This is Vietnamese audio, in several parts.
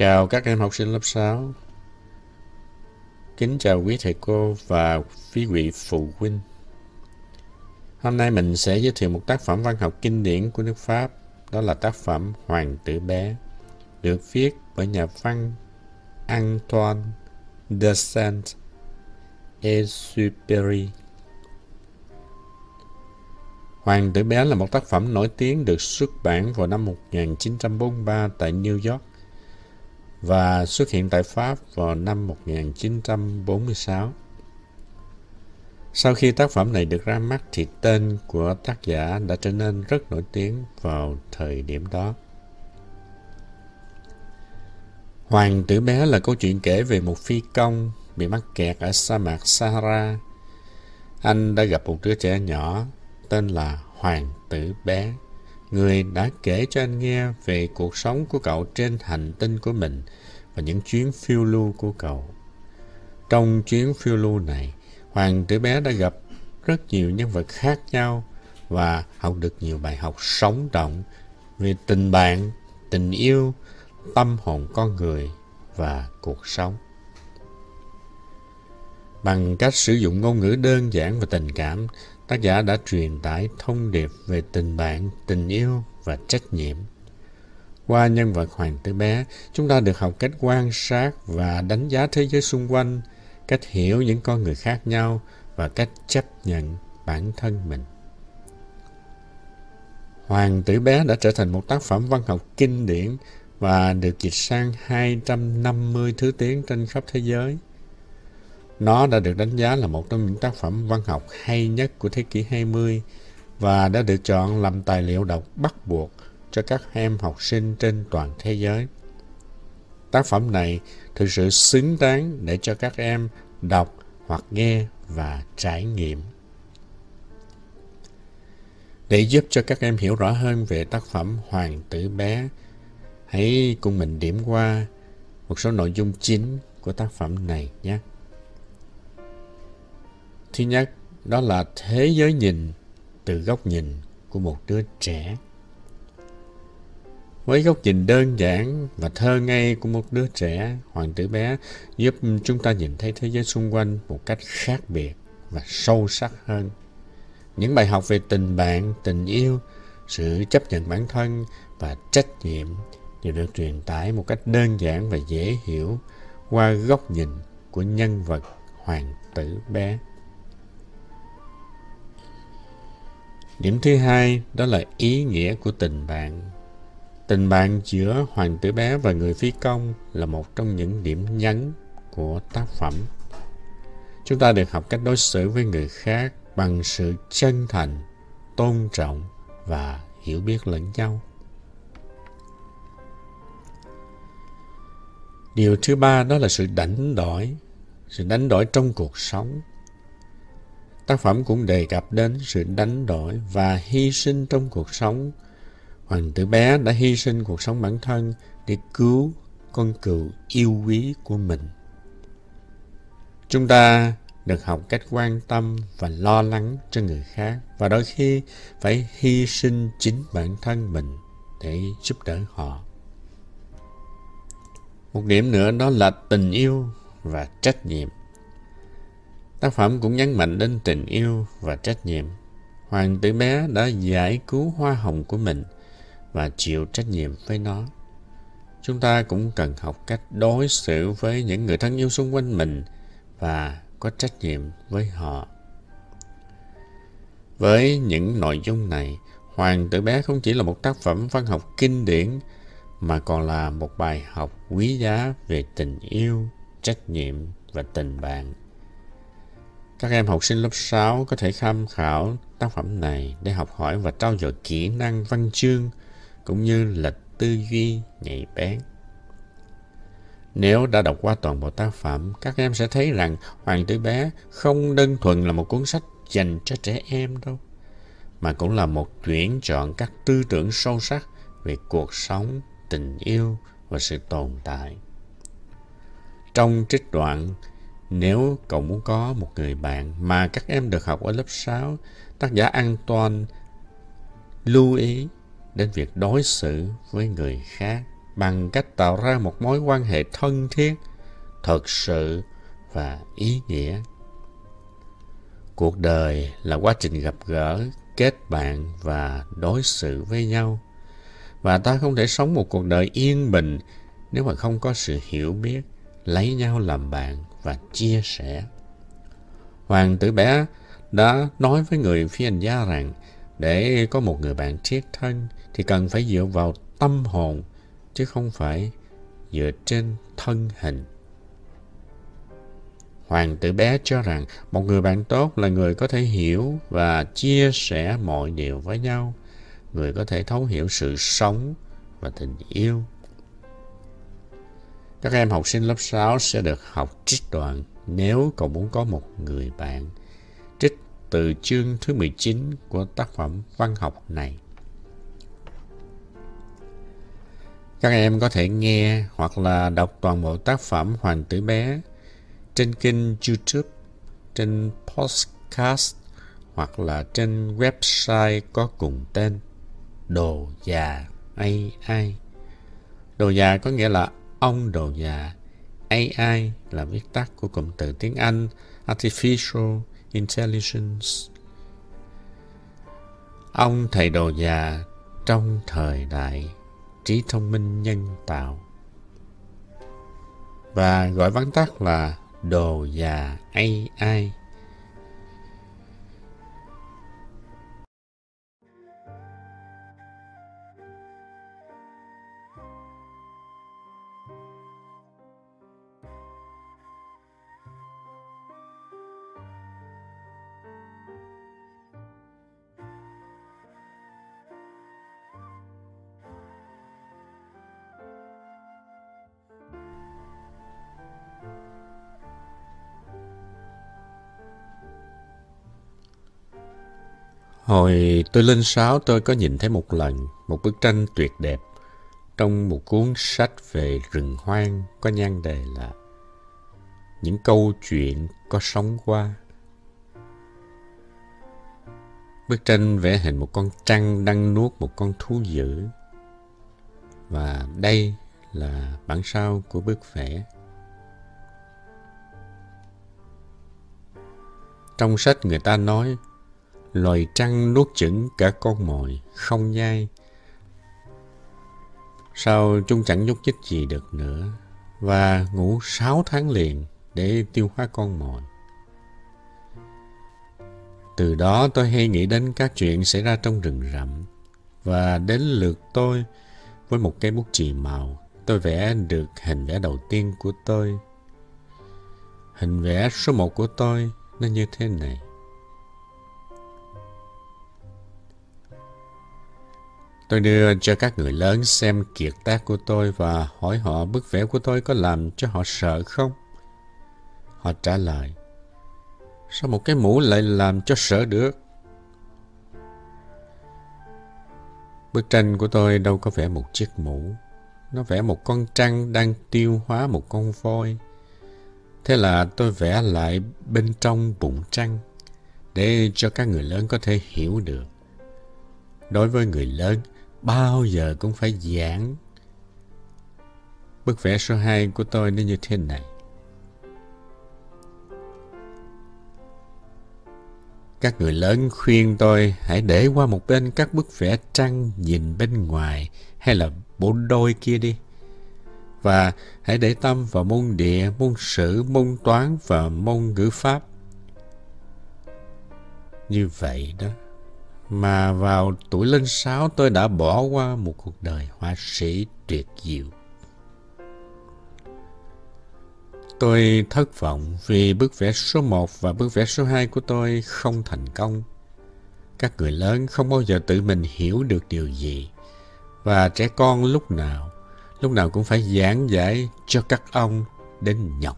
Chào các em học sinh lớp 6. Kính chào quý thầy cô và quý vị phụ huynh. Hôm nay mình sẽ giới thiệu một tác phẩm văn học kinh điển của nước Pháp. Đó là tác phẩm Hoàng tử bé, được viết bởi nhà văn Antoine de Saint-Exupéry. Hoàng tử bé là một tác phẩm nổi tiếng được xuất bản vào năm 1943 tại New York và xuất hiện tại Pháp vào năm 1946. Sau khi tác phẩm này được ra mắt thì tên của tác giả đã trở nên rất nổi tiếng vào thời điểm đó. Hoàng tử bé là câu chuyện kể về một phi công bị mắc kẹt ở sa mạc Sahara. Anh đã gặp một đứa trẻ nhỏ tên là Hoàng tử bé. Người đã kể cho anh nghe về cuộc sống của cậu trên hành tinh của mình và những chuyến phiêu lưu của cậu. Trong chuyến phiêu lưu này, Hoàng tử bé đã gặp rất nhiều nhân vật khác nhau và học được nhiều bài học sống động về tình bạn, tình yêu, tâm hồn con người và cuộc sống. Bằng cách sử dụng ngôn ngữ đơn giản và tình cảm, tác giả đã truyền tải thông điệp về tình bạn, tình yêu và trách nhiệm. Qua nhân vật Hoàng tử bé, chúng ta được học cách quan sát và đánh giá thế giới xung quanh, cách hiểu những con người khác nhau và cách chấp nhận bản thân mình. Hoàng tử bé đã trở thành một tác phẩm văn học kinh điển và được dịch sang 250 thứ tiếng trên khắp thế giới. Nó đã được đánh giá là một trong những tác phẩm văn học hay nhất của thế kỷ 20 và đã được chọn làm tài liệu đọc bắt buộc cho các em học sinh trên toàn thế giới. Tác phẩm này thực sự xứng đáng để cho các em đọc hoặc nghe và trải nghiệm. Để giúp cho các em hiểu rõ hơn về tác phẩm Hoàng tử bé, hãy cùng mình điểm qua một số nội dung chính của tác phẩm này nhé. Thứ nhất, đó là thế giới nhìn từ góc nhìn của một đứa trẻ. Với góc nhìn đơn giản và thơ ngây của một đứa trẻ, hoàng tử bé giúp chúng ta nhìn thấy thế giới xung quanh một cách khác biệt và sâu sắc hơn. Những bài học về tình bạn, tình yêu, sự chấp nhận bản thân và trách nhiệm đều được truyền tải một cách đơn giản và dễ hiểu qua góc nhìn của nhân vật hoàng tử bé. Điểm thứ hai đó là ý nghĩa của tình bạn. Tình bạn giữa hoàng tử bé và người phi công là một trong những điểm nhấn của tác phẩm. Chúng ta được học cách đối xử với người khác bằng sự chân thành, tôn trọng và hiểu biết lẫn nhau. Điều thứ ba đó là sự đánh đổi, sự đánh đổi trong cuộc sống. Tác phẩm cũng đề cập đến sự đánh đổi và hy sinh trong cuộc sống. Hoàng tử bé đã hy sinh cuộc sống bản thân để cứu con cừu yêu quý của mình. Chúng ta được học cách quan tâm và lo lắng cho người khác và đôi khi phải hy sinh chính bản thân mình để giúp đỡ họ. Một điểm nữa đó là tình yêu và trách nhiệm. Tác phẩm cũng nhấn mạnh đến tình yêu và trách nhiệm. Hoàng tử bé đã giải cứu hoa hồng của mình và chịu trách nhiệm với nó. Chúng ta cũng cần học cách đối xử với những người thân yêu xung quanh mình và có trách nhiệm với họ. Với những nội dung này, Hoàng tử bé không chỉ là một tác phẩm văn học kinh điển mà còn là một bài học quý giá về tình yêu, trách nhiệm và tình bạn. Các em học sinh lớp 6 có thể tham khảo tác phẩm này để học hỏi và trau dồi kỹ năng văn chương cũng như là tư duy nhạy bén. Nếu đã đọc qua toàn bộ tác phẩm, các em sẽ thấy rằng Hoàng tử bé không đơn thuần là một cuốn sách dành cho trẻ em đâu, mà cũng là một chuyển chọn các tư tưởng sâu sắc về cuộc sống, tình yêu và sự tồn tại. Trong trích đoạn nếu cậu muốn có một người bạn mà các em được học ở lớp 6, tác giả Antoine lưu ý đến việc đối xử với người khác bằng cách tạo ra một mối quan hệ thân thiết, thật sự và ý nghĩa. Cuộc đời là quá trình gặp gỡ, kết bạn và đối xử với nhau. Và ta không thể sống một cuộc đời yên bình nếu mà không có sự hiểu biết, lấy nhau làm bạn và chia sẻ. Hoàng tử bé đã nói với người phi hành gia rằng để có một người bạn thiết thân thì cần phải dựa vào tâm hồn chứ không phải dựa trên thân hình. Hoàng tử bé cho rằng một người bạn tốt là người có thể hiểu và chia sẻ mọi điều với nhau, người có thể thấu hiểu sự sống và tình yêu. Các em học sinh lớp 6 sẽ được học trích đoạn nếu cậu muốn có một người bạn. Trích từ chương thứ 19 của tác phẩm văn học này. Các em có thể nghe hoặc là đọc toàn bộ tác phẩm Hoàng tử bé trên kênh YouTube, trên podcast hoặc là trên website có cùng tên Đồ già AI. Đồ già có nghĩa là ông đồ già. AI là viết tắt của cụm từ tiếng Anh, Artificial Intelligence. Ông thầy đồ già trong thời đại trí thông minh nhân tạo và gọi vắn tắt là đồ già AI. Hồi tôi lên sáu tôi có nhìn thấy một lần, một bức tranh tuyệt đẹp trong một cuốn sách về rừng hoang, có nhan đề là Những câu chuyện có sống qua. Bức tranh vẽ hình một con trăng đang nuốt một con thú dữ. Và đây là bản sao của bức vẽ. Trong sách người ta nói Loài trăng nuốt chửng cả con mồi, không nhai. Sao chúng chẳng nhúc nhích gì được nữa và ngủ sáu tháng liền để tiêu hóa con mồi. Từ đó tôi hay nghĩ đến các chuyện xảy ra trong rừng rậm và đến lượt tôi với một cây bút chì màu tôi vẽ được hình vẽ đầu tiên của tôi. Hình vẽ số một của tôi nó như thế này. Tôi đưa cho các người lớn xem kiệt tác của tôi và hỏi họ bức vẽ của tôi có làm cho họ sợ không? Họ trả lời, sao một cái mũ lại làm cho sợ được? Bức tranh của tôi đâu có vẽ một chiếc mũ. Nó vẽ một con trăng đang tiêu hóa một con voi. Thế là tôi vẽ lại bên trong bụng trăng để cho các người lớn có thể hiểu được. Đối với người lớn, bao giờ cũng phải giảng. Bức vẽ số 2 của tôi nó như thế này. Các người lớn khuyên tôi hãy để qua một bên các bức vẽ trăng nhìn bên ngoài hay là bộ đôi kia đi. Và hãy để tâm vào môn địa, môn sử, môn toán và môn ngữ pháp. Như vậy đó mà vào tuổi lên sáu tôi đã bỏ qua một cuộc đời họa sĩ tuyệt diệu. Tôi thất vọng vì bức vẽ số 1 và bức vẽ số 2 của tôi không thành công. Các người lớn không bao giờ tự mình hiểu được điều gì. Và trẻ con lúc nào, lúc nào cũng phải giảng giải cho các ông đến nhọc.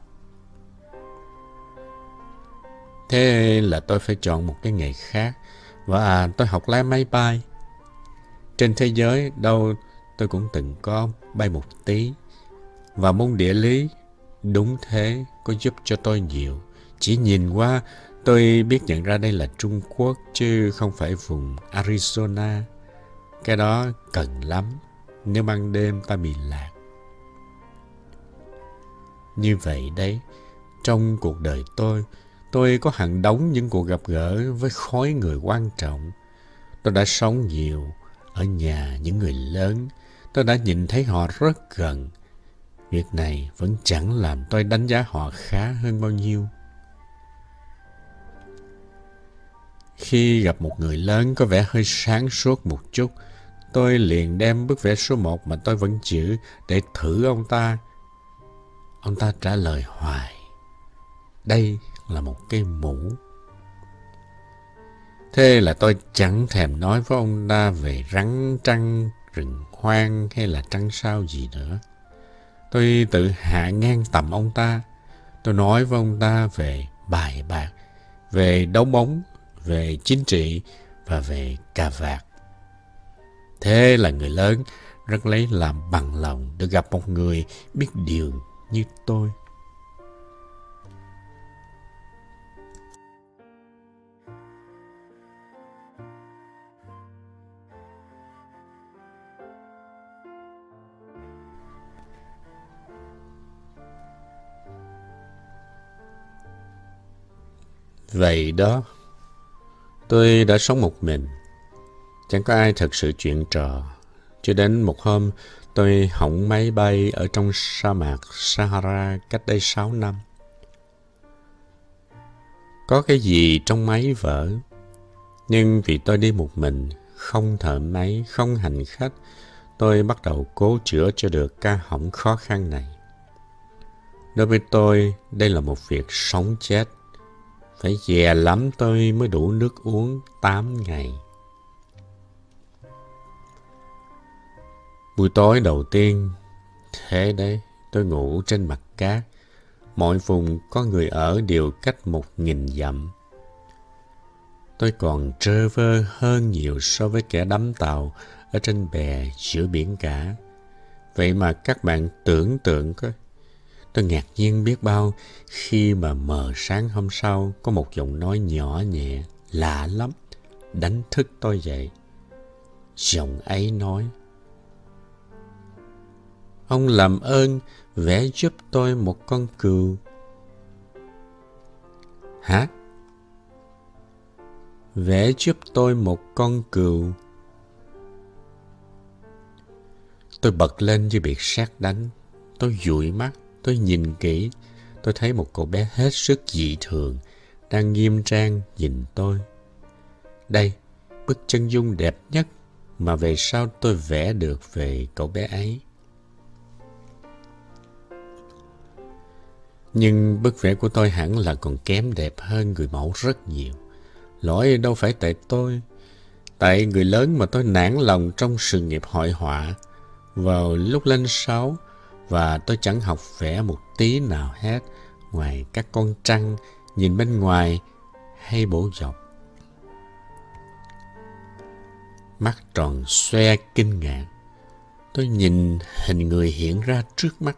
Thế là tôi phải chọn một cái nghề khác và à, tôi học lái máy bay. Trên thế giới đâu tôi cũng từng có bay một tí. Và môn địa lý đúng thế có giúp cho tôi nhiều. Chỉ nhìn qua tôi biết nhận ra đây là Trung Quốc chứ không phải vùng Arizona. Cái đó cần lắm. nếu ban đêm ta bị lạc. Như vậy đấy, trong cuộc đời tôi, tôi có hàng đống những cuộc gặp gỡ với khối người quan trọng. Tôi đã sống nhiều ở nhà những người lớn. Tôi đã nhìn thấy họ rất gần. Việc này vẫn chẳng làm tôi đánh giá họ khá hơn bao nhiêu. Khi gặp một người lớn có vẻ hơi sáng suốt một chút, tôi liền đem bức vẽ số một mà tôi vẫn giữ để thử ông ta. Ông ta trả lời hoài. Đây là một cái mũ. Thế là tôi chẳng thèm nói với ông ta về rắn trăng, rừng hoang hay là trăng sao gì nữa. Tôi tự hạ ngang tầm ông ta. Tôi nói với ông ta về bài bạc, về đấu bóng, về chính trị và về cà vạt. Thế là người lớn rất lấy làm bằng lòng được gặp một người biết điều như tôi. Vậy đó, tôi đã sống một mình. Chẳng có ai thật sự chuyện trò. Cho đến một hôm, tôi hỏng máy bay ở trong sa mạc Sahara cách đây 6 năm. Có cái gì trong máy vỡ. Nhưng vì tôi đi một mình, không thợ máy, không hành khách, tôi bắt đầu cố chữa cho được ca hỏng khó khăn này. Đối với tôi, đây là một việc sống chết. Phải dè lắm tôi mới đủ nước uống 8 ngày. Buổi tối đầu tiên, thế đấy, tôi ngủ trên mặt cát. Mọi vùng có người ở đều cách một nghìn dặm. Tôi còn trơ vơ hơn nhiều so với kẻ đắm tàu ở trên bè giữa biển cả. Vậy mà các bạn tưởng tượng coi, Tôi ngạc nhiên biết bao khi mà mờ sáng hôm sau có một giọng nói nhỏ nhẹ, lạ lắm, đánh thức tôi dậy. Giọng ấy nói, Ông làm ơn vẽ giúp tôi một con cừu. Hả? Vẽ giúp tôi một con cừu. Tôi bật lên như bị sát đánh. Tôi dụi mắt. Tôi nhìn kỹ, tôi thấy một cậu bé hết sức dị thường, đang nghiêm trang nhìn tôi. Đây, bức chân dung đẹp nhất mà về sau tôi vẽ được về cậu bé ấy. Nhưng bức vẽ của tôi hẳn là còn kém đẹp hơn người mẫu rất nhiều. Lỗi đâu phải tại tôi, tại người lớn mà tôi nản lòng trong sự nghiệp hội họa. Vào lúc lên sáu, và tôi chẳng học vẽ một tí nào hết ngoài các con trăng nhìn bên ngoài hay bổ dọc. Mắt tròn xoe kinh ngạc. Tôi nhìn hình người hiện ra trước mắt.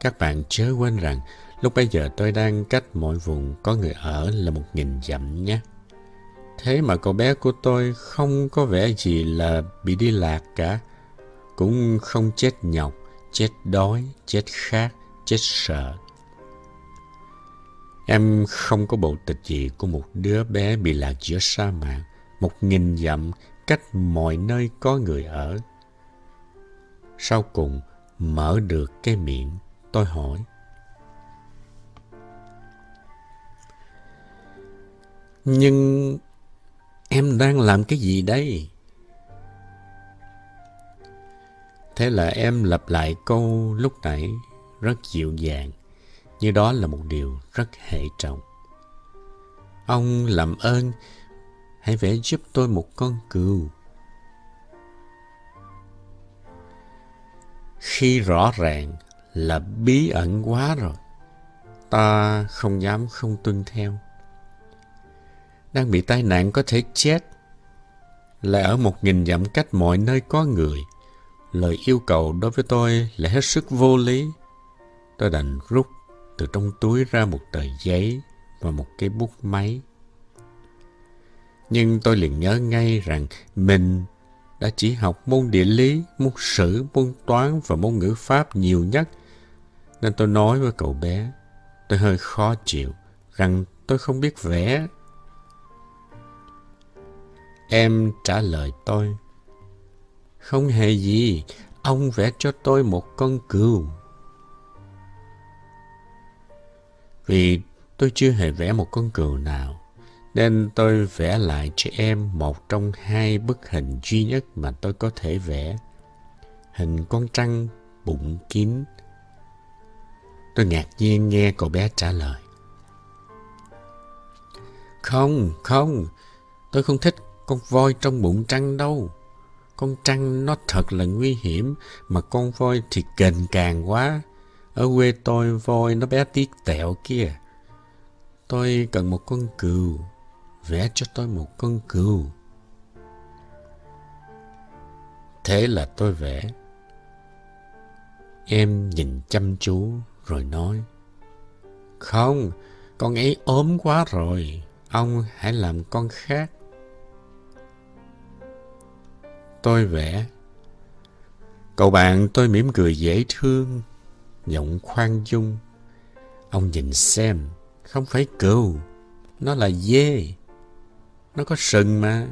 Các bạn chớ quên rằng, lúc bây giờ tôi đang cách mọi vùng có người ở là một nghìn dặm nhé. Thế mà cậu bé của tôi không có vẻ gì là bị đi lạc cả cũng không chết nhọc, chết đói, chết khát, chết sợ. Em không có bộ tịch gì của một đứa bé bị lạc giữa sa mạc, một nghìn dặm cách mọi nơi có người ở. Sau cùng, mở được cái miệng, tôi hỏi. Nhưng em đang làm cái gì đây? Thế là em lặp lại câu lúc nãy rất dịu dàng, như đó là một điều rất hệ trọng. Ông làm ơn, hãy vẽ giúp tôi một con cừu. Khi rõ ràng là bí ẩn quá rồi, ta không dám không tuân theo. Đang bị tai nạn có thể chết, lại ở một nghìn dặm cách mọi nơi có người Lời yêu cầu đối với tôi là hết sức vô lý. Tôi đành rút từ trong túi ra một tờ giấy và một cái bút máy. Nhưng tôi liền nhớ ngay rằng mình đã chỉ học môn địa lý, môn sử, môn toán và môn ngữ pháp nhiều nhất. Nên tôi nói với cậu bé, tôi hơi khó chịu rằng tôi không biết vẽ. Em trả lời tôi, không hề gì, ông vẽ cho tôi một con cừu. Vì tôi chưa hề vẽ một con cừu nào, nên tôi vẽ lại cho em một trong hai bức hình duy nhất mà tôi có thể vẽ. Hình con trăng bụng kín. Tôi ngạc nhiên nghe cậu bé trả lời. Không, không, tôi không thích con voi trong bụng trăng đâu. Con trăng nó thật là nguy hiểm, mà con voi thì kềnh càng quá. Ở quê tôi voi nó bé tí tẹo kia. Tôi cần một con cừu, vẽ cho tôi một con cừu. Thế là tôi vẽ. Em nhìn chăm chú rồi nói. Không, con ấy ốm quá rồi. Ông hãy làm con khác. Tôi vẽ. Cậu bạn tôi mỉm cười dễ thương, giọng khoan dung. Ông nhìn xem, không phải cừu, nó là dê. Nó có sừng mà.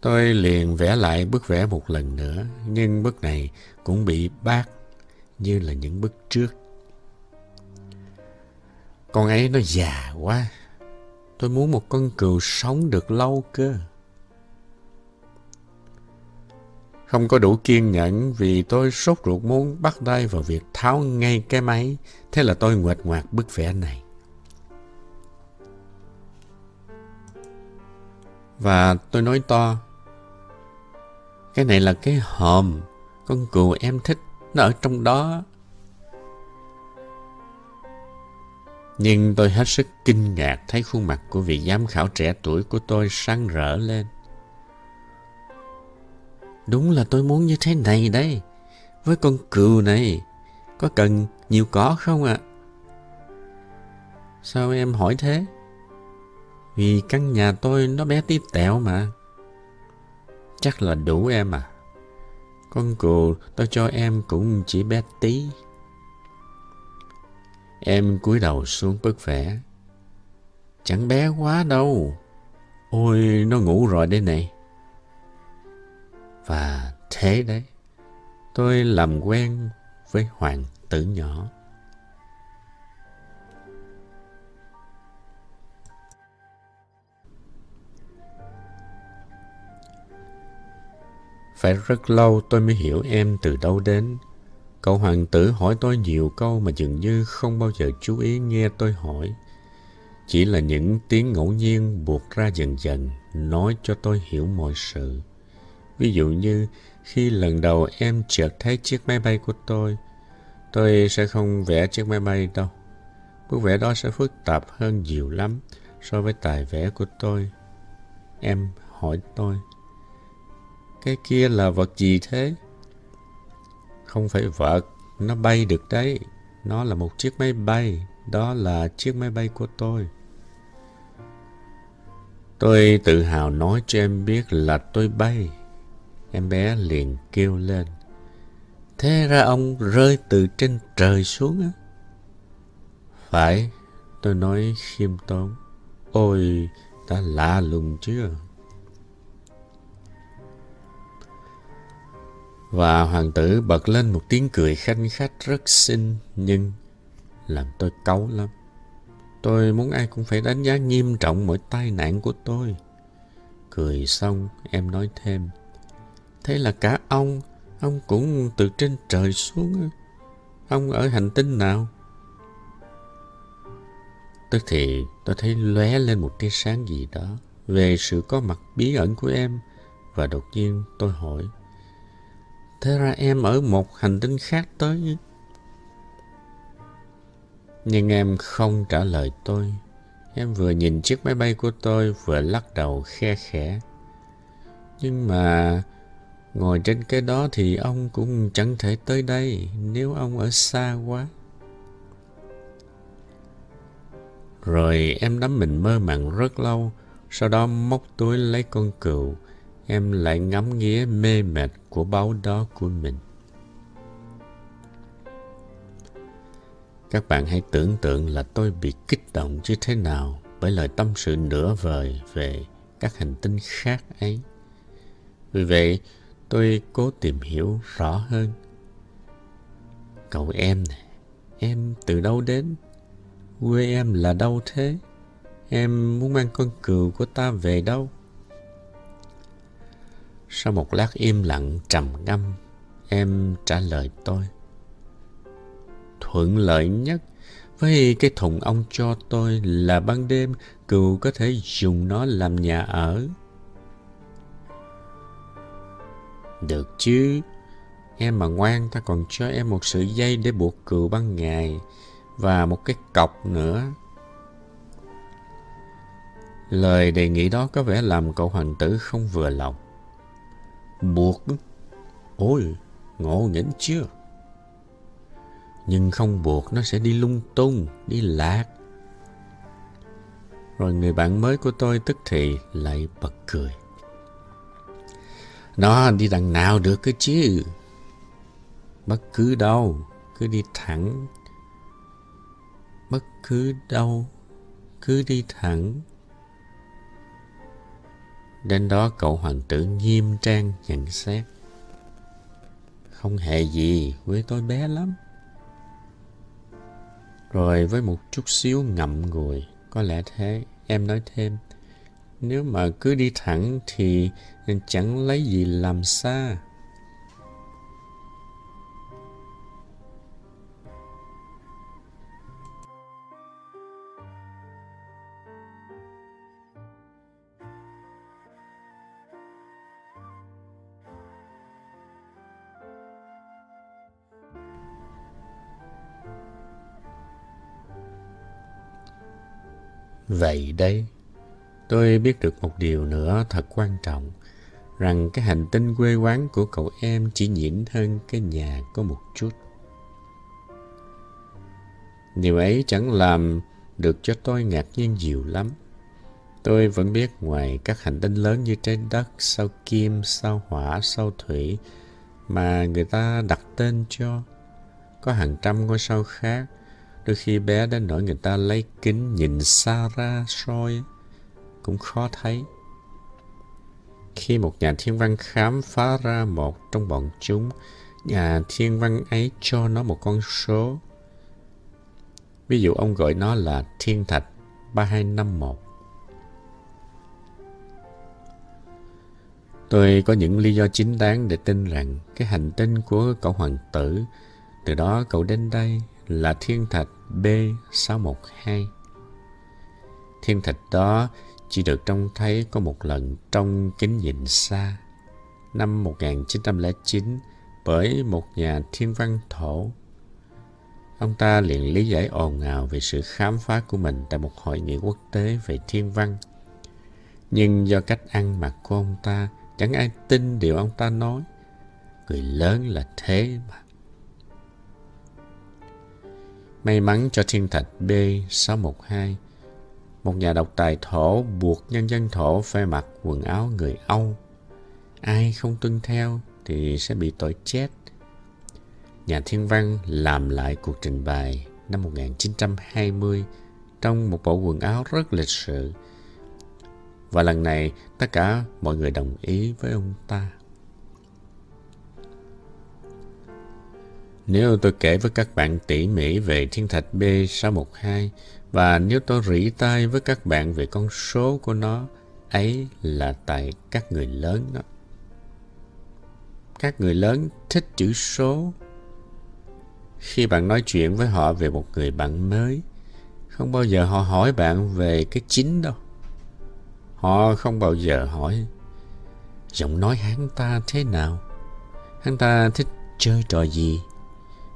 Tôi liền vẽ lại bức vẽ một lần nữa, nhưng bức này cũng bị bác như là những bức trước. Con ấy nó già quá. Tôi muốn một con cừu sống được lâu cơ. Không có đủ kiên nhẫn vì tôi sốt ruột muốn bắt tay vào việc tháo ngay cái máy. Thế là tôi nguệt ngoạc bức vẽ này. Và tôi nói to. Cái này là cái hòm. Con cừu em thích. Nó ở trong đó. Nhưng tôi hết sức kinh ngạc thấy khuôn mặt của vị giám khảo trẻ tuổi của tôi sáng rỡ lên. Đúng là tôi muốn như thế này đây. Với con cừu này, có cần nhiều cỏ không ạ? À? Sao em hỏi thế? Vì căn nhà tôi nó bé tí tẹo mà. Chắc là đủ em à. Con cừu tôi cho em cũng chỉ bé tí. Em cúi đầu xuống bức vẽ. Chẳng bé quá đâu. Ôi, nó ngủ rồi đây này. Và thế đấy, tôi làm quen với hoàng tử nhỏ. Phải rất lâu tôi mới hiểu em từ đâu đến. Cậu hoàng tử hỏi tôi nhiều câu mà dường như không bao giờ chú ý nghe tôi hỏi. Chỉ là những tiếng ngẫu nhiên buộc ra dần dần, nói cho tôi hiểu mọi sự. Ví dụ như khi lần đầu em chợt thấy chiếc máy bay của tôi, tôi sẽ không vẽ chiếc máy bay đâu. Bức vẽ đó sẽ phức tạp hơn nhiều lắm so với tài vẽ của tôi. Em hỏi tôi, cái kia là vật gì thế? Không phải vật, nó bay được đấy. Nó là một chiếc máy bay, đó là chiếc máy bay của tôi. Tôi tự hào nói cho em biết là tôi bay. Em bé liền kêu lên. Thế ra ông rơi từ trên trời xuống á? Phải, tôi nói khiêm tốn. Ôi, đã lạ lùng chưa? Và hoàng tử bật lên một tiếng cười khanh khách rất xinh nhưng làm tôi cáu lắm. Tôi muốn ai cũng phải đánh giá nghiêm trọng mọi tai nạn của tôi. Cười xong em nói thêm. Thế là cả ông, ông cũng từ trên trời xuống. Ông ở hành tinh nào? Tức thì tôi thấy lóe lên một tia sáng gì đó về sự có mặt bí ẩn của em và đột nhiên tôi hỏi Thế ra em ở một hành tinh khác tới. Nhưng em không trả lời tôi. Em vừa nhìn chiếc máy bay của tôi vừa lắc đầu khe khẽ. Nhưng mà ngồi trên cái đó thì ông cũng chẳng thể tới đây nếu ông ở xa quá. Rồi em đắm mình mơ màng rất lâu, Sau đó móc túi lấy con cừu, em lại ngắm nghía mê mệt của báu đó của mình. Các bạn hãy tưởng tượng là tôi bị kích động như thế nào bởi lời tâm sự nửa vời về các hành tinh khác ấy. Vì vậy, tôi cố tìm hiểu rõ hơn. Cậu em này, em từ đâu đến? Quê em là đâu thế? Em muốn mang con cừu của ta về đâu? Sau một lát im lặng trầm ngâm, em trả lời tôi. Thuận lợi nhất với cái thùng ông cho tôi là ban đêm cừu có thể dùng nó làm nhà ở. Được chứ, em mà ngoan ta còn cho em một sợi dây để buộc cừu ban ngày và một cái cọc nữa. Lời đề nghị đó có vẻ làm cậu hoàng tử không vừa lòng. Buộc? Ôi, ngộ nghĩnh chưa? Nhưng không buộc nó sẽ đi lung tung, đi lạc. Rồi người bạn mới của tôi tức thì lại bật cười. Nó đi đằng nào được cơ chứ? Bất cứ đâu, cứ đi thẳng. Bất cứ đâu, cứ đi thẳng. Đến đó cậu hoàng tử nghiêm trang nhận xét. Không hề gì, với tôi bé lắm. Rồi với một chút xíu ngậm ngùi, có lẽ thế, em nói thêm. Nếu mà cứ đi thẳng thì chẳng lấy gì làm xa. Vậy đây, tôi biết được một điều nữa thật quan trọng, rằng cái hành tinh quê quán của cậu em chỉ nhỉnh hơn cái nhà có một chút. Điều ấy chẳng làm được cho tôi ngạc nhiên nhiều lắm. Tôi vẫn biết ngoài các hành tinh lớn như trái đất, sao kim, sao hỏa, sao thủy mà người ta đặt tên cho, có hàng trăm ngôi sao khác Đôi khi bé đến nỗi người ta lấy kính nhìn xa ra soi cũng khó thấy. Khi một nhà thiên văn khám phá ra một trong bọn chúng, nhà thiên văn ấy cho nó một con số. Ví dụ ông gọi nó là thiên thạch 3251. Tôi có những lý do chính đáng để tin rằng cái hành tinh của cậu hoàng tử, từ đó cậu đến đây là thiên thạch B612. Thiên thạch đó chỉ được trông thấy có một lần trong kính nhìn xa năm 1909 bởi một nhà thiên văn thổ. Ông ta liền lý giải ồn ào về sự khám phá của mình tại một hội nghị quốc tế về thiên văn. Nhưng do cách ăn mặc của ông ta, chẳng ai tin điều ông ta nói. Người lớn là thế mà. May mắn cho thiên thạch B612, một nhà độc tài thổ buộc nhân dân thổ phải mặc quần áo người Âu. Ai không tuân theo thì sẽ bị tội chết. Nhà thiên văn làm lại cuộc trình bày năm 1920 trong một bộ quần áo rất lịch sự. Và lần này tất cả mọi người đồng ý với ông ta. Nếu tôi kể với các bạn tỉ mỉ về thiên thạch B612 và nếu tôi rỉ tai với các bạn về con số của nó, ấy là tại các người lớn đó. Các người lớn thích chữ số. Khi bạn nói chuyện với họ về một người bạn mới, không bao giờ họ hỏi bạn về cái chính đâu. Họ không bao giờ hỏi giọng nói hắn ta thế nào, hắn ta thích chơi trò gì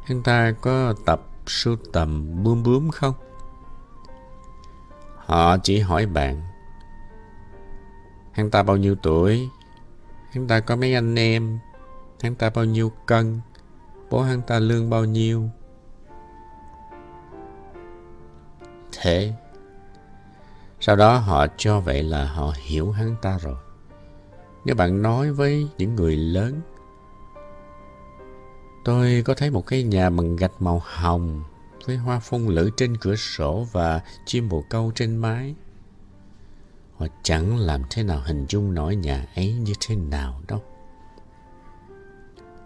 Hắn ta có tập sưu tầm bướm bướm không? Họ chỉ hỏi bạn Hắn ta bao nhiêu tuổi? Hắn ta có mấy anh em? Hắn ta bao nhiêu cân? Bố hắn ta lương bao nhiêu? Thế Sau đó họ cho vậy là họ hiểu hắn ta rồi. Nếu bạn nói với những người lớn, tôi có thấy một cái nhà bằng gạch màu hồng với hoa phong lữ trên cửa sổ và chim bồ câu trên mái. Họ chẳng làm thế nào hình dung nổi nhà ấy như thế nào đâu.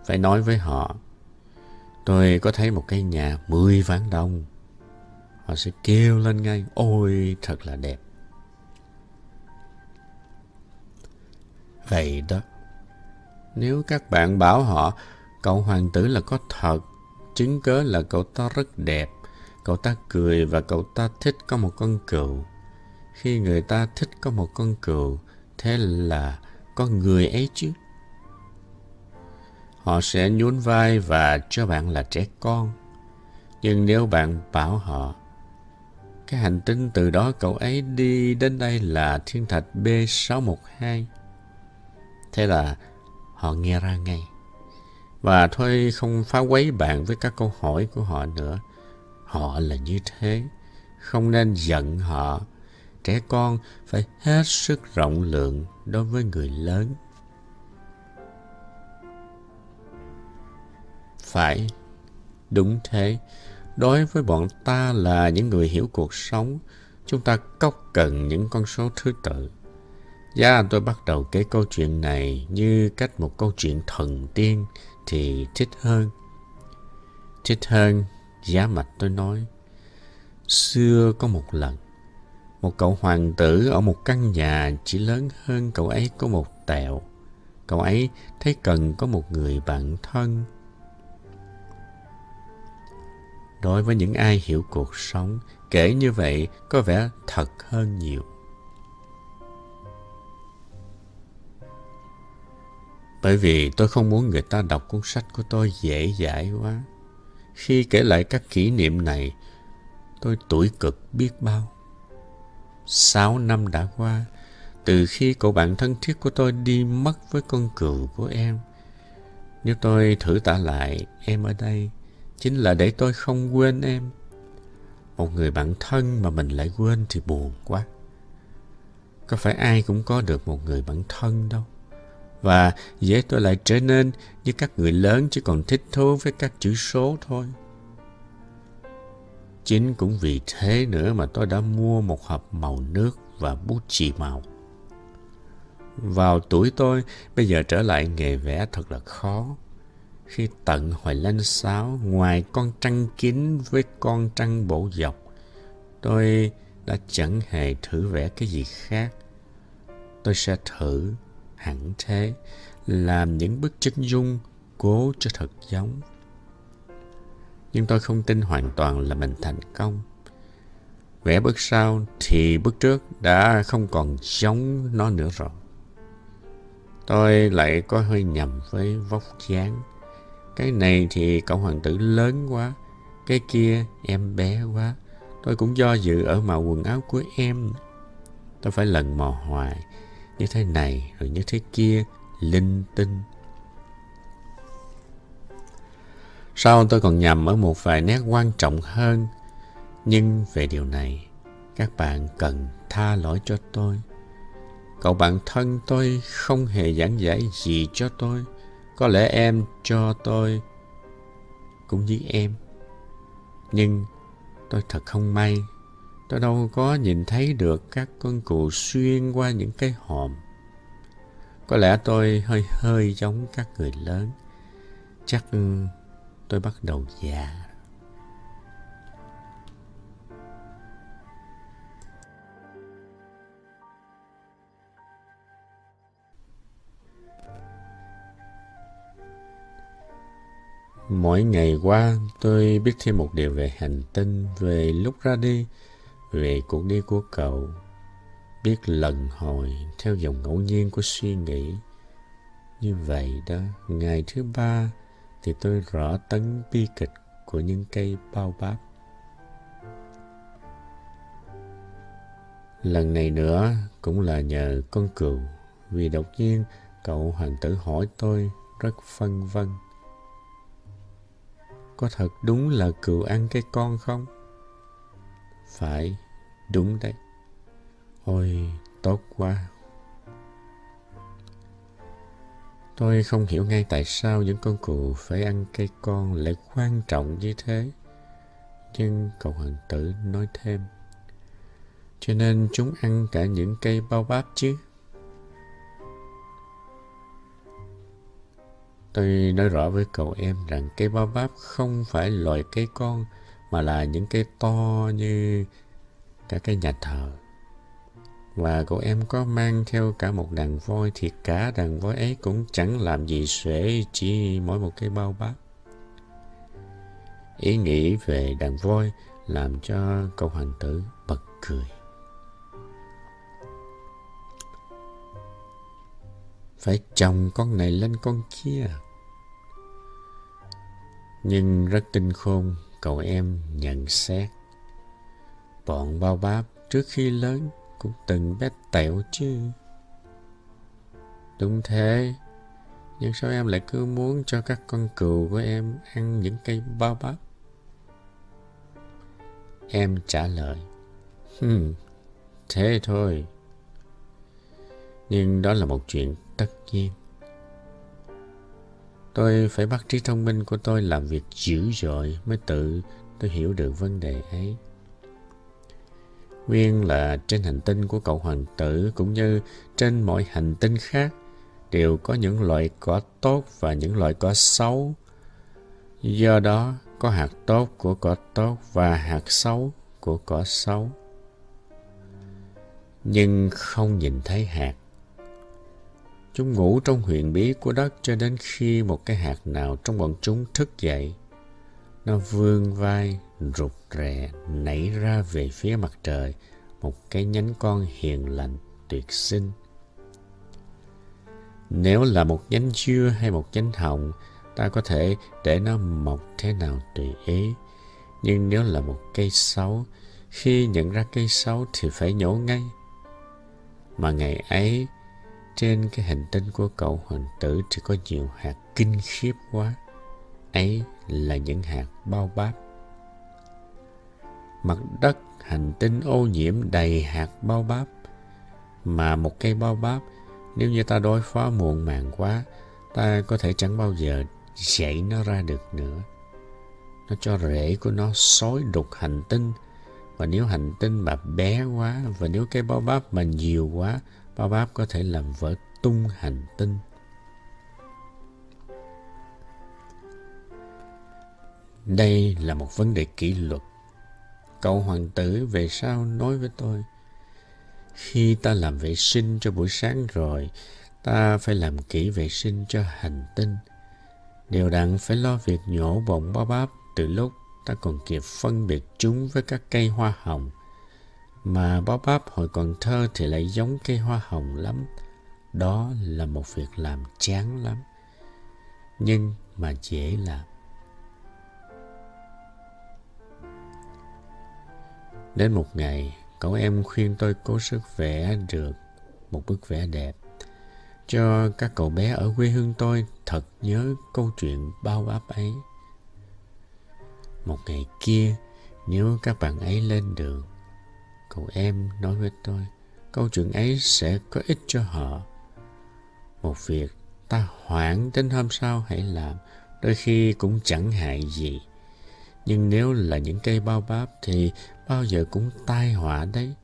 Phải nói với họ, tôi có thấy một cái nhà mười vạn đồng. Họ sẽ kêu lên ngay, ôi thật là đẹp. Vậy đó, nếu các bạn bảo họ cậu hoàng tử là có thật, chứng cớ là cậu ta rất đẹp, cậu ta cười và cậu ta thích có một con cừu. Khi người ta thích có một con cừu, thế là có người ấy chứ. Họ sẽ nhún vai và cho bạn là trẻ con. Nhưng nếu bạn bảo họ cái hành tinh từ đó cậu ấy đi đến đây là thiên thạch B612 Thế là họ nghe ra ngay. Và thôi không phá quấy bạn với các câu hỏi của họ nữa. Họ là như thế. Không nên giận họ. Trẻ con phải hết sức rộng lượng đối với người lớn. Phải, đúng thế. Đối với bọn ta là những người hiểu cuộc sống, chúng ta cốc cần những con số thứ tự. gia tôi bắt đầu kể câu chuyện này như cách một câu chuyện thần tiên thì thích hơn. Thích hơn, giá mạch tôi nói. Xưa có một lần, một cậu hoàng tử ở một căn nhà chỉ lớn hơn cậu ấy có một tẹo. Cậu ấy thấy cần có một người bạn thân. Đối với những ai hiểu cuộc sống, kể như vậy có vẻ thật hơn nhiều. Bởi vì tôi không muốn người ta đọc cuốn sách của tôi dễ dãi quá. Khi kể lại các kỷ niệm này, tôi tuổi cực biết bao. Sáu năm đã qua, từ khi cậu bạn thân thiết của tôi đi mất với con cừu của em. Nếu tôi thử tả lại em ở đây, chính là để tôi không quên em. Một người bạn thân mà mình lại quên thì buồn quá. Có phải ai cũng có được một người bạn thân đâu. Và dễ tôi lại trở nên như các người lớn chỉ còn thích thú với các chữ số thôi. Chính cũng vì thế nữa mà tôi đã mua một hộp màu nước và bút chì màu. Vào tuổi tôi, bây giờ trở lại nghề vẽ thật là khó. Khi tận hồi lên sáo, ngoài con trăng kín với con trăng bổ dọc, tôi đã chẳng hề thử vẽ cái gì khác. Tôi sẽ thử hẳn thế, làm những bức chân dung cố cho thật giống. Nhưng tôi không tin hoàn toàn là mình thành công. Vẽ bức sau thì bức trước đã không còn giống nó nữa rồi. Tôi lại có hơi nhầm với vóc dáng. Cái này thì cậu hoàng tử lớn quá, cái kia em bé quá. Tôi cũng do dự ở màu quần áo của em. Tôi phải lần mò hoài như thế này, rồi như thế kia, linh tinh. Sau tôi còn nhầm ở một vài nét quan trọng hơn, nhưng về điều này các bạn cần tha lỗi cho tôi. Cậu bạn thân tôi không hề giảng giải gì cho tôi, có lẽ em cho tôi cũng như em. Nhưng tôi thật không may Tôi đâu có nhìn thấy được các con cụ xuyên qua những cái hòm. Có lẽ tôi hơi hơi giống các người lớn. Chắc ừ, tôi bắt đầu già. Mỗi ngày qua, tôi biết thêm một điều về hành tinh, về lúc ra đi, về cuộc đi của cậu, biết lần hồi theo dòng ngẫu nhiên của suy nghĩ. Như vậy đó, ngày thứ ba thì tôi rõ tấn bi kịch của những cây bao báp lần này nữa cũng là nhờ con cừu, vì đột nhiên cậu hoàng tử hỏi tôi rất phân vân. Có thật đúng là cừu ăn cái con không? Phải, đúng đấy. Ôi, tốt quá. Tôi không hiểu ngay tại sao những con cừu phải ăn cây con lại quan trọng như thế. Nhưng cậu hoàng tử nói thêm. Cho nên chúng ăn cả những cây bao báp chứ. Tôi nói rõ với cậu em rằng cây bao báp không phải loại cây con mà là những cây to như cả cái nhà thờ. Và cậu em có mang theo cả một đàn voi thì cả đàn voi ấy cũng chẳng làm gì sể chỉ mỗi một cái bao bát Ý nghĩ về đàn voi làm cho cậu hoàng tử bật cười. Phải chồng con này lên con kia. Nhưng rất tinh khôn, cậu em nhận xét. Bọn bao báp trước khi lớn cũng từng bé tẹo chứ. Đúng thế, nhưng sao em lại cứ muốn cho các con cừu của em ăn những cây bao báp? Em trả lời, hmm, thế thôi. Nhưng đó là một chuyện tất nhiên. Tôi phải bắt trí thông minh của tôi làm việc dữ dội mới tự tôi hiểu được vấn đề ấy. Nguyên là trên hành tinh của cậu hoàng tử cũng như trên mọi hành tinh khác đều có những loại cỏ tốt và những loại cỏ xấu. Do đó, có hạt tốt của cỏ tốt và hạt xấu của cỏ xấu. Nhưng không nhìn thấy hạt. Chúng ngủ trong huyền bí của đất cho đến khi một cái hạt nào trong bọn chúng thức dậy. Nó vươn vai, rụt rè, nảy ra về phía mặt trời, một cái nhánh con hiền lành, tuyệt sinh. Nếu là một nhánh dưa hay một nhánh hồng, ta có thể để nó mọc thế nào tùy ý. Nhưng nếu là một cây xấu, khi nhận ra cây xấu thì phải nhổ ngay. Mà ngày ấy, trên cái hành tinh của cậu hoàng tử thì có nhiều hạt kinh khiếp quá. Ấy là những hạt bao báp. Mặt đất hành tinh ô nhiễm đầy hạt bao báp. Mà một cây bao báp, nếu như ta đối phó muộn màng quá, ta có thể chẳng bao giờ dậy nó ra được nữa. Nó cho rễ của nó xói đục hành tinh. Và nếu hành tinh mà bé quá, và nếu cây bao báp mà nhiều quá, bao báp có thể làm vỡ tung hành tinh. Đây là một vấn đề kỷ luật. Cậu hoàng tử về sau nói với tôi, khi ta làm vệ sinh cho buổi sáng rồi, ta phải làm kỹ vệ sinh cho hành tinh. Điều đặn phải lo việc nhổ bọng bao bắp từ lúc ta còn kịp phân biệt chúng với các cây hoa hồng. Mà bao bắp hồi còn thơ thì lại giống cây hoa hồng lắm. Đó là một việc làm chán lắm. Nhưng mà dễ làm. Đến một ngày, cậu em khuyên tôi cố sức vẽ được một bức vẽ đẹp. Cho các cậu bé ở quê hương tôi thật nhớ câu chuyện bao áp ấy. Một ngày kia, nếu các bạn ấy lên đường, cậu em nói với tôi, câu chuyện ấy sẽ có ích cho họ. Một việc ta hoãn đến hôm sau hãy làm, đôi khi cũng chẳng hại gì. Nhưng nếu là những cây bao báp thì bao giờ cũng tai họa đấy.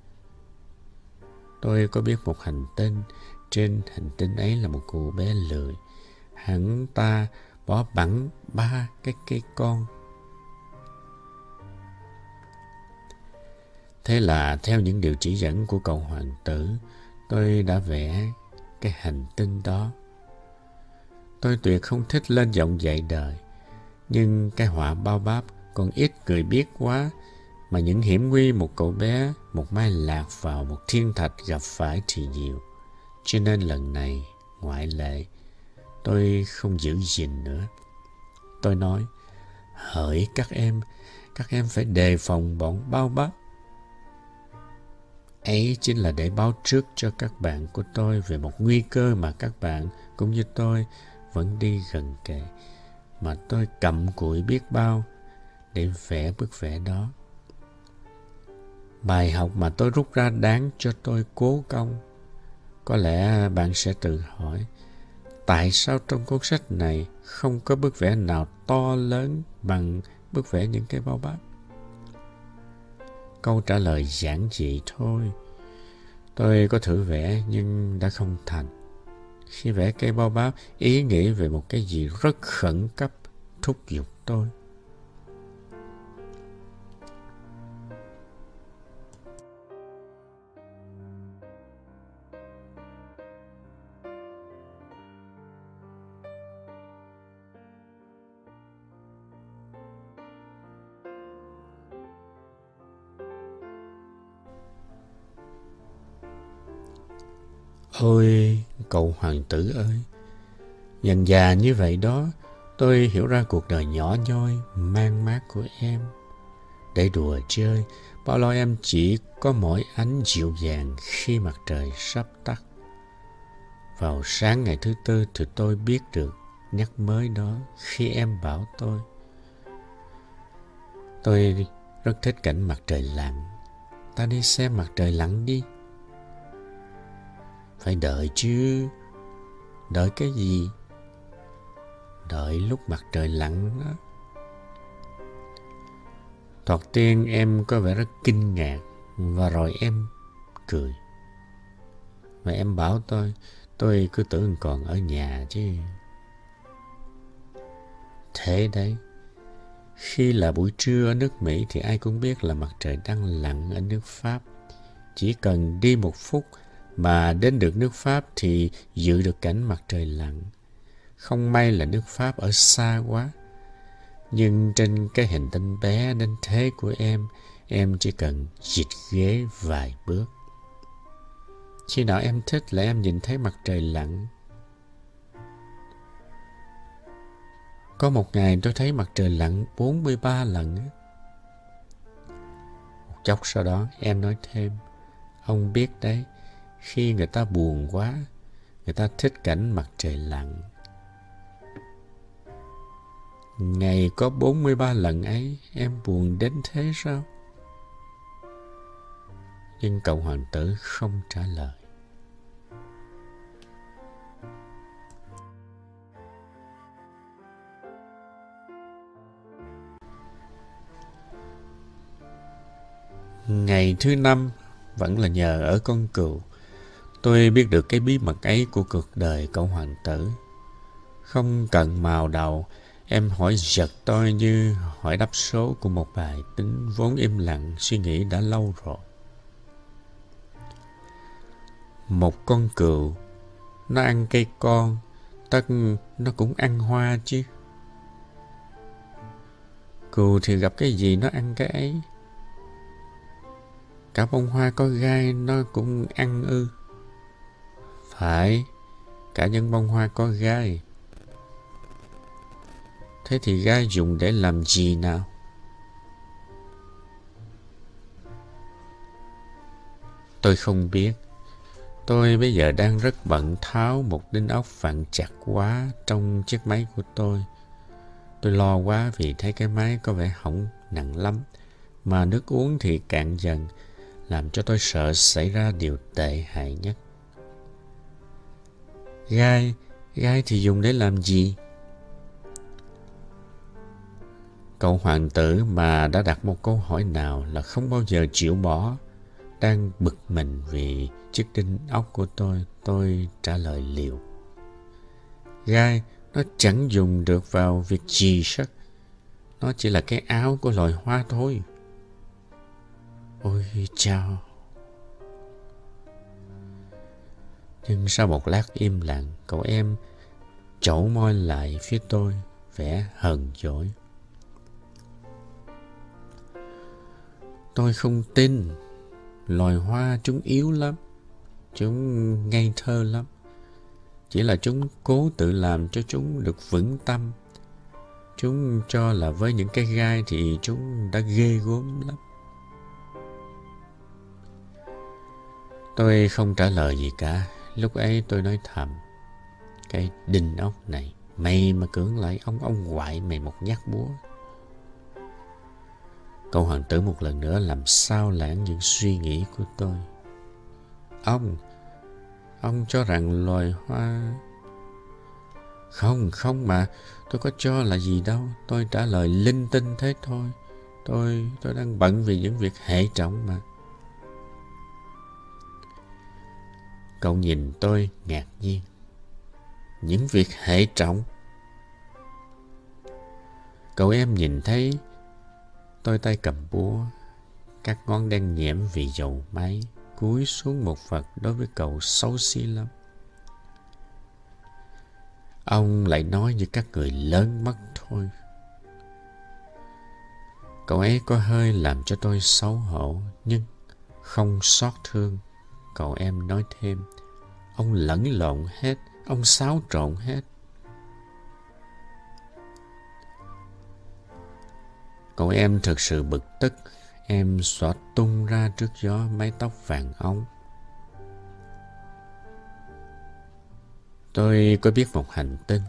Tôi có biết một hành tinh, trên hành tinh ấy là một cô bé lười. Hắn ta bỏ bẵng ba cái cây con. Thế là theo những điều chỉ dẫn của cậu hoàng tử, tôi đã vẽ cái hành tinh đó. Tôi tuyệt không thích lên giọng dạy đời, nhưng cái họa bao báp còn ít người biết quá mà những hiểm nguy một cậu bé, một mai lạc vào một thiên thạch gặp phải thì nhiều. Cho nên lần này, ngoại lệ, tôi không giữ gìn nữa. Tôi nói, hỡi các em, các em phải đề phòng bọn bao báp Ấy chính là để báo trước cho các bạn của tôi về một nguy cơ mà các bạn cũng như tôi vẫn đi gần kề. Mà tôi cặm cụi biết bao để vẽ bức vẽ đó. Bài học mà tôi rút ra đáng cho tôi cố công. Có lẽ bạn sẽ tự hỏi, tại sao trong cuốn sách này không có bức vẽ nào to lớn bằng bức vẽ những cái bao bát. Câu trả lời giản dị thôi. Tôi có thử vẽ nhưng đã không thành. Khi vẽ cây bao báp, ý nghĩ về một cái gì rất khẩn cấp thúc giục tôi. Ôi, cậu hoàng tử ơi! Dần già như vậy đó, tôi hiểu ra cuộc đời nhỏ nhoi, mang mát của em. Để đùa chơi, bao lo em chỉ có mỗi ánh dịu dàng khi mặt trời sắp tắt. Vào sáng ngày thứ tư thì tôi biết được nhắc mới đó khi em bảo tôi. Tôi rất thích cảnh mặt trời lặn. Ta đi xem mặt trời lặn đi. Phải đợi chứ. Đợi cái gì? Đợi lúc mặt trời lặn đó. Thoạt tiên em có vẻ rất kinh ngạc và rồi em cười. Và em bảo tôi, tôi cứ tưởng còn ở nhà chứ. Thế đấy, khi là buổi trưa ở nước Mỹ thì ai cũng biết là mặt trời đang lặn ở nước Pháp. Chỉ cần đi một phút mà đến được nước Pháp thì dự được cảnh mặt trời lặn. Không may là nước Pháp ở xa quá. Nhưng trên cái hành tinh bé đến thế của em, em chỉ cần dịch ghế vài bước. Khi nào em thích là em nhìn thấy mặt trời lặn. Có một ngày tôi thấy mặt trời lặn 43 lần. Một chốc sau đó em nói thêm, ông biết đấy, khi người ta buồn quá, người ta thích cảnh mặt trời lặn. Ngày có 43 lần ấy, em buồn đến thế sao? Nhưng cậu hoàng tử không trả lời. Ngày thứ năm vẫn là nhờ ở con cừu. Tôi biết được cái bí mật ấy của cuộc đời cậu hoàng tử. Không cần màu đầu, em hỏi giật tôi như hỏi đáp số của một bài tính vốn im lặng suy nghĩ đã lâu rồi. Một con cừu, nó ăn cây con, tất nó cũng ăn hoa chứ. Cừu thì gặp cái gì nó ăn cái ấy. Cả bông hoa có gai nó cũng ăn ư. Phải, cả những bông hoa có gai. Thế thì gai dùng để làm gì nào? Tôi không biết. Tôi bây giờ đang rất bận tháo một đinh ốc vặn chặt quá trong chiếc máy của tôi. Tôi lo quá vì thấy cái máy có vẻ hỏng nặng lắm. Mà nước uống thì cạn dần, làm cho tôi sợ xảy ra điều tệ hại nhất. Gai, gai thì dùng để làm gì? Cậu hoàng tử mà đã đặt một câu hỏi nào là không bao giờ chịu bỏ. Đang bực mình vì chiếc đinh ốc của tôi, tôi trả lời liệu. Gai, nó chẳng dùng được vào việc gì sắc. Nó chỉ là cái áo của loài hoa thôi. Ôi chao! Nhưng sau một lát im lặng, cậu em chẩu môi lại phía tôi, vẻ hờn dỗi. Tôi không tin. Loài hoa chúng yếu lắm. Chúng ngây thơ lắm. Chỉ là chúng cố tự làm cho chúng được vững tâm. Chúng cho là với những cái gai thì chúng đã ghê gốm lắm. Tôi không trả lời gì cả. Lúc ấy tôi nói thầm. Cái đình ốc này, mày mà cưỡng lại ông ông ngoại mày một nhát búa. Cậu hoàng tử một lần nữa làm sao lãng những suy nghĩ của tôi. Ông, ông cho rằng loài hoa... Không, không mà, tôi có cho là gì đâu. Tôi trả lời linh tinh thế thôi. Tôi, tôi đang bận vì những việc hệ trọng mà. Cậu nhìn tôi ngạc nhiên. Những việc hệ trọng? Cậu em nhìn thấy tôi tay cầm búa, các ngón đen nhiễm vì dầu máy, cúi xuống một vật đối với cậu xấu xí lắm. Ông lại nói như các người lớn mất thôi. Cậu ấy có hơi làm cho tôi xấu hổ, nhưng không xót thương. Cậu em nói thêm, ông lẫn lộn hết, ông xáo trộn hết. Cậu em thực sự bực tức, em xõa tung ra trước gió mái tóc vàng ống. Tôi có biết một hành tinh,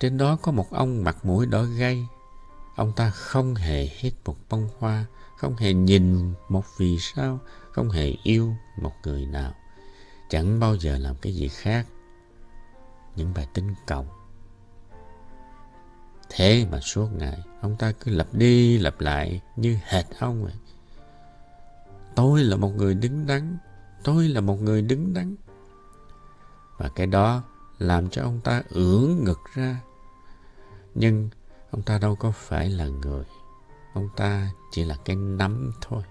trên đó có một ông mặt mũi đỏ gay. Ông ta không hề hít một bông hoa, không hề nhìn một vì sao, không hề yêu một người nào. Chẳng bao giờ làm cái gì khác. Những bài tính cộng Thế mà suốt ngày ông ta cứ lặp đi lặp lại như hệt ông vậy. Tôi là một người đứng đắn, tôi là một người đứng đắn. Và cái đó làm cho ông ta ưỡn ngực ra. Nhưng ông ta đâu có phải là người. Ông ta chỉ là cái nắm thôi.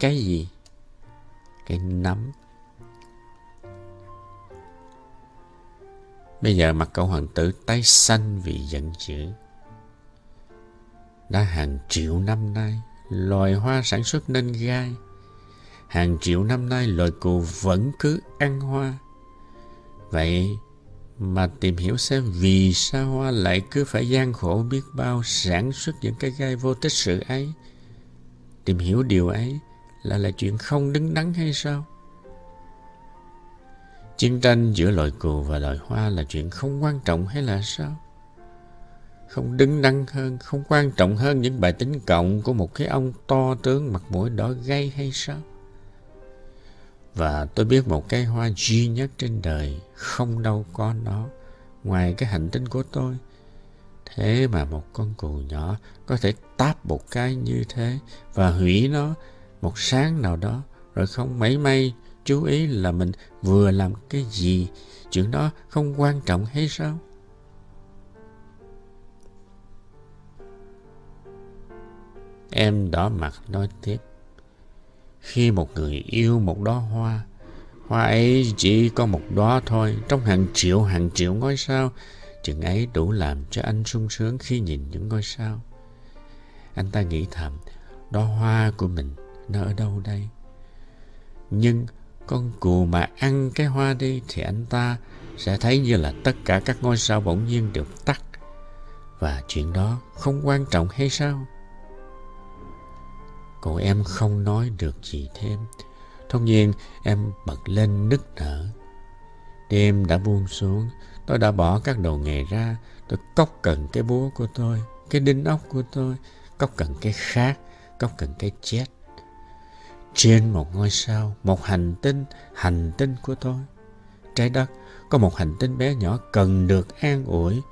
Cái gì? Cái nấm Bây giờ mặt cậu hoàng tử tái xanh vì giận dữ. Đã hàng triệu năm nay, loài hoa sản xuất nên gai. Hàng triệu năm nay, loài cừu vẫn cứ ăn hoa. Vậy mà tìm hiểu xem vì sao hoa lại cứ phải gian khổ biết bao sản xuất những cái gai vô tích sự ấy. Tìm hiểu điều ấy là là chuyện không đứng đắn hay sao? Chiến tranh giữa loài cừu và loài hoa là chuyện không quan trọng hay là sao? Không đứng đắn hơn, không quan trọng hơn những bài tính cộng của một cái ông to tướng mặt mũi đỏ gay hay sao? Và tôi biết một cái hoa duy nhất trên đời không đâu có nó ngoài cái hành tinh của tôi. Thế mà một con cừu nhỏ có thể táp một cái như thế và hủy nó một sáng nào đó. Rồi không mấy may chú ý là mình vừa làm cái gì. Chuyện đó không quan trọng hay sao? Em đỏ mặt nói tiếp. Khi một người yêu một đóa hoa hoa ấy chỉ có một đóa thôi. Trong hàng triệu hàng triệu ngôi sao, chừng ấy đủ làm cho anh sung sướng khi nhìn những ngôi sao. Anh ta nghĩ thầm, đóa hoa của mình nó ở đâu đây nhưng con cừu mà ăn cái hoa đi thì anh ta sẽ thấy như là tất cả các ngôi sao bỗng nhiên được tắt. Và chuyện đó không quan trọng hay sao? Cậu em không nói được gì thêm. Thông nhiên em bật lên nức nở. Đêm đã buông xuống, tôi đã bỏ các đồ nghề ra. Tôi cóc cần cái búa của tôi, cái đinh ốc của tôi, cóc cần cái khác, cóc cần cái chết. Trên một ngôi sao, một hành tinh, hành tinh của tôi. Trái đất có một hành tinh bé nhỏ cần được an ủi.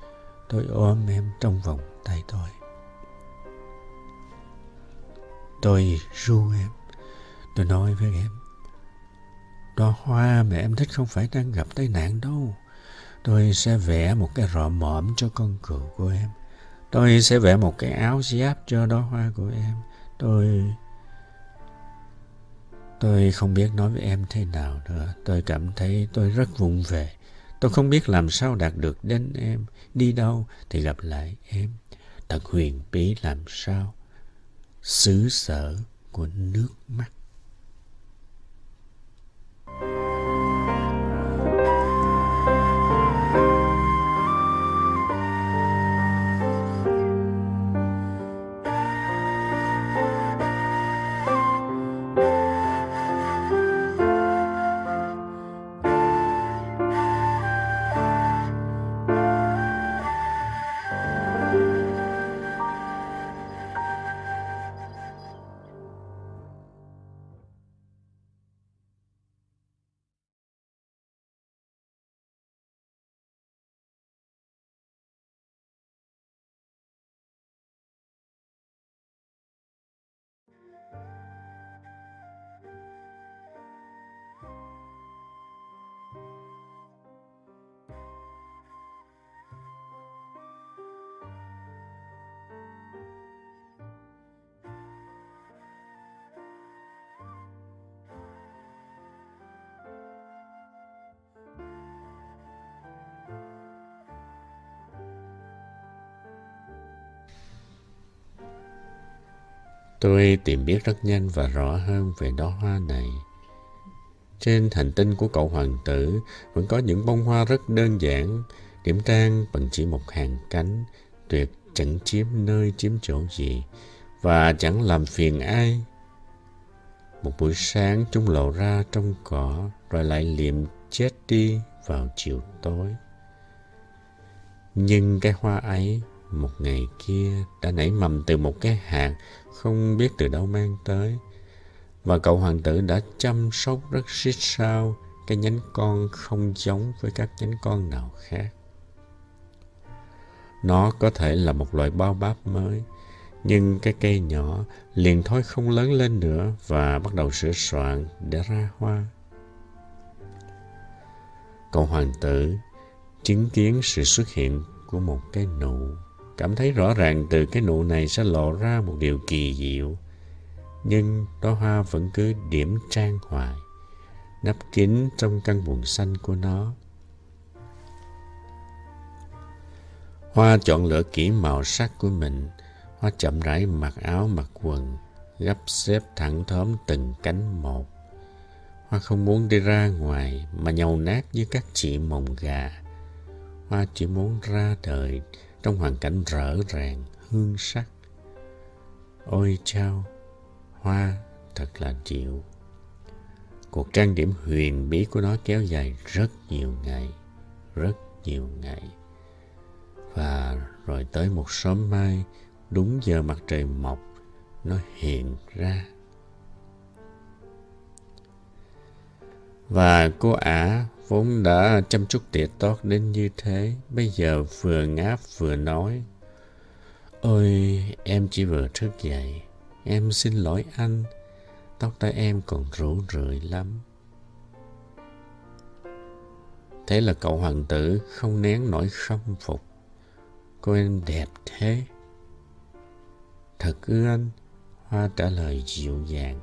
Tôi ôm em trong vòng tay tôi. Tôi ru em. Tôi nói với em. Đóa hoa mà em thích không phải đang gặp tai nạn đâu. Tôi sẽ vẽ một cái rọ mõm cho con cừu của em. Tôi sẽ vẽ một cái áo giáp cho đóa hoa của em. Tôi Tôi không biết nói với em thế nào nữa. Tôi cảm thấy tôi rất vụng về. Tôi không biết làm sao đạt được đến em. Đi đâu thì gặp lại em. Thật huyền bí làm sao. Xứ sở của nước mắt. Tôi tìm biết rất nhanh và rõ hơn về đó hoa này. Trên hành tinh của cậu hoàng tử vẫn có những bông hoa rất đơn giản, điểm trang bằng chỉ một hàng cánh, tuyệt chẳng chiếm nơi chiếm chỗ gì và chẳng làm phiền ai. Một buổi sáng chúng lộ ra trong cỏ rồi lại liệm chết đi vào chiều tối. Nhưng cái hoa ấy một ngày kia đã nảy mầm từ một cái hạt không biết từ đâu mang tới. Và cậu hoàng tử đã chăm sóc rất xít sao cái nhánh con không giống với các nhánh con nào khác. Nó có thể là một loại bao báp mới, nhưng cái cây nhỏ liền thôi không lớn lên nữa và bắt đầu sửa soạn để ra hoa. Cậu hoàng tử chứng kiến sự xuất hiện của một cái nụ, cảm thấy rõ ràng từ cái nụ này sẽ lộ ra một điều kỳ diệu. Nhưng đó hoa vẫn cứ điểm trang hoài, nắp kín trong căn buồng xanh của nó. Hoa chọn lựa kỹ màu sắc của mình, hoa chậm rãi mặc áo mặc quần, gấp xếp thẳng thóm từng cánh một. Hoa không muốn đi ra ngoài mà nhầu nát như các chị mồng gà. Hoa chỉ muốn ra đời trong hoàn cảnh rỡ ràng, hương sắc. Ôi chao, hoa thật là dịu. Cuộc trang điểm huyền bí của nó kéo dài rất nhiều ngày, rất nhiều ngày. Và rồi tới một sớm mai, đúng giờ mặt trời mọc, nó hiện ra. Và cô ả vốn đã chăm chút tỉa tót đến như thế, bây giờ vừa ngáp vừa nói. Ôi, em chỉ vừa thức dậy. Em xin lỗi anh, tóc tai em còn rủ rượi lắm. Thế là cậu hoàng tử không nén nổi khâm phục. Cô em đẹp thế. Thật ư anh, Hoa trả lời dịu dàng.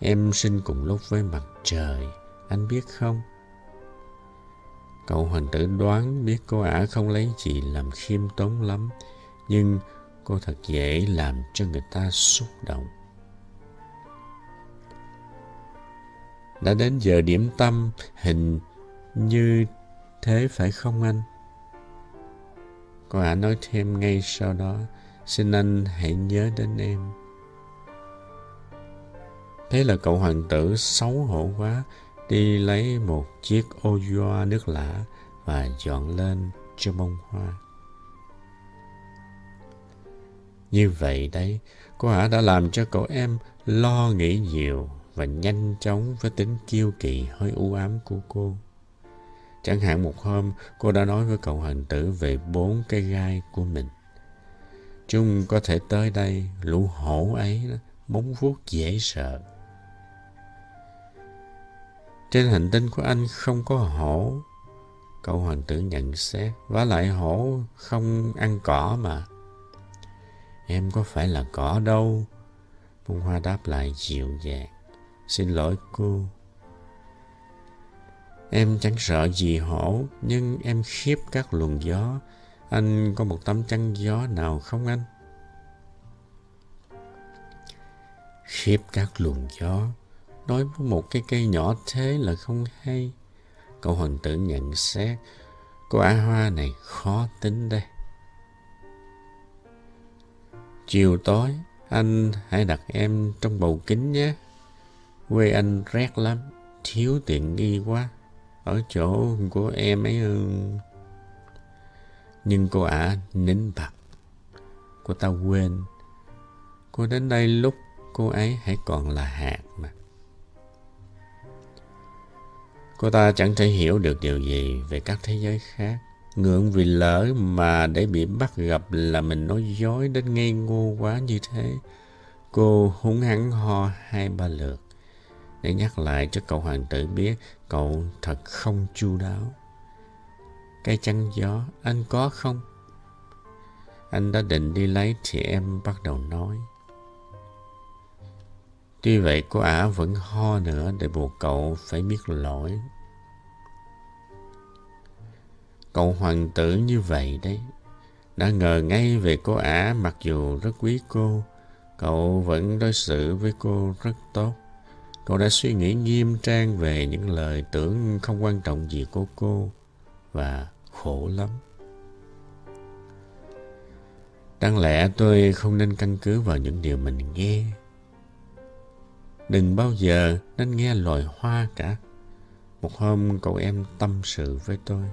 Em sinh cùng lúc với mặt trời, anh biết không? Cậu hoàng tử đoán biết cô ả không lấy gì làm khiêm tốn lắm, nhưng cô thật dễ làm cho người ta xúc động. Đã đến giờ điểm tâm, hình như thế phải không anh? Cô ả nói thêm ngay sau đó, xin anh hãy nhớ đến em. Thế là cậu hoàng tử xấu hổ quá, đi lấy một chiếc ô doa nước lã và dọn lên cho bông hoa. Như vậy đấy, cô ả đã làm cho cậu em lo nghĩ nhiều và nhanh chóng với tính kiêu kỳ hơi u ám của cô. Chẳng hạn một hôm, cô đã nói với cậu hoàng tử về bốn cái gai của mình. Chúng có thể tới đây, lũ hổ ấy, móng vuốt dễ sợ. Trên hành tinh của anh không có hổ. Cậu hoàng tử nhận xét, và lại hổ không ăn cỏ mà. Em có phải là cỏ đâu. Bông hoa đáp lại dịu dàng. Xin lỗi cô. Em chẳng sợ gì hổ, nhưng em khiếp các luồng gió. Anh có một tấm chắn gió nào không anh? Khiếp các luồng gió đối với một cái cây nhỏ thế là không hay. Cậu hoàng tử nhận xét, cô á hoa này khó tính đây. Chiều tối, anh hãy đặt em trong bầu kính nhé. Quê anh rét lắm, thiếu tiện nghi quá. Ở chỗ của em ấy... Nhưng cô ả nín bặt. Cô ta quên. Cô đến đây lúc cô ấy hãy còn là hạt mà. Cô ta chẳng thể hiểu được điều gì về các thế giới khác. Ngượng vì lỡ mà để bị bắt gặp là mình nói dối đến ngây ngô quá như thế. Cô húng hắn ho hai ba lượt để nhắc lại cho cậu hoàng tử biết cậu thật không chu đáo. cây chăn gió, anh có không? Anh đã định đi lấy thì em bắt đầu nói. Tuy vậy, cô ả vẫn ho nữa để buộc cậu phải biết lỗi. Cậu hoàng tử như vậy đấy. Đã ngờ ngay về cô ả, mặc dù rất quý cô, Cậu vẫn đối xử với cô rất tốt. Cậu đã suy nghĩ nghiêm trang về những lời tưởng không quan trọng gì của cô và khổ lắm. Đáng lẽ tôi không nên căn cứ vào những điều mình nghe. Đừng bao giờ nên nghe loài hoa cả. Một hôm cậu em tâm sự với tôi.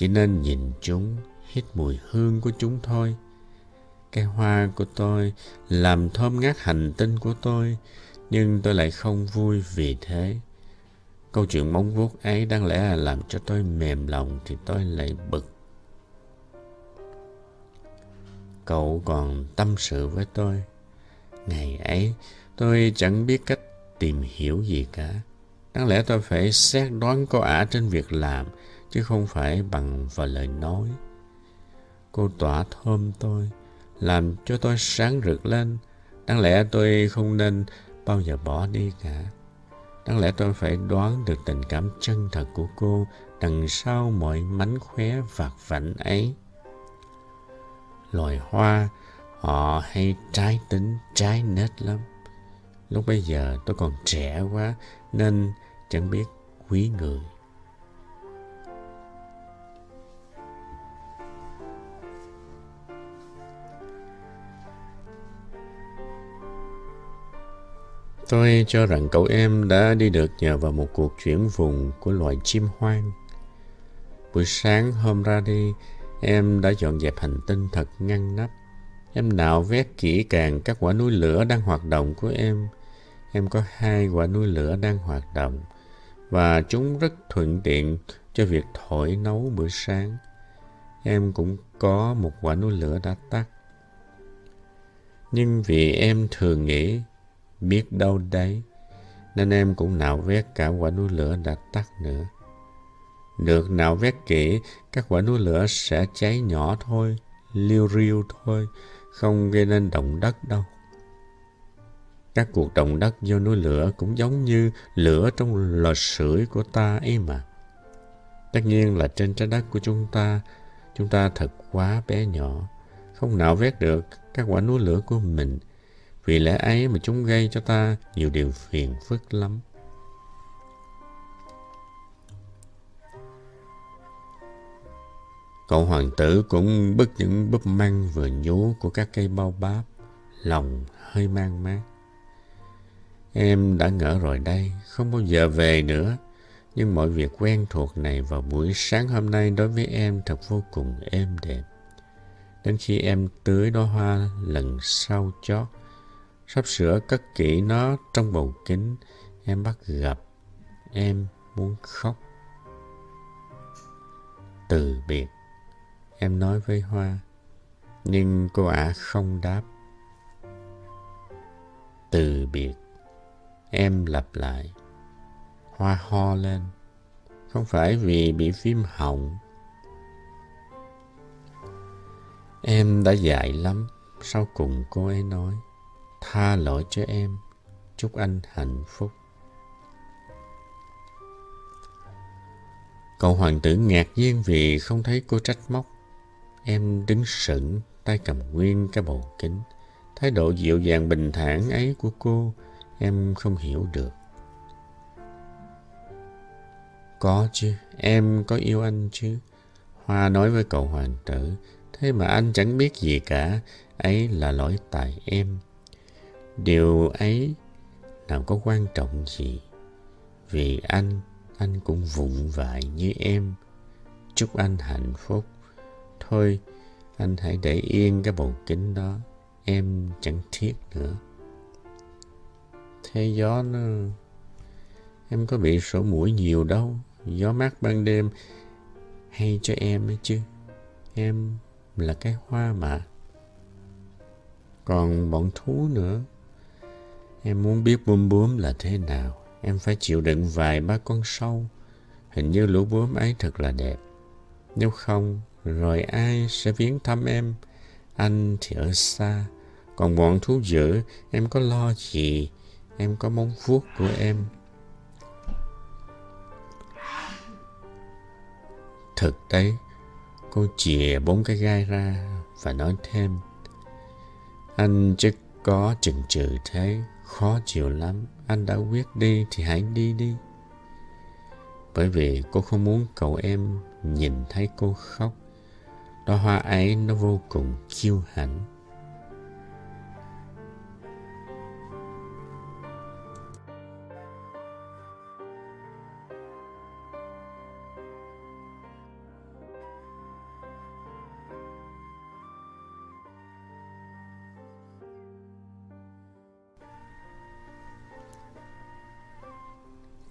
Chỉ nên nhìn chúng, hít mùi hương của chúng thôi. Cây hoa của tôi làm thơm ngát hành tinh của tôi, nhưng tôi lại không vui vì thế. Câu chuyện móng vuốt ấy đáng lẽ là làm cho tôi mềm lòng thì tôi lại bực. Cậu còn tâm sự với tôi. Ngày ấy, tôi chẳng biết cách tìm hiểu gì cả. Đáng lẽ tôi phải xét đoán cô ả trên việc làm, chứ không phải bằng và lời nói. Cô tỏa thơm tôi, làm cho tôi sáng rực lên. Đáng lẽ tôi không nên bao giờ bỏ đi cả. Đáng lẽ tôi phải đoán được tình cảm chân thật của cô đằng sau mọi mánh khóe vặt vảnh ấy. Loài hoa, họ hay trái tính, trái nết lắm. Lúc bây giờ tôi còn trẻ quá nên chẳng biết quý người. Tôi cho rằng cậu em đã đi được nhờ vào một cuộc chuyển vùng của loài chim hoang. Buổi sáng hôm ra đi, em đã dọn dẹp hành tinh thật ngăn nắp. Em nạo vét kỹ càng các quả núi lửa đang hoạt động của em. Em có hai quả núi lửa đang hoạt động và chúng rất thuận tiện cho việc thổi nấu bữa sáng. Em cũng có một quả núi lửa đã tắt. Nhưng vì em thường nghĩ biết đâu đấy, nên em cũng nạo vét cả quả núi lửa đã tắt nữa. Được nạo vét kỹ, các quả núi lửa sẽ cháy nhỏ thôi, liêu riêu thôi, không gây nên động đất đâu. Các cuộc động đất do núi lửa cũng giống như lửa trong lò sưởi của ta ấy mà. Tất nhiên là trên trái đất của chúng ta, chúng ta thật quá bé nhỏ, không nạo vét được các quả núi lửa của mình. Vì lẽ ấy mà chúng gây cho ta nhiều điều phiền phức lắm. Cậu hoàng tử cũng bứt những búp măng vừa nhú của các cây bao báp, lòng hơi mang mát. Em đã ngỡ rồi đây, không bao giờ về nữa. Nhưng mọi việc quen thuộc này vào buổi sáng hôm nay đối với em thật vô cùng êm đẹp. Đến khi em tưới đóa hoa lần sau chót, sắp sửa cất kỹ nó trong bầu kính, em bắt gặp, em muốn khóc. Từ biệt, em nói với Hoa, nhưng cô ả không đáp. Từ biệt. Em lặp lại. Hoa ho lên. Không phải vì bị phim hỏng. Em đã dại lắm. Sau cùng cô ấy nói. Tha lỗi cho em. Chúc anh hạnh phúc. Cậu hoàng tử ngạc nhiên vì không thấy cô trách móc. Em đứng sững, tay cầm nguyên cái bầu kính. Thái độ dịu dàng bình thản ấy của cô Em không hiểu được. Có chứ, em có yêu anh chứ. Hoa nói với cậu hoàng tử, thế mà anh chẳng biết gì cả, ấy là lỗi tại em. Điều ấy nào có quan trọng gì. Vì anh, anh cũng vụng vại như em. Chúc anh hạnh phúc. Thôi, anh hãy để yên cái bầu kính đó. Em chẳng thiết nữa. Thế gió nó... Em có bị sổ mũi nhiều đâu. Gió mát ban đêm hay cho em ấy chứ. Em là cái hoa mà. Còn bọn thú nữa. Em muốn biết bướm bướm là thế nào. Em phải chịu đựng vài ba con sâu. Hình như lũ bướm ấy thật là đẹp. Nếu không, rồi ai sẽ viếng thăm em? Anh thì ở xa. Còn bọn thú dữ, em có lo gì? Em có móng vuốt của em. Thực đấy, cô chìa bốn cái gai ra và nói thêm. Anh chứ có chừng chừ thế, khó chịu lắm. Anh đã quyết đi thì hãy đi đi. Bởi vì cô không muốn cậu em nhìn thấy cô khóc. Đóa hoa ấy nó vô cùng kiêu hãnh.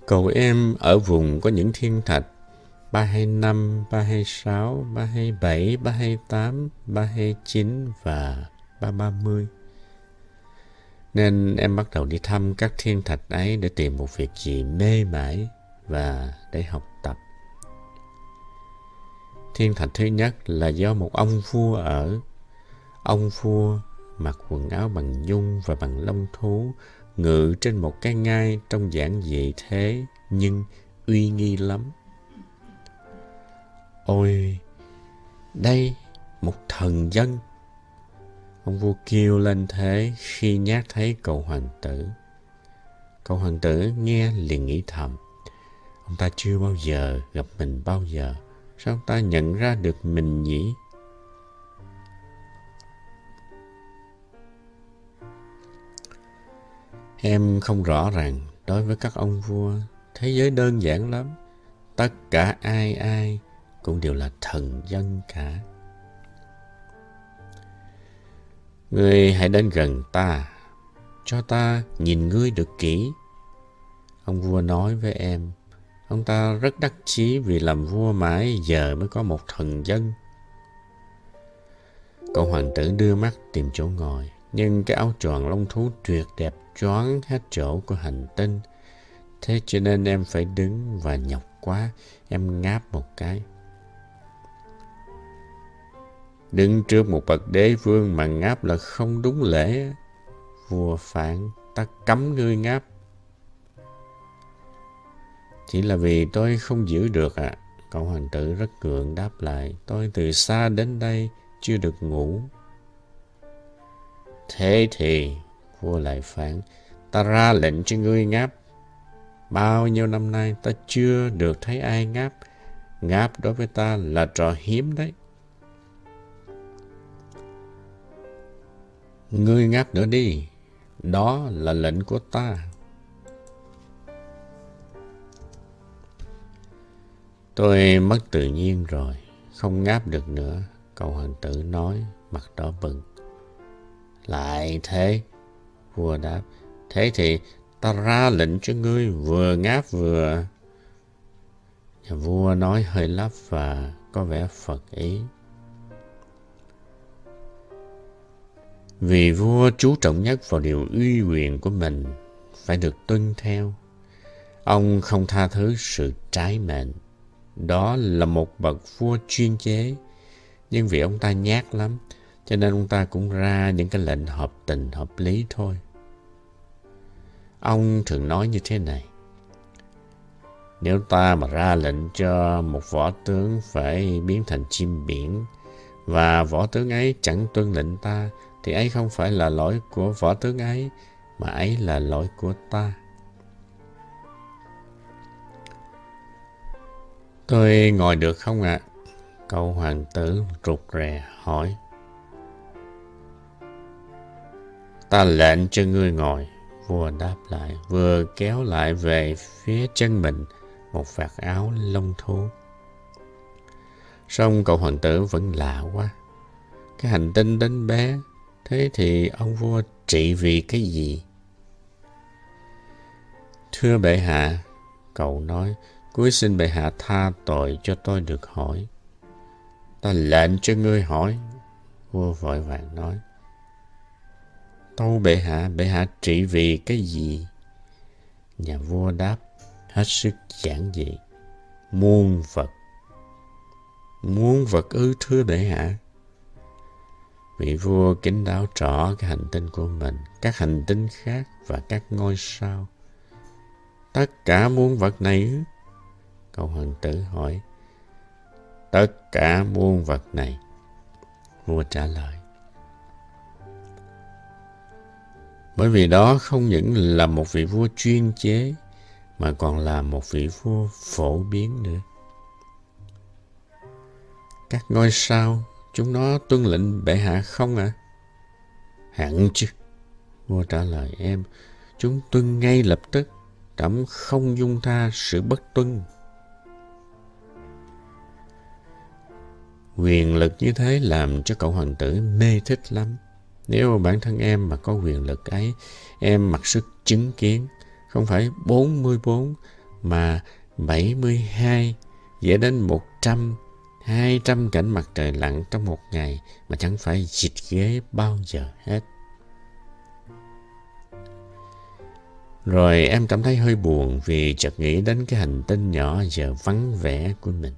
Cậu em ở vùng có những thiên thạch 325, 326, 327, 328, 329 và 330. Nên em bắt đầu đi thăm các thiên thạch ấy để tìm một việc gì mê mải và để học tập. Thiên thạch thứ nhất là do một ông vua ở. Ông vua mặc quần áo bằng nhung và bằng lông thú ngự trên một cái ngai trong giảng dị thế nhưng uy nghi lắm. Ôi, đây một thần dân. Ông vua kêu lên thế khi nhát thấy cậu hoàng tử. Cậu hoàng tử nghe liền nghĩ thầm. Ông ta chưa bao giờ gặp mình bao giờ. Sao ông ta nhận ra được mình nhỉ? Em không rõ ràng đối với các ông vua, thế giới đơn giản lắm. Tất cả ai ai cũng đều là thần dân cả. Ngươi hãy đến gần ta, cho ta nhìn ngươi được kỹ. Ông vua nói với em, ông ta rất đắc chí vì làm vua mãi giờ mới có một thần dân. Cậu hoàng tử đưa mắt tìm chỗ ngồi, nhưng cái áo choàng lông thú tuyệt đẹp choáng hết chỗ của hành tinh. Thế cho nên em phải đứng và nhọc quá, em ngáp một cái. Đứng trước một bậc đế vương mà ngáp là không đúng lễ. Vua phản, ta cấm ngươi ngáp. Chỉ là vì tôi không giữ được ạ. À. Cậu hoàng tử rất gượng đáp lại. Tôi từ xa đến đây chưa được ngủ. Thế thì Vua lại phán, ta ra lệnh cho ngươi ngáp. Bao nhiêu năm nay ta chưa được thấy ai ngáp. Ngáp đối với ta là trò hiếm đấy. Ngươi ngáp nữa đi. Đó là lệnh của ta. Tôi mất tự nhiên rồi, không ngáp được nữa, cậu hoàng tử nói, mặt đỏ bừng. Lại thế, Vua đáp, thế thì ta ra lệnh cho ngươi vừa ngáp vừa... Nhà vua nói hơi lắp và có vẻ phật ý. Vì vua chú trọng nhất vào điều uy quyền của mình phải được tuân theo. Ông không tha thứ sự trái mệnh. Đó là một bậc vua chuyên chế. Nhưng vì ông ta nhát lắm, cho nên ông ta cũng ra những cái lệnh hợp tình, hợp lý thôi. Ông thường nói như thế này. Nếu ta mà ra lệnh cho một võ tướng phải biến thành chim biển, và võ tướng ấy chẳng tuân lệnh ta, thì ấy không phải là lỗi của võ tướng ấy, mà ấy là lỗi của ta. Tôi ngồi được không ạ? À? Cậu hoàng tử rụt rè hỏi. Ta lệnh cho ngươi ngồi. Vua đáp lại, vừa kéo lại về phía chân mình một vạt áo lông thú. Xong cậu hoàng tử vẫn lạ quá. Cái hành tinh đến bé, thế thì ông vua trị vì cái gì? Thưa bệ hạ, cậu nói, cuối xin bệ hạ tha tội cho tôi được hỏi. Ta lệnh cho ngươi hỏi. Vua vội vàng nói. Tâu bệ hạ, bệ hạ trị vì cái gì? Nhà vua đáp, hết sức giản dị. Muôn vật. Muôn vật ư thưa bệ hạ. Vị vua kính đáo trỏ cái hành tinh của mình, các hành tinh khác và các ngôi sao. Tất cả muôn vật này câu Cậu hoàng tử hỏi. Tất cả muôn vật này. Vua trả lời. Bởi vì đó không những là một vị vua chuyên chế, mà còn là một vị vua phổ biến nữa. Các ngôi sao, chúng nó tuân lệnh bệ hạ không ạ? À? Hẳn chứ. Vua trả lời em, chúng tuân ngay lập tức, trẫm không dung tha sự bất tuân. Quyền lực như thế làm cho cậu hoàng tử mê thích lắm. Nếu bản thân em mà có quyền lực ấy, em mặc sức chứng kiến, không phải 44 mà 72, dễ đến 100, 200 cảnh mặt trời lặn trong một ngày mà chẳng phải dịch ghế bao giờ hết. Rồi em cảm thấy hơi buồn vì chợt nghĩ đến cái hành tinh nhỏ giờ vắng vẻ của mình.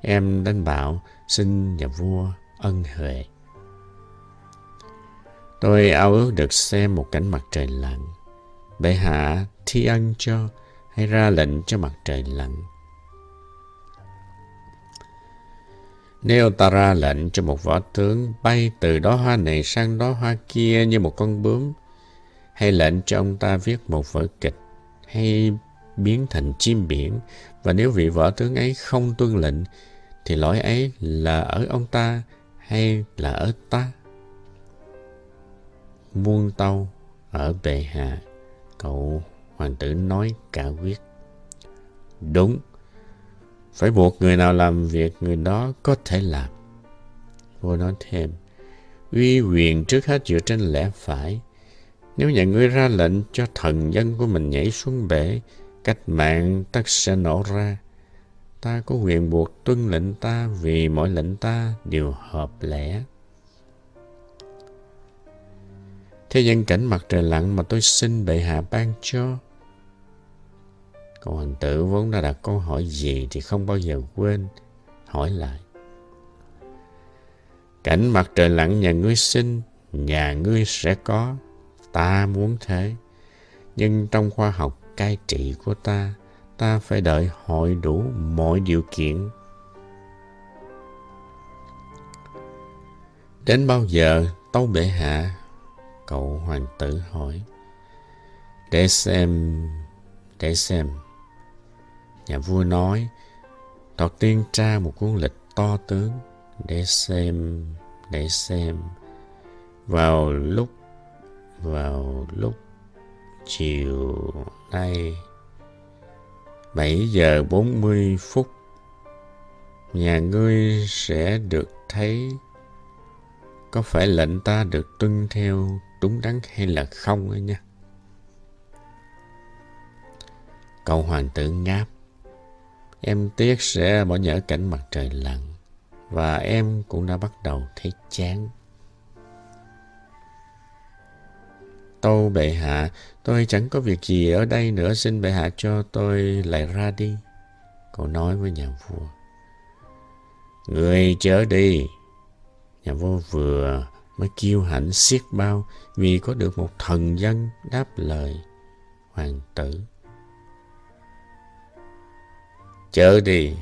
Em đến bảo xin nhà vua ân huệ. Tôi ao ước được xem một cảnh mặt trời lặn. Bệ hạ thi ân cho hay ra lệnh cho mặt trời lặn. Nếu ta ra lệnh cho một võ tướng bay từ đó hoa này sang đó hoa kia như một con bướm, hay lệnh cho ông ta viết một vở kịch, hay biến thành chim biển, và nếu vị võ tướng ấy không tuân lệnh, thì lỗi ấy là ở ông ta hay là ở ta? Muôn tâu ở bệ hạ, cậu hoàng tử nói cả quyết. Đúng, phải buộc người nào làm việc người đó có thể làm. Vua nói thêm, uy quyền trước hết dựa trên lẽ phải. Nếu nhà ngươi ra lệnh cho thần dân của mình nhảy xuống bể, cách mạng tất sẽ nổ ra. Ta có quyền buộc tuân lệnh ta vì mọi lệnh ta đều hợp lẽ. Thế gian cảnh mặt trời lặn mà tôi xin bệ hạ ban cho. Cậu hoàng tử vốn đã đặt câu hỏi gì thì không bao giờ quên. Hỏi lại. Cảnh mặt trời lặn nhà ngươi xin, nhà ngươi sẽ có. Ta muốn thế. Nhưng trong khoa học cai trị của ta, ta phải đợi hội đủ mọi điều kiện. Đến bao giờ tâu bệ hạ? Cậu hoàng tử hỏi. Để xem, để xem. Nhà vua nói, Thoạt tiên tra một cuốn lịch to tướng để xem, để xem. Vào lúc, vào lúc chiều nay 7 giờ 40 phút nhà ngươi sẽ được thấy có phải lệnh ta được tuân theo đúng đắn hay là không ấy nha. Cậu hoàng tử ngáp. Em tiếc sẽ bỏ nhỡ cảnh mặt trời lặn và em cũng đã bắt đầu thấy chán. Tâu bệ hạ, tôi chẳng có việc gì ở đây nữa, xin bệ hạ cho tôi lại ra đi. Cậu nói với nhà vua. Người chớ đi. Nhà vua vừa mới kiêu hãnh xiết bao vì có được một thần dân đáp lời hoàng tử. Chớ đi,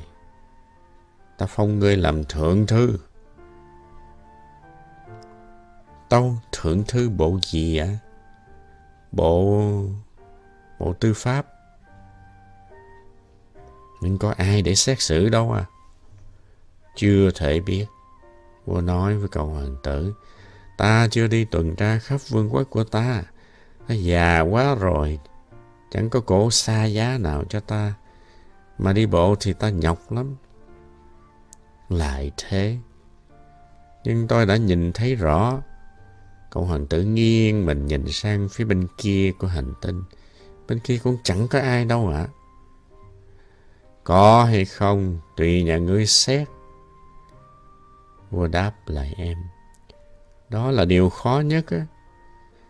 ta phong ngươi làm thượng thư. Tâu thượng thư bộ gì ạ? À? Bộ... Bộ tư pháp. Nhưng có ai để xét xử đâu à? Chưa thể biết. Vua nói với cậu hoàng tử. Ta chưa đi tuần tra khắp vương quốc của ta. Ta già quá rồi. Chẳng có cổ xa giá nào cho ta. Mà đi bộ thì ta nhọc lắm. Lại thế. Nhưng tôi đã nhìn thấy rõ Cậu hoàng tử nghiêng mình nhìn sang phía bên kia của hành tinh. Bên kia cũng chẳng có ai đâu ạ. Có hay không, tùy nhà ngươi xét. Vua đáp lại em. Đó là điều khó nhất á.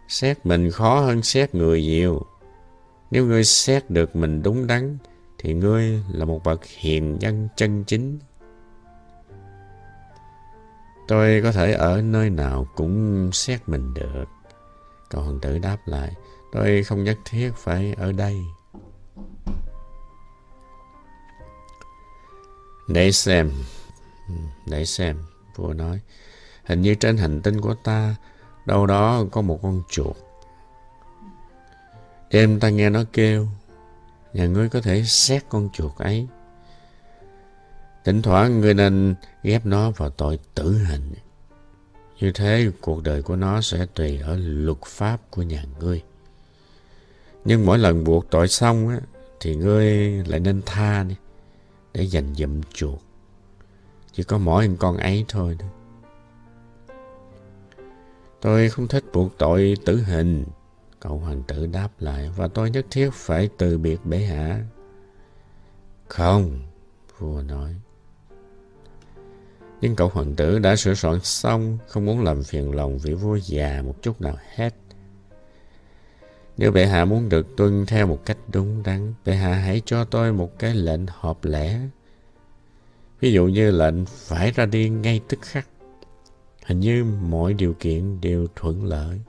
Xét mình khó hơn xét người nhiều. Nếu ngươi xét được mình đúng đắn, thì ngươi là một bậc hiền nhân chân chính. Tôi có thể ở nơi nào cũng xét mình được. Cậu hoàng tử đáp lại, tôi không nhất thiết phải ở đây. Để xem, để xem, vua nói. Hình như trên hành tinh của ta, đâu đó có một con chuột. Đêm ta nghe nó kêu, nhà ngươi có thể xét con chuột ấy. Thỉnh thoảng ngươi nên ghép nó vào tội tử hình. Như thế cuộc đời của nó sẽ tùy ở luật pháp của nhà ngươi. Nhưng mỗi lần buộc tội xong á, thì ngươi lại nên tha đi để dành dụm chuột. Chỉ có mỗi con ấy thôi đó. Tôi không thích buộc tội tử hình. Cậu hoàng tử đáp lại và tôi nhất thiết phải từ biệt bệ hạ. Không, vua nói. Nhưng cậu hoàng tử đã sửa soạn xong, không muốn làm phiền lòng vị vua già một chút nào hết. Nếu bệ hạ muốn được tuân theo một cách đúng đắn, bệ hạ hãy cho tôi một cái lệnh hợp lẽ. Ví dụ như lệnh phải ra đi ngay tức khắc. Hình như mọi điều kiện đều thuận lợi.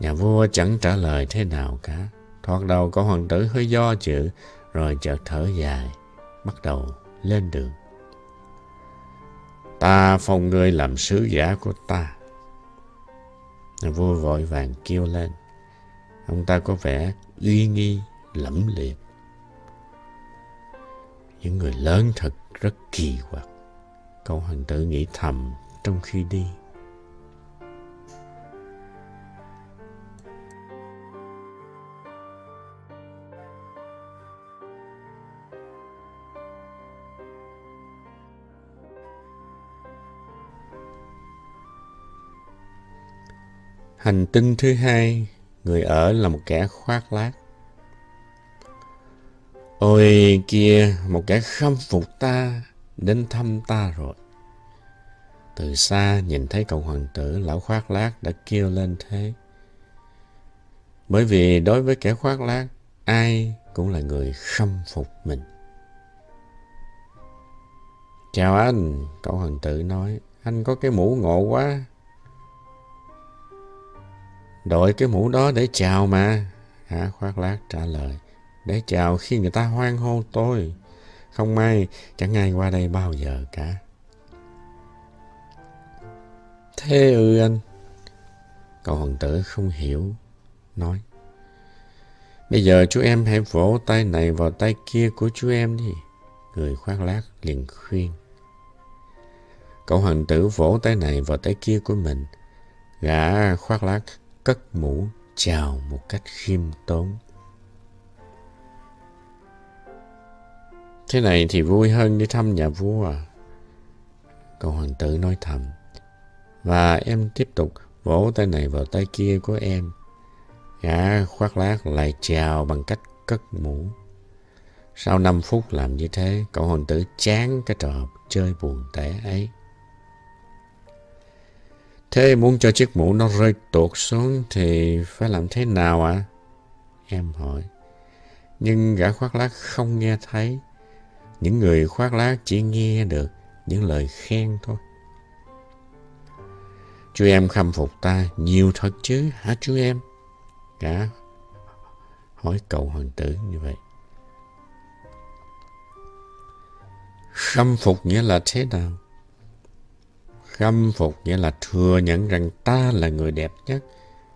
Nhà vua chẳng trả lời thế nào cả. Thoạt đầu có hoàng tử hơi do dự, rồi chợt thở dài, bắt đầu lên đường. Ta phong ngươi làm sứ giả của ta. Nhà vua vội vàng kêu lên. Ông ta có vẻ uy nghi, lẫm liệt. Những người lớn thật rất kỳ quặc. Cậu hoàng tử nghĩ thầm trong khi đi. Hành tinh thứ hai, người ở là một kẻ khoác lác. Ôi kia, một kẻ khâm phục ta, đến thăm ta rồi. Từ xa nhìn thấy cậu hoàng tử lão khoác lác đã kêu lên thế. Bởi vì đối với kẻ khoác lác, ai cũng là người khâm phục mình. Chào anh, cậu hoàng tử nói, anh có cái mũ ngộ quá. Đội cái mũ đó để chào mà. Hả khoác lác trả lời. Để chào khi người ta hoan hô tôi. Không may, chẳng ai qua đây bao giờ cả. Thế ư anh? Cậu hoàng tử không hiểu, nói. Bây giờ chú em hãy vỗ tay này vào tay kia của chú em đi. Người khoác lác liền khuyên. Cậu hoàng tử vỗ tay này vào tay kia của mình. Gã khoác lác cất mũ chào một cách khiêm tốn. Thế này thì vui hơn đi thăm nhà vua à? Cậu hoàng tử nói thầm. Và em tiếp tục vỗ tay này vào tay kia của em. Gã khoác lác lại chào bằng cách cất mũ. Sau 5 phút làm như thế, cậu hoàng tử chán cái trò chơi buồn tẻ ấy. Thế muốn cho chiếc mũ nó rơi tuột xuống thì phải làm thế nào ạ? À? Em hỏi. Nhưng gã khoác lác không nghe thấy. Những người khoác lác chỉ nghe được những lời khen thôi. Chú em khâm phục ta nhiều thật chứ hả chú em? cả hỏi cậu hoàng tử như vậy. Khâm phục nghĩa là thế nào? Khâm phục nghĩa là thừa nhận rằng ta là người đẹp nhất,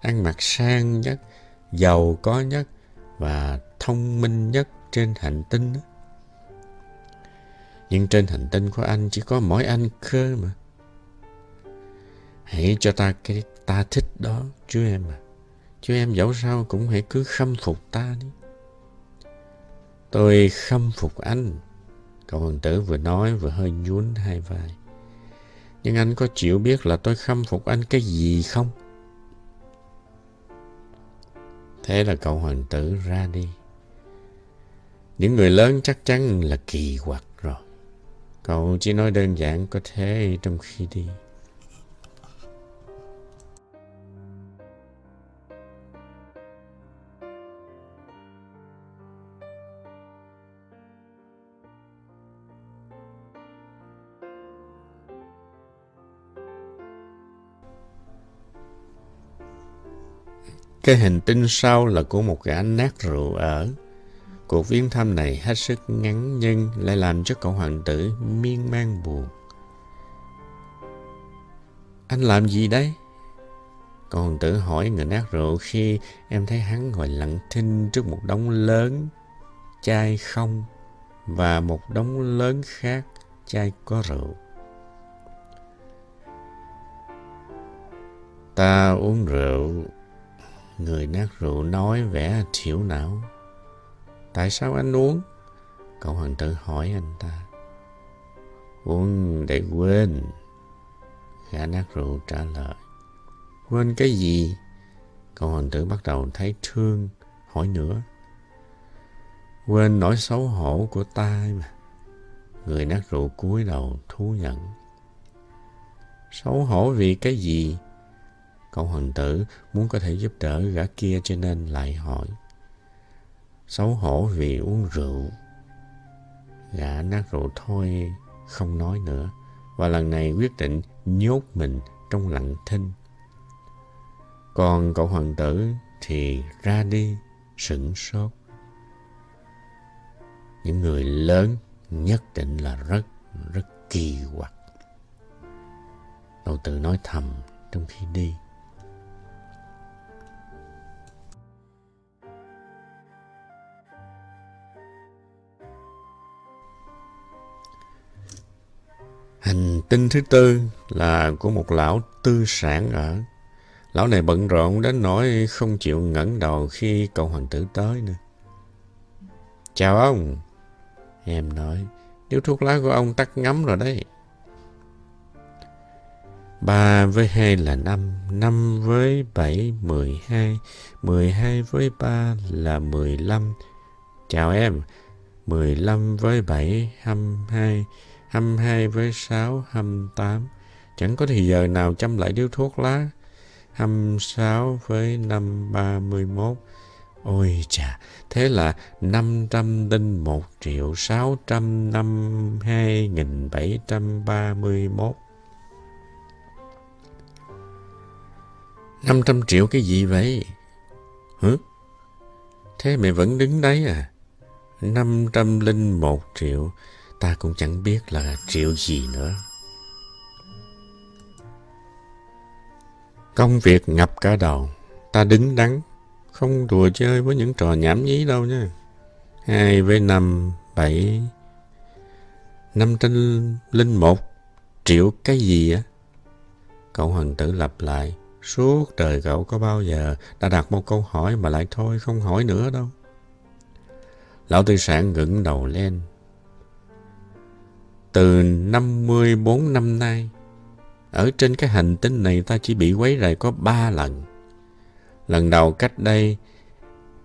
ăn mặc sang nhất, giàu có nhất và thông minh nhất trên hành tinh. Nhưng trên hành tinh của anh chỉ có mỗi anh cơ mà. Hãy cho ta cái ta thích đó, chú em à. Chú em dẫu sao cũng hãy cứ khâm phục ta đi. Tôi khâm phục anh. Cậu hoàng tử vừa nói vừa hơi nhún hai vai. Nhưng anh có chịu biết là tôi khâm phục anh cái gì không? Thế là cậu hoàng tử ra đi. Những người lớn chắc chắn là kỳ quặc. Cậu chỉ nói đơn giản có thế trong khi đi. Cái hành tinh sau là của một gã nát rượu ở. Cuộc viếng thăm này hết sức ngắn nhưng lại làm cho cậu hoàng tử miên man buồn. Anh làm gì đấy? Cậu hoàng tử hỏi người nát rượu khi em thấy hắn ngồi lặng thinh trước một đống lớn chai không và một đống lớn khác chai có rượu. Ta uống rượu, người nát rượu nói vẻ thiểu não. Tại sao anh uống? Cậu hoàng tử hỏi anh ta. Uống để quên. Gã nát rượu trả lời. Quên cái gì? Cậu hoàng tử bắt đầu thấy thương, hỏi nữa. Quên nỗi xấu hổ của ta mà. Người nát rượu cúi đầu thú nhận. Xấu hổ vì cái gì? Cậu hoàng tử muốn có thể giúp đỡ gã kia cho nên lại hỏi. Xấu hổ vì uống rượu. Gã nát rượu thôi, không nói nữa và lần này quyết định nhốt mình trong lặng thinh. Còn cậu hoàng tử thì ra đi, sửng sốt. Những người lớn nhất định là rất rất kỳ quặc. Cậu tự nói thầm trong khi đi. Hành tinh thứ tư là của một lão tư sản ở. Lão này bận rộn đến nỗi không chịu ngẩng đầu khi cậu hoàng tử tới nữa. Chào ông. Em nói, điếu thuốc lá của ông tắt ngấm rồi đấy. Ba với hai là năm, năm với bảy, mười hai, mười hai với ba là mười lăm. Chào em, mười lăm với bảy, hăm hai, 22 với 6, 28. Chẳng có thì giờ nào chăm lại điếu thuốc lá. 26 với 5, 31. Ôi chà, thế là 500 đinh 1 triệu 652 nghìn 731. 500 triệu cái gì vậy? Hả? Thế mày vẫn đứng đấy à? 501 triệu ta cũng chẳng biết là triệu gì nữa. Công việc ngập cả đầu, ta đứng đắn, không đùa chơi với những trò nhảm nhí đâu nha. Hai với năm, bảy, năm trăm linh một triệu cái gì á? Cậu hoàng tử lặp lại, suốt đời cậu có bao giờ đã đặt một câu hỏi mà lại thôi không hỏi nữa đâu. Lão tư sản ngẩng đầu lên, từ 54 năm nay, ở trên cái hành tinh này ta chỉ bị quấy rầy có ba lần. Lần đầu cách đây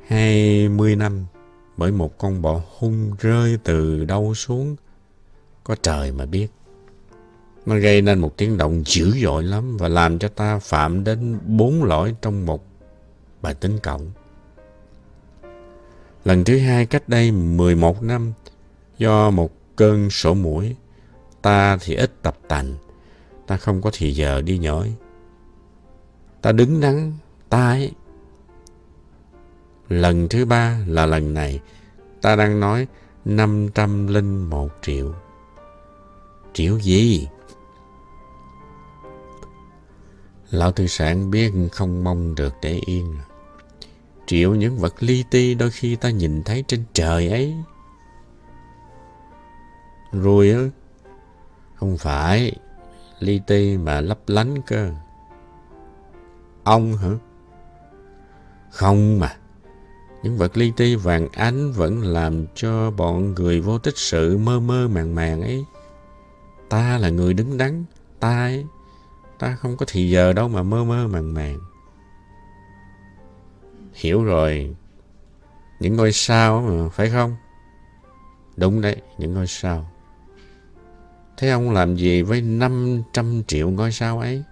20 năm bởi một con bọ hung rơi từ đâu xuống. Có trời mà biết. Nó gây nên một tiếng động dữ dội lắm và làm cho ta phạm đến bốn lỗi trong một bài tính cộng. Lần thứ hai cách đây 11 năm do một cơn sổ mũi Ta thì ít tập tành, ta không có thì giờ đi nhỏi. Ta đứng đắn, ta ấy. Lần thứ ba là lần này, ta đang nói 501 triệu. Triệu gì? Lão tư sản biết không mong được để yên. Triệu những vật li ti đôi khi ta nhìn thấy trên trời ấy. Rồi không phải, li ti mà lấp lánh cơ. Ông hả? Không mà. Những vật li ti vàng ánh vẫn làm cho bọn người vô tích sự mơ mơ màng màng ấy. Ta là người đứng đắn, ta ấy. Ta không có thì giờ đâu mà mơ mơ màng màng. Hiểu rồi. Những ngôi sao mà, phải không? Đúng đấy, những ngôi sao. Thế ông làm gì với 500 triệu ngôi sao ấy?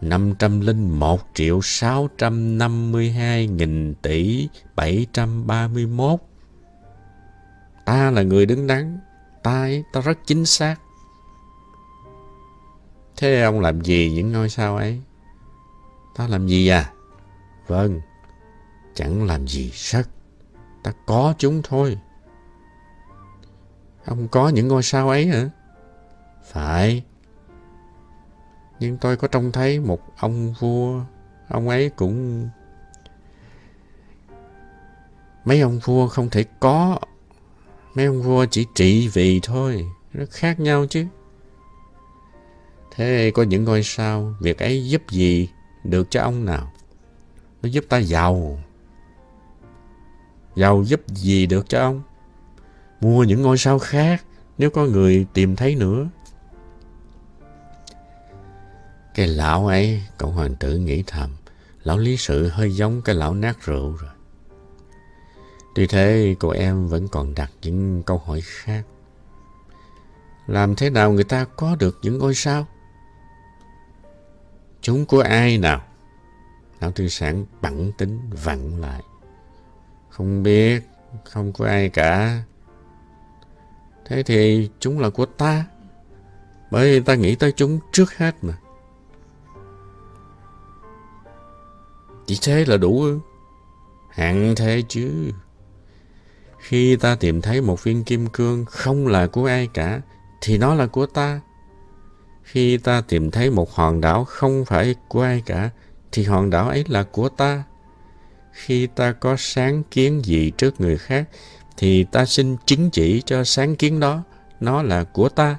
501 triệu 652 nghìn tỷ 731. Ta là người đứng đắn. Ta ấy, ta rất chính xác. Thế ông làm gì những ngôi sao ấy? Ta làm gì à? Vâng, chẳng làm gì sắc. Ta có chúng thôi. Ông có những ngôi sao ấy hả? Phải. Nhưng tôi có trông thấy một ông vua, ông ấy cũng... Mấy ông vua không thể có, mấy ông vua chỉ trị vì thôi, rất khác nhau chứ. Thế có những ngôi sao, việc ấy giúp gì được cho ông nào? Nó giúp ta giàu. Giàu giúp gì được cho ông? Mua những ngôi sao khác nếu có người tìm thấy nữa. Cái lão ấy, cậu hoàng tử nghĩ thầm, lão lý sự hơi giống cái lão nát rượu rồi. Tuy thế, cô em vẫn còn đặt những câu hỏi khác. Làm thế nào người ta có được những ngôi sao? Chúng của ai nào? Lão tư sản bẳng tính vặn lại. Không biết, không có ai cả. Thế thì chúng là của ta. Bởi ta nghĩ tới chúng trước hết mà. Chỉ thế là đủ ư? Hẳn thế chứ. Khi ta tìm thấy một viên kim cương không là của ai cả, thì nó là của ta. Khi ta tìm thấy một hòn đảo không phải của ai cả, thì hòn đảo ấy là của ta. Khi ta có sáng kiến gì trước người khác, thì ta xin chứng chỉ cho sáng kiến đó, nó là của ta.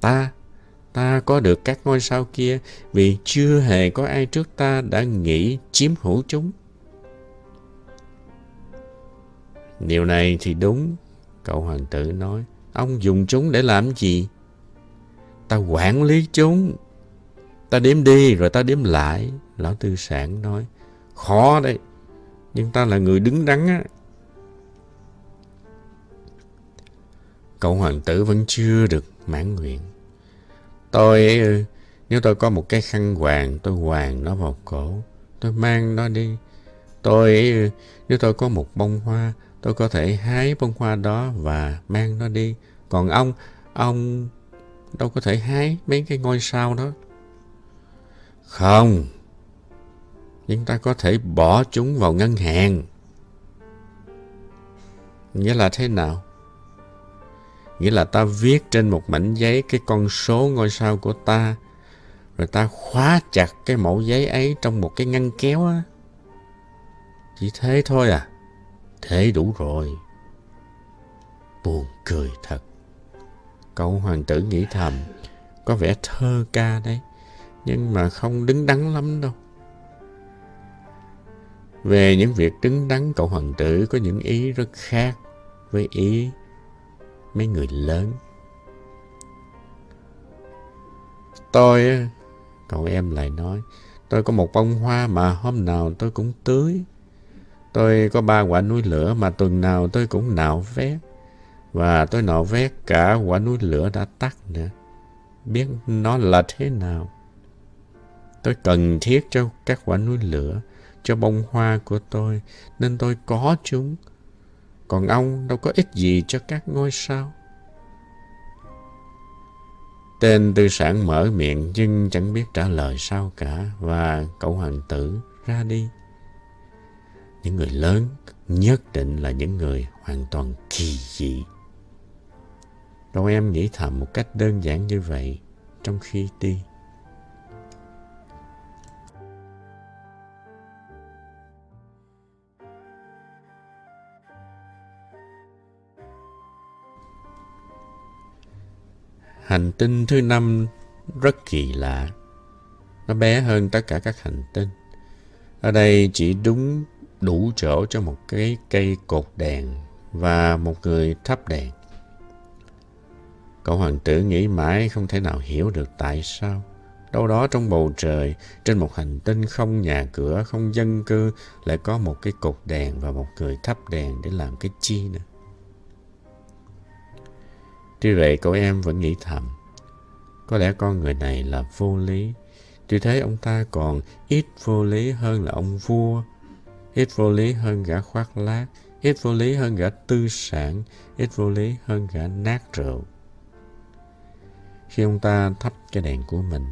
Ta, ta có được các ngôi sao kia vì chưa hề có ai trước ta đã nghĩ chiếm hữu chúng. Điều này thì đúng, cậu hoàng tử nói. Ông dùng chúng để làm gì? Ta quản lý chúng. Ta đếm đi rồi ta đếm lại. Lão tư sản nói. Khó đấy. Nhưng ta là người đứng đắn á. Cậu hoàng tử vẫn chưa được mãn nguyện. Tôi, nếu tôi có một cái khăn hoàng, tôi hoàng nó vào cổ. Tôi mang nó đi. Tôi, nếu tôi có một bông hoa, tôi có thể hái bông hoa đó và mang nó đi. Còn ông, ông đâu có thể hái mấy cái ngôi sao đó. Không, nhưng ta có thể bỏ chúng vào ngân hàng. Nghĩa là thế nào? Nghĩa là ta viết trên một mảnh giấy cái con số ngôi sao của ta, rồi ta khóa chặt cái mẫu giấy ấy trong một cái ngăn kéo á. Chỉ thế thôi à? Thế đủ rồi. Buồn cười thật. Cậu hoàng tử nghĩ thầm, có vẻ thơ ca đấy, nhưng mà không đứng đắn lắm đâu. Về những việc đứng đắn, cậu hoàng tử có những ý rất khác với ý mấy người lớn. Tôi, cậu em lại nói, tôi có một bông hoa mà hôm nào tôi cũng tưới. Tôi có ba quả núi lửa mà tuần nào tôi cũng nạo vét. Và tôi nạo vét cả quả núi lửa đã tắt nữa. Biết nó là thế nào. Tôi cần thiết cho các quả núi lửa, cho bông hoa của tôi, nên tôi có chúng. Còn ông đâu có ích gì cho các ngôi sao. Tên tư sản mở miệng nhưng chẳng biết trả lời sao cả và cậu hoàng tử ra đi. Những người lớn nhất định là những người hoàn toàn kỳ dị. Cậu em nghĩ thầm một cách đơn giản như vậy trong khi đi. Hành tinh thứ năm rất kỳ lạ. Nó bé hơn tất cả các hành tinh. Ở đây chỉ đúng đủ chỗ cho một cái cây cột đèn và một người thắp đèn. Cậu hoàng tử nghĩ mãi không thể nào hiểu được tại sao. Đâu đó trong bầu trời, trên một hành tinh không nhà cửa, không dân cư, lại có một cái cột đèn và một người thắp đèn để làm cái chi nữa. Tuy vậy cậu em vẫn nghĩ thầm. Có lẽ con người này là vô lý. Tuy thế ông ta còn ít vô lý hơn là ông vua ít vô lý hơn gã khoác lác, ít vô lý hơn gã tư sản, ít vô lý hơn gã nát rượu. Khi ông ta thắp cái đèn của mình,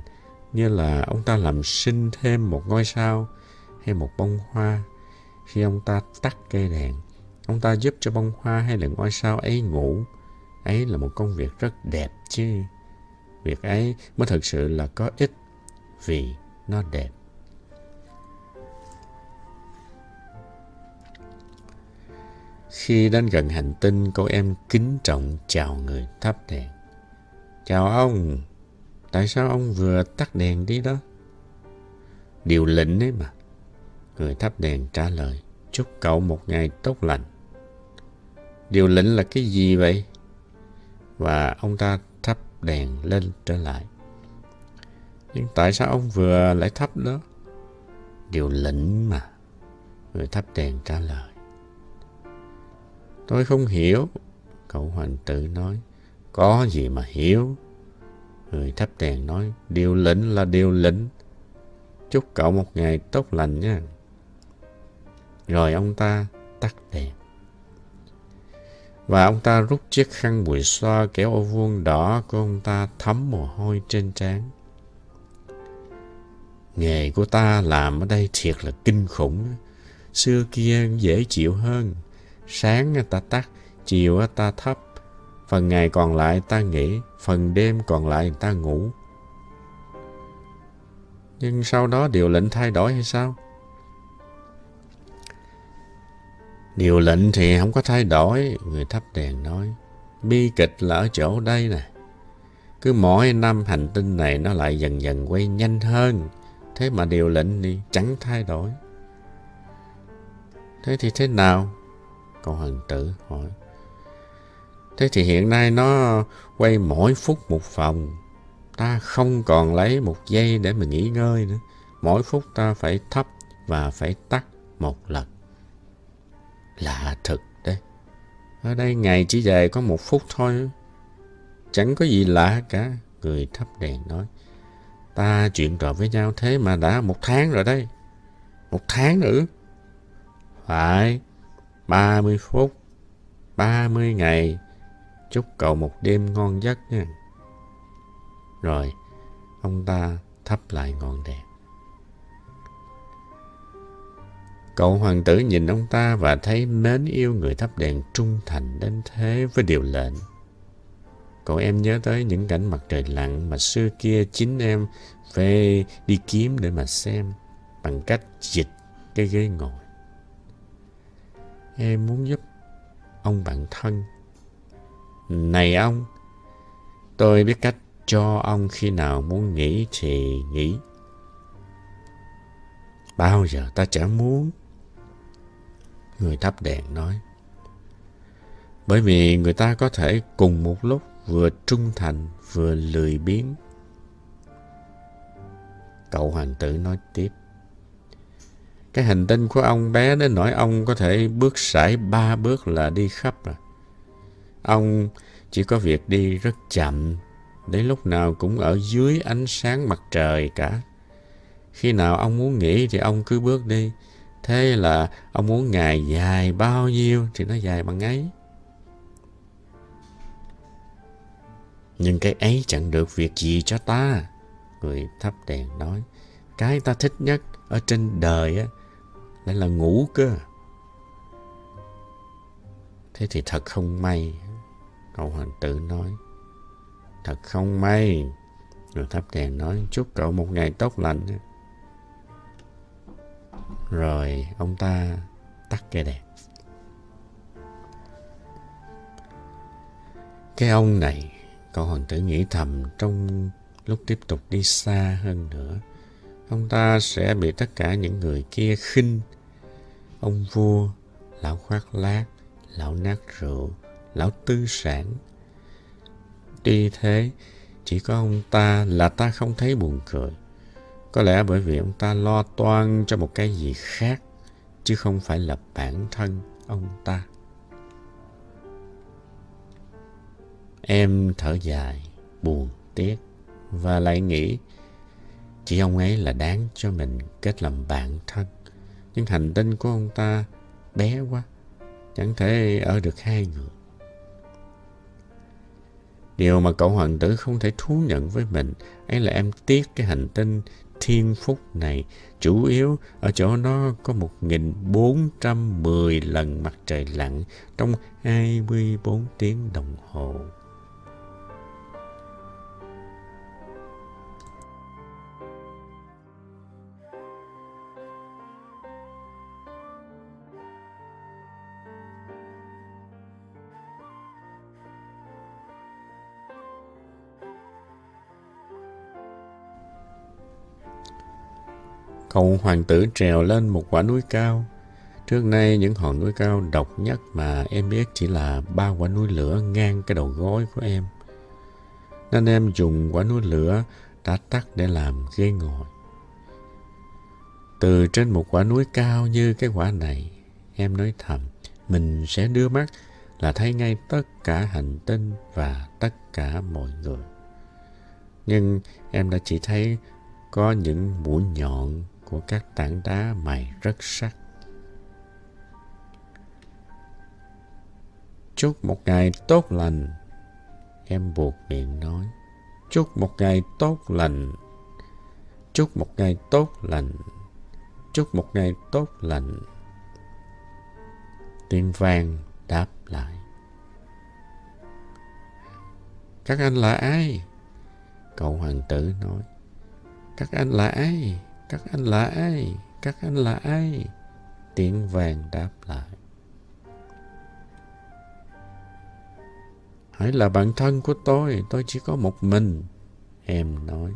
như là ông ta làm sinh thêm một ngôi sao hay một bông hoa. Khi ông ta tắt cây đèn, ông ta giúp cho bông hoa hay là ngôi sao ấy ngủ. Ấy là một công việc rất đẹp chứ. việc ấy mới thực sự là có ích vì nó đẹp. Khi đến gần hành tinh, cô em kính trọng chào người thắp đèn. Chào ông, tại sao ông vừa tắt đèn đi đó? Điều lệnh ấy mà. Người thắp đèn trả lời, chúc cậu một ngày tốt lành. Điều lệnh là cái gì vậy? Và ông ta thắp đèn lên trở lại. Nhưng tại sao ông vừa lại thắp đó? Điều lĩnh mà. Người thắp đèn trả lời. Tôi không hiểu. Cậu hoàng tử nói. Có gì mà hiểu. Người thắp đèn nói. Điều lĩnh là điều lĩnh Chúc cậu một ngày tốt lành nha. Rồi ông ta tắt đèn. Và ông ta rút chiếc khăn bụi xoa kéo ô vuông đỏ của ông ta thấm mồ hôi trên trán. Nghề của ta làm ở đây thiệt là kinh khủng. Xưa kia dễ chịu hơn. Sáng ta tắt, chiều ta thấp. Phần ngày còn lại ta nghỉ, phần đêm còn lại ta ngủ. Nhưng sau đó điều lệnh thay đổi hay sao? Điều lệnh thì không có thay đổi, người thắp đèn nói. Bi kịch là ở chỗ đây nè. Cứ mỗi năm hành tinh này nó lại dần dần quay nhanh hơn. Thế mà điều lệnh thì chẳng thay đổi. Thế thì thế nào? Cậu hoàng tử hỏi. Thế thì hiện nay nó quay mỗi phút một vòng. Ta không còn lấy một giây để mà nghỉ ngơi nữa. Mỗi phút ta phải thấp và phải tắt một lần. Lạ thật đấy. Ở đây ngày chỉ dài có một phút thôi. Chẳng có gì lạ cả. Người thắp đèn nói. Ta chuyện trò với nhau thế mà đã một tháng rồi đây. Một tháng nữa. Phải. ba mươi phút. ba mươi ngày. Chúc cậu một đêm ngon giấc nha. Rồi, ông ta thắp lại ngọn đèn. Cậu hoàng tử nhìn ông ta và thấy mến yêu người thắp đèn trung thành đến thế với điều lệnh. Cậu em nhớ tới những cảnh mặt trời lặn mà xưa kia chính em về đi kiếm để mà xem bằng cách dịch cái ghế ngồi. Em muốn giúp ông bạn thân. Này ông, tôi biết cách cho ông khi nào muốn nghỉ thì nghỉ. Bao giờ ta chả muốn. Người thắp đèn nói. Bởi vì người ta có thể cùng một lúc vừa trung thành vừa lười biếng. Cậu hoàng tử nói tiếp. Cái hành tinh của ông bé đến nỗi ông có thể bước sải ba bước là đi khắp rồi. Ông chỉ có việc đi rất chậm, đến lúc nào cũng ở dưới ánh sáng mặt trời cả. Khi nào ông muốn nghỉ thì ông cứ bước đi. Thế là ông muốn ngày dài bao nhiêu thì nó dài bằng ấy. Nhưng cái ấy chẳng được việc gì cho ta. Người thắp đèn nói. Cái ta thích nhất ở trên đời á, lại là ngủ cơ. Thế thì thật không may. Cậu hoàng tử nói. Thật không may. Người thắp đèn nói. Chúc cậu một ngày tốt lành. Rồi ông ta tắt cây đèn. Cái ông này, cậu hoàng tử nghĩ thầm trong lúc tiếp tục đi xa hơn nữa. Ông ta sẽ bị tất cả những người kia khinh. Ông vua, lão khoác lác, lão nát rượu, lão tư sản. Tuy thế, chỉ có ông ta là ta không thấy buồn cười. Có lẽ bởi vì ông ta lo toan cho một cái gì khác, chứ không phải là bản thân ông ta. Em thở dài, buồn, tiếc và lại nghĩ chỉ ông ấy là đáng cho mình kết làm bạn thân. Nhưng hành tinh của ông ta bé quá, chẳng thể ở được hai người. Điều mà cậu hoàng tử không thể thú nhận với mình ấy là em tiếc cái hành tinh thiên phúc này chủ yếu ở chỗ nó có 1410 lần mặt trời lặn trong 24 tiếng đồng hồ. Hậu hoàng tử trèo lên một quả núi cao. Trước nay những hòn núi cao độc nhất mà em biết chỉ là ba quả núi lửa ngang cái đầu gối của em. Nên em dùng quả núi lửa đã tắt để làm ghế ngồi. Từ trên một quả núi cao như cái quả này, em nói thầm, mình sẽ đưa mắt là thấy ngay tất cả hành tinh và tất cả mọi người. Nhưng em đã chỉ thấy có những mũi nhọn của các tảng đá mài rất sắc. Chúc một ngày tốt lành. Em buộc miệng nói. Chúc một ngày tốt lành. Chúc một ngày tốt lành. Chúc một ngày tốt lành. Tiếng vang đáp lại. Các anh là ai? Cậu hoàng tử nói. Các anh là ai? Các anh là ai? Các anh là ai? Tiếng vàng đáp lại. Hãy là bạn thân của tôi, tôi chỉ có một mình. Em nói,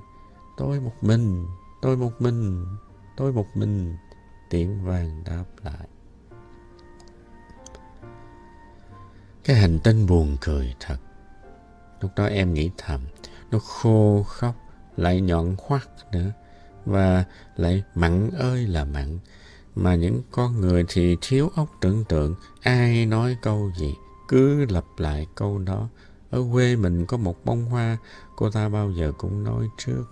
tôi một mình, tôi một mình, tôi một mình. Tiếng vàng đáp lại. Cái hành tinh buồn cười thật. Lúc đó em nghĩ thầm, nó khô khóc, lại nhọn khoắt nữa và lại, mặn ơi là mặn. Mà những con người thì thiếu óc tưởng tượng, ai nói câu gì, cứ lặp lại câu đó. Ở quê mình có một bông hoa, cô ta bao giờ cũng nói trước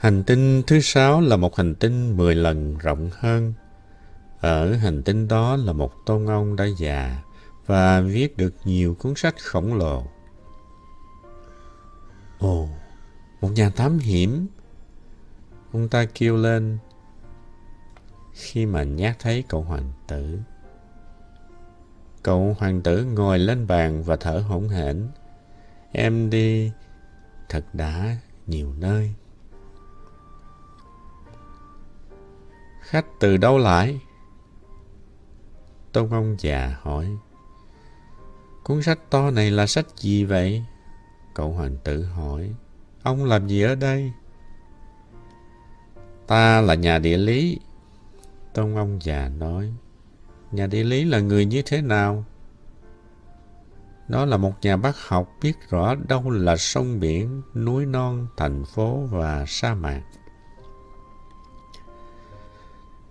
Hành tinh thứ sáu là một hành tinh 10 lần rộng hơn. Ở hành tinh đó là một tôn ông đã già và viết được nhiều cuốn sách khổng lồ. Ồ, một nhà thám hiểm. Ông ta kêu lên khi mà nhát thấy cậu hoàng tử. Cậu hoàng tử ngồi lên bàn và thở hổn hển. Em đi thật đã nhiều nơi. Khách từ đâu lại? Tôn ông già hỏi. Cuốn sách to này là sách gì vậy? Cậu hoàng tử hỏi. Ông làm gì ở đây? Ta là nhà địa lý. Tôn ông già nói. Nhà địa lý là người như thế nào? Đó là một nhà bác học biết rõ đâu là sông biển, núi non, thành phố và sa mạc.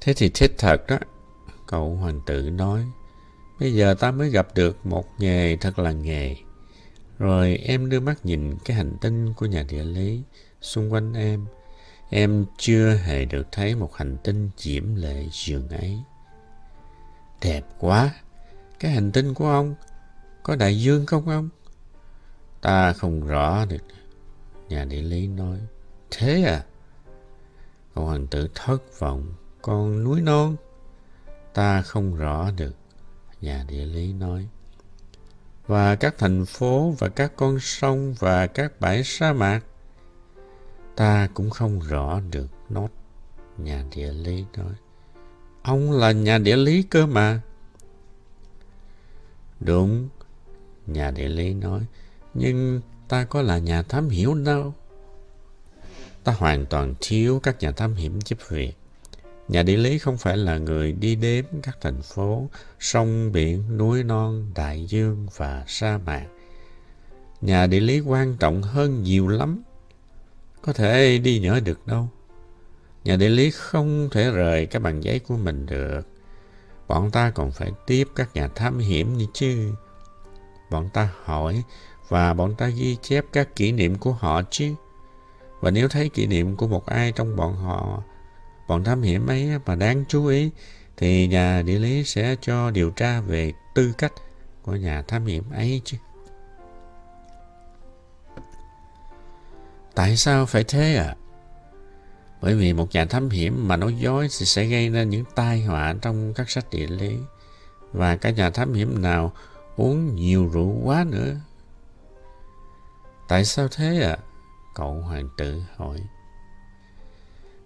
Thế thì thích thật đó. Cậu hoàng tử nói. Bây giờ ta mới gặp được một nghề thật là nghề. Rồi em đưa mắt nhìn cái hành tinh của nhà địa lý xung quanh em. Em chưa hề được thấy một hành tinh diễm lệ dường ấy. Đẹp quá! Cái hành tinh của ông, có đại dương không ông? Ta không rõ được. Nhà địa lý nói. Thế à? Cậu hoàng tử thất vọng còn núi non, ta không rõ được, nhà địa lý nói. Và các thành phố và các con sông và các bãi sa mạc, ta cũng không rõ được nốt, nhà địa lý nói. Ông là nhà địa lý cơ mà. Đúng, nhà địa lý nói, nhưng ta có là nhà thám hiểm đâu. Ta hoàn toàn thiếu các nhà thám hiểm giúp việc. Nhà địa lý không phải là người đi đếm các thành phố, sông biển, núi non, đại dương và sa mạc. Nhà địa lý quan trọng hơn nhiều lắm. Có thể đi nhớ được đâu. Nhà địa lý không thể rời cái bằng giấy của mình được. Bọn ta còn phải tiếp các nhà thám hiểm như chứ. Bọn ta hỏi và bọn ta ghi chép các kỷ niệm của họ chứ. Và nếu thấy kỷ niệm của một ai trong bọn họ, bọn thám hiểm ấy mà đáng chú ý, thì nhà địa lý sẽ cho điều tra về tư cách của nhà thám hiểm ấy chứ. Tại sao phải thế à? Bởi vì một nhà thám hiểm mà nói dối thì sẽ gây nên những tai họa trong các sách địa lý. Và cả nhà thám hiểm nào uống nhiều rượu quá nữa. Tại sao thế ạ? À? Cậu hoàng tử hỏi.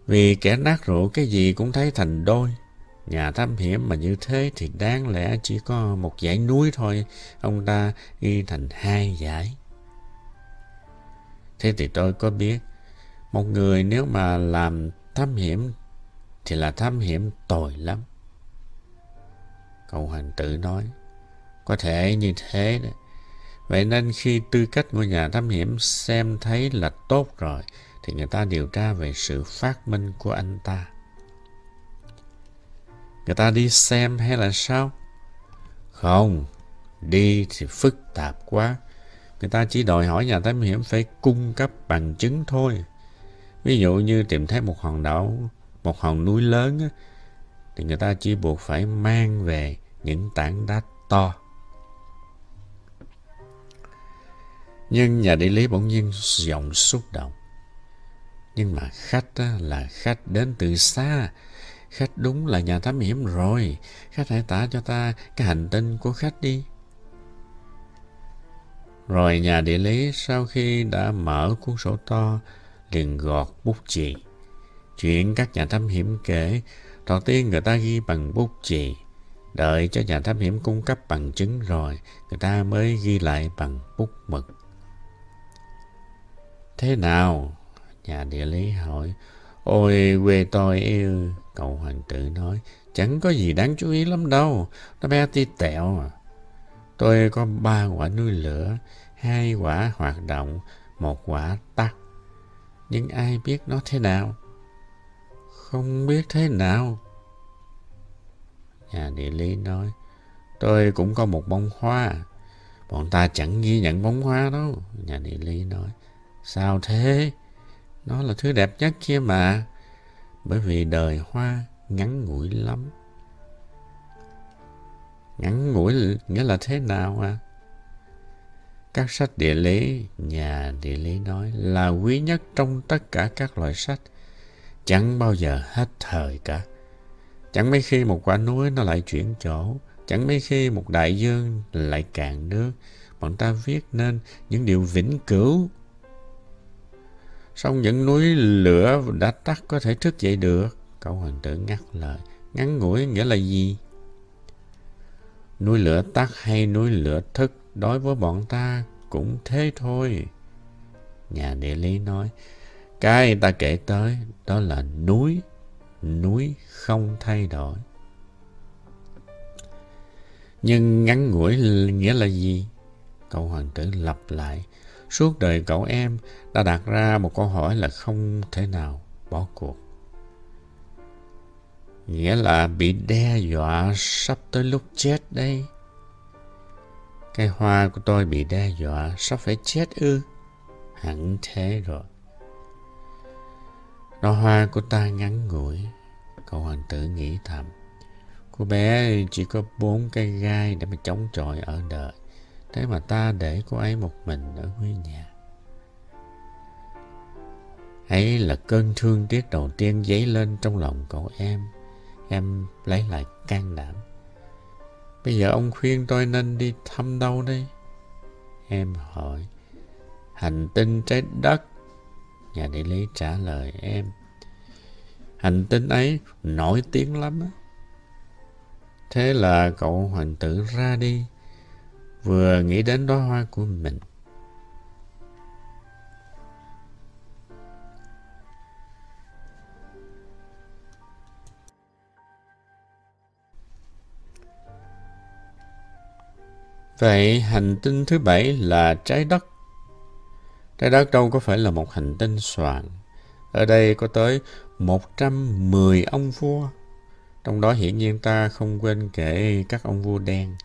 Vì kẻ nát rượu cái gì cũng thấy thành đôi. Nhà thám hiểm mà như thế thì đáng lẽ chỉ có một dãy núi thôi. Ông ta ghi thành hai dãy. Thế thì tôi có biết một người nếu mà làm thám hiểm thì là thám hiểm tồi lắm. Cậu hoàng tử nói, có thể như thế đấy. Vậy nên khi tư cách của nhà thám hiểm xem thấy là tốt rồi, thì người ta điều tra về sự phát minh của anh ta. Người ta đi xem hay là sao? Không, đi thì phức tạp quá. Người ta chỉ đòi hỏi nhà thám hiểm phải cung cấp bằng chứng thôi. Ví dụ như tìm thấy một hòn đảo, một hòn núi lớn, thì người ta chỉ buộc phải mang về những tảng đá to. Nhưng nhà địa lý bỗng nhiên giọng xúc động. Nhưng mà khách là khách đến từ xa. Khách đúng là nhà thám hiểm rồi. Khách hãy tả cho ta cái hành tinh của khách đi. Rồi nhà địa lý sau khi đã mở cuốn sổ to liền gọt bút chì. Chuyện các nhà thám hiểm kể, đầu tiên người ta ghi bằng bút chì. Đợi cho nhà thám hiểm cung cấp bằng chứng rồi, người ta mới ghi lại bằng bút mực. Thế nào? Nhà địa lý hỏi. Ôi, quê tôi yêu, cậu hoàng tử nói. Chẳng có gì đáng chú ý lắm đâu, nó bé tí tẹo à. Tôi có ba quả núi lửa, hai quả hoạt động, một quả tắt. Nhưng ai biết nó thế nào? Không biết thế nào. Nhà địa lý nói, tôi cũng có một bông hoa. Bọn ta chẳng ghi nhận bông hoa đâu. Nhà địa lý nói, sao thế? Nó là thứ đẹp nhất kia mà. Bởi vì đời hoa ngắn ngủi lắm. Ngắn ngủi nghĩa là thế nào à? Các sách địa lý, nhà địa lý nói là quý nhất trong tất cả các loại sách. Chẳng bao giờ hết thời cả. Chẳng mấy khi một quả núi nó lại chuyển chỗ. Chẳng mấy khi một đại dương lại cạn nước. Bọn ta viết nên những điều vĩnh cửu. Xong những núi lửa đã tắt có thể thức dậy được. Cậu hoàng tử ngắt lời. Ngắn ngủi nghĩa là gì? Núi lửa tắt hay núi lửa thức đối với bọn ta cũng thế thôi. Nhà địa lý nói, cái ta kể tới đó là núi, núi không thay đổi. Nhưng ngắn ngủi nghĩa là gì? Cậu hoàng tử lặp lại. Suốt đời cậu em đã đặt ra một câu hỏi là không thể nào bỏ cuộc. Nghĩa là bị đe dọa sắp tới lúc chết đây. Cây hoa của tôi bị đe dọa, sắp phải chết ư? Hẳn thế rồi. Đó hoa của ta ngắn ngủi, cậu hoàng tử nghĩ thầm. Cô bé chỉ có bốn cây gai để mà chống chọi ở đời. Thế mà ta để cô ấy một mình ở quê nhà. Ấy là cơn thương tiếc đầu tiên dấy lên trong lòng cậu em. Em lấy lại can đảm. Bây giờ ông khuyên tôi nên đi thăm đâu đây? Em hỏi. Hành tinh trái đất. Nhà địa lý trả lời em. Hành tinh ấy nổi tiếng lắm á. Thế là cậu hoàng tử ra đi vừa nghĩ đến đóa hoa của mình. Vậy hành tinh thứ bảy là trái đất. Trái đất đâu có phải là một hành tinh soạn. Ở đây có tới 110 ông vua. Trong đó hiển nhiên ta không quên kể các ông vua đen.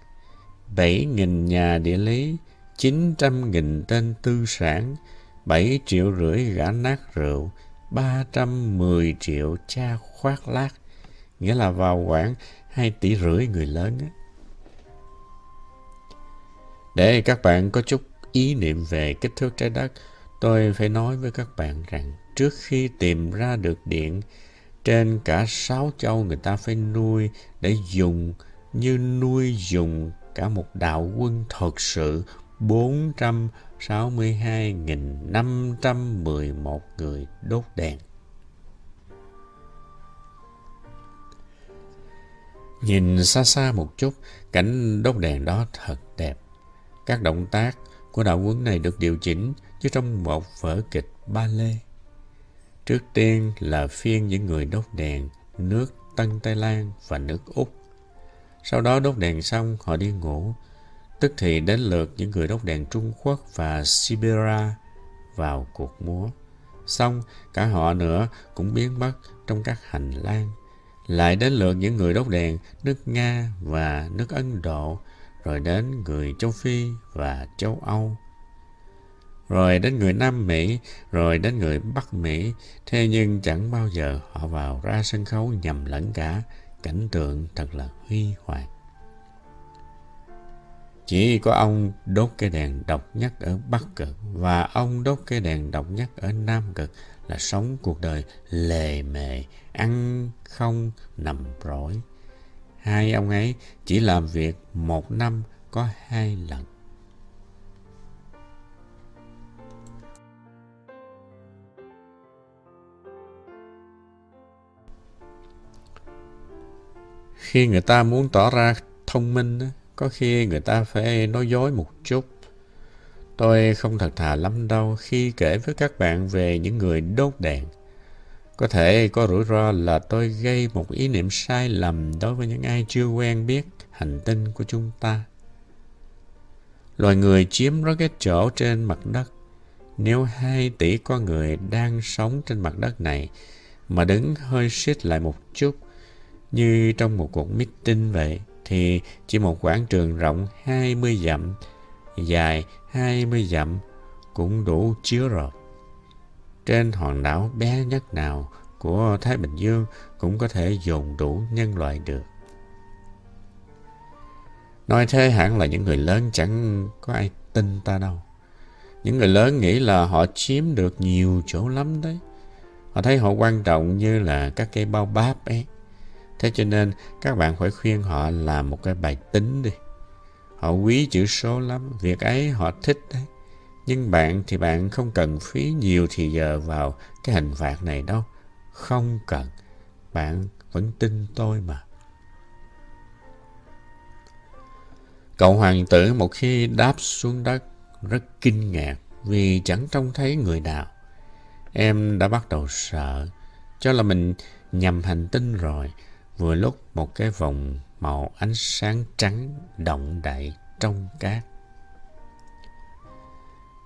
7.000 nhà địa lý, 900.000 tên tư sản, 7 triệu rưỡi gã nát rượu, 310 triệu cha khoác lác, nghĩa là vào khoảng 2 tỷ rưỡi người lớn. Để các bạn có chút ý niệm về kích thước trái đất, tôi phải nói với các bạn rằng trước khi tìm ra được điện, trên cả sáu châu người ta phải nuôi để dùng như nuôi dùng cả một đạo quân thật sự 462.511 người đốt đèn. Nhìn xa xa một chút, cảnh đốt đèn đó thật đẹp. Các động tác của đạo quân này được điều chỉnh như trong một vở kịch ba lê. Trước tiên là phiên những người đốt đèn nước Tân Tây Lan và nước Úc. Sau đó đốt đèn xong họ đi ngủ. Tức thì đến lượt những người đốt đèn Trung Quốc và Siberia vào cuộc múa. Xong cả họ nữa cũng biến mất trong các hành lang. Lại đến lượt những người đốt đèn nước Nga và nước Ấn Độ rồi đến người châu Phi và châu Âu, rồi đến người Nam Mỹ, rồi đến người Bắc Mỹ, thế nhưng chẳng bao giờ họ vào ra sân khấu nhầm lẫn cả, cảnh tượng thật là huy hoàng. Chỉ có ông đốt cái đèn độc nhất ở Bắc Cực và ông đốt cái đèn độc nhất ở Nam Cực là sống cuộc đời lề mề, ăn không nằm rỗi. Hai ông ấy chỉ làm việc một năm có hai lần. Khi người ta muốn tỏ ra thông minh, có khi người ta phải nói dối một chút. Tôi không thật thà lắm đâu khi kể với các bạn về những người đốt đèn. Có thể có rủi ro là tôi gây một ý niệm sai lầm đối với những ai chưa quen biết hành tinh của chúng ta. Loài người chiếm rất ít chỗ trên mặt đất. Nếu hai tỷ con người đang sống trên mặt đất này mà đứng hơi xích lại một chút như trong một cuộc meeting vậy thì chỉ một quảng trường rộng 20 dặm, dài 20 dặm cũng đủ chứa rồi. Trên hòn đảo bé nhất nào của Thái Bình Dương cũng có thể dồn đủ nhân loại được. Nói thế hẳn là những người lớn chẳng có ai tin ta đâu. Những người lớn nghĩ là họ chiếm được nhiều chỗ lắm đấy. Họ thấy họ quan trọng như là các cây bao báp ấy. Thế cho nên các bạn phải khuyên họ làm một cái bài tính đi. Họ quý chữ số lắm, việc ấy họ thích đấy. Nhưng bạn thì bạn không cần phí nhiều thì giờ vào cái hình phạt này đâu. Không cần. Bạn vẫn tin tôi mà. Cậu hoàng tử một khi đáp xuống đất rất kinh ngạc vì chẳng trông thấy người nào. Em đã bắt đầu sợ, cho là mình nhầm hành tinh rồi. Vừa lúc một cái vòng màu ánh sáng trắng động đậy trong cát.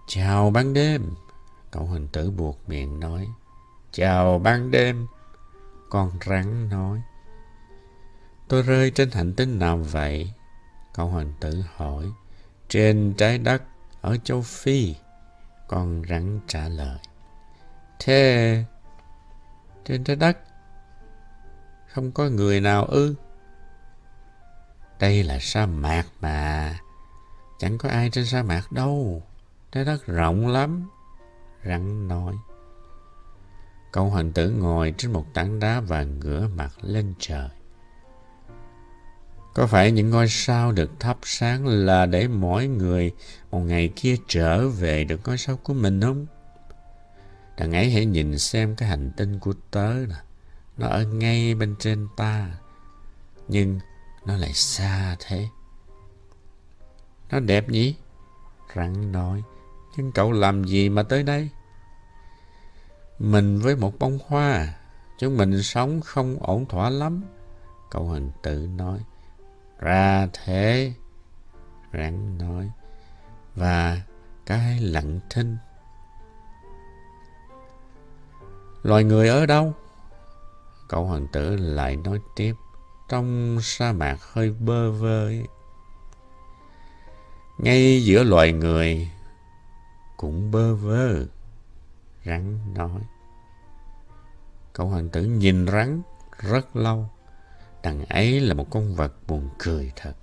Chào ban đêm, cậu hoàng tử buộc miệng nói. Chào ban đêm, con rắn nói. Tôi rơi trên hành tinh nào vậy? Cậu hoàng tử hỏi. Trên trái đất ở châu Phi. Con rắn trả lời. Thế trên trái đất không có người nào ư? Đây là sa mạc mà. Chẳng có ai trên sa mạc đâu. Trái đất rộng lắm. Rắn nói. Cậu hoàng tử ngồi trên một tảng đá và ngửa mặt lên trời. Có phải những ngôi sao được thắp sáng là để mỗi người một ngày kia trở về được ngôi sao của mình không? Đằng ấy hãy nhìn xem cái hành tinh của tớ nè. Nó ở ngay bên trên ta. Nhưng nó lại xa thế. Nó đẹp nhỉ? Rắn nói. Nhưng cậu làm gì mà tới đây? Mình với một bông hoa. Chúng mình sống không ổn thỏa lắm. Cậu hình tử nói. Ra thế. Rắn nói. Và cái lặng thinh. Loài người ở đâu? Cậu hoàng tử lại nói tiếp. Trong sa mạc hơi bơ vơ ấy. Ngay giữa loài người cũng bơ vơ. Rắn nói. Cậu hoàng tử nhìn rắn rất lâu. Đằng ấy là một con vật buồn cười thật.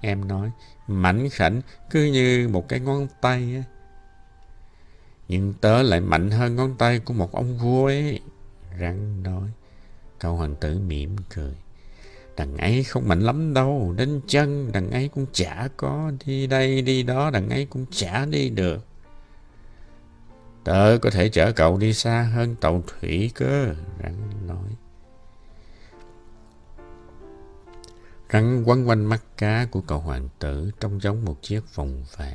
Em nói, mảnh khảnh cứ như một cái ngón tay ấy. Nhưng tớ lại mạnh hơn ngón tay của một ông vua ấy. Rắn nói, cậu hoàng tử mỉm cười. Đằng ấy không mạnh lắm đâu, đến chân đằng ấy cũng chả có, đi đây đi đó đằng ấy cũng chả đi được. Tớ có thể chở cậu đi xa hơn tàu thủy cơ, rắn nói. Rắn quấn quanh mắt cá của cậu hoàng tử trông giống một chiếc vòng vàng.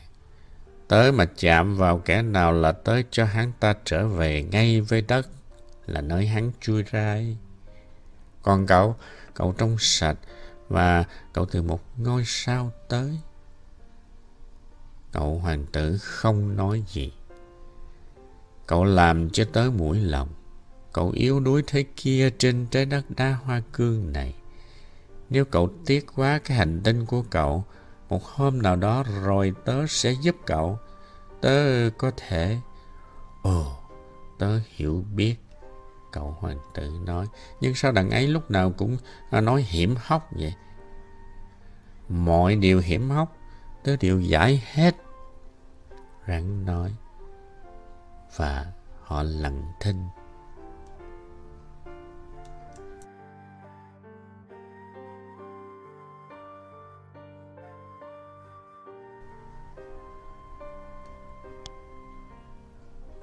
Tới mà chạm vào kẻ nào là tới cho hắn ta trở về ngay với đất là nơi hắn chui ra ấy. Còn cậu, cậu trong sạch và cậu từ một ngôi sao tới. Cậu hoàng tử không nói gì. Cậu làm cho tới mũi lòng. Cậu yếu đuối thế kia trên trái đất đá hoa cương này. Nếu cậu tiếc quá cái hành tinh của cậu, một hôm nào đó rồi tớ sẽ giúp cậu. Tớ có thể... Ồ, tớ hiểu biết. Cậu hoàng tử nói. Nhưng sao đằng ấy lúc nào cũng à, nói hiểm hóc vậy? Mọi điều hiểm hóc, tớ đều giải hết. Rắn nói. Và họ lặng thinh.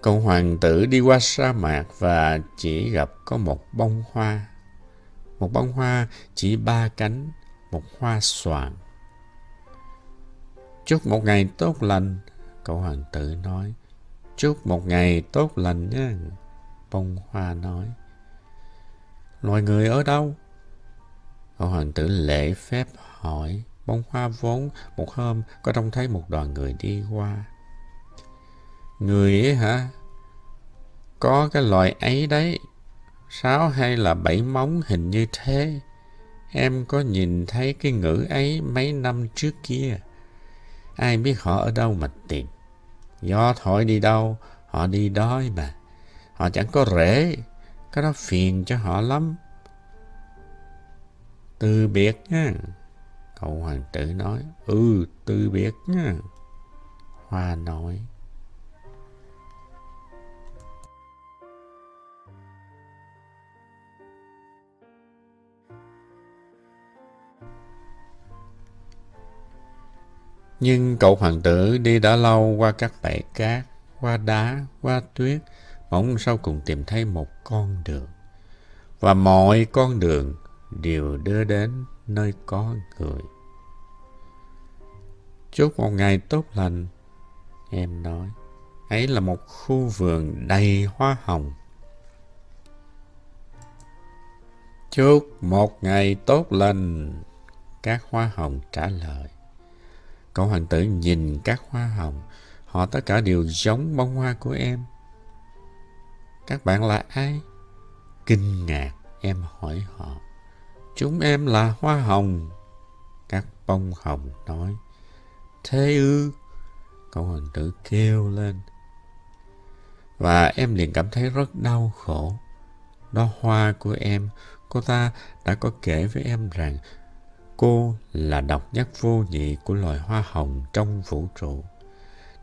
Cậu hoàng tử đi qua sa mạc và chỉ gặp có một bông hoa. Một bông hoa chỉ ba cánh, một hoa xoàn. Chúc một ngày tốt lành, cậu hoàng tử nói. Chúc một ngày tốt lành nhé, bông hoa nói. Loài người ở đâu? Cậu hoàng tử lễ phép hỏi. Bông hoa vốn một hôm có trông thấy một đoàn người đi qua. Người ấy hả? Có cái loại ấy đấy. Sáu hay là bảy móng hình như thế. Em có nhìn thấy cái ngữ ấy mấy năm trước kia. Ai biết họ ở đâu mà tìm. Do thổi đi đâu, họ đi đói mà. Họ chẳng có rễ. Cái đó phiền cho họ lắm. Từ biệt nha. Cậu hoàng tử nói. Ừ, từ biệt nha. Hoa nói. Nhưng cậu hoàng tử đi đã lâu qua các bãi cát, qua đá, qua tuyết, bỗng sau cùng tìm thấy một con đường. Và mọi con đường đều đưa đến nơi có người. Chúc một ngày tốt lành, em nói. Ấy là một khu vườn đầy hoa hồng. Chúc một ngày tốt lành, các hoa hồng trả lời. Cậu hoàng tử nhìn các hoa hồng. Họ tất cả đều giống bông hoa của em. Các bạn là ai? Kinh ngạc, em hỏi họ. Chúng em là hoa hồng. Các bông hồng nói. Thế ư? Cậu hoàng tử kêu lên. Và em liền cảm thấy rất đau khổ. Đó hoa của em, cô ta đã có kể với em rằng Cô là độc nhất vô nhị của loài hoa hồng trong vũ trụ.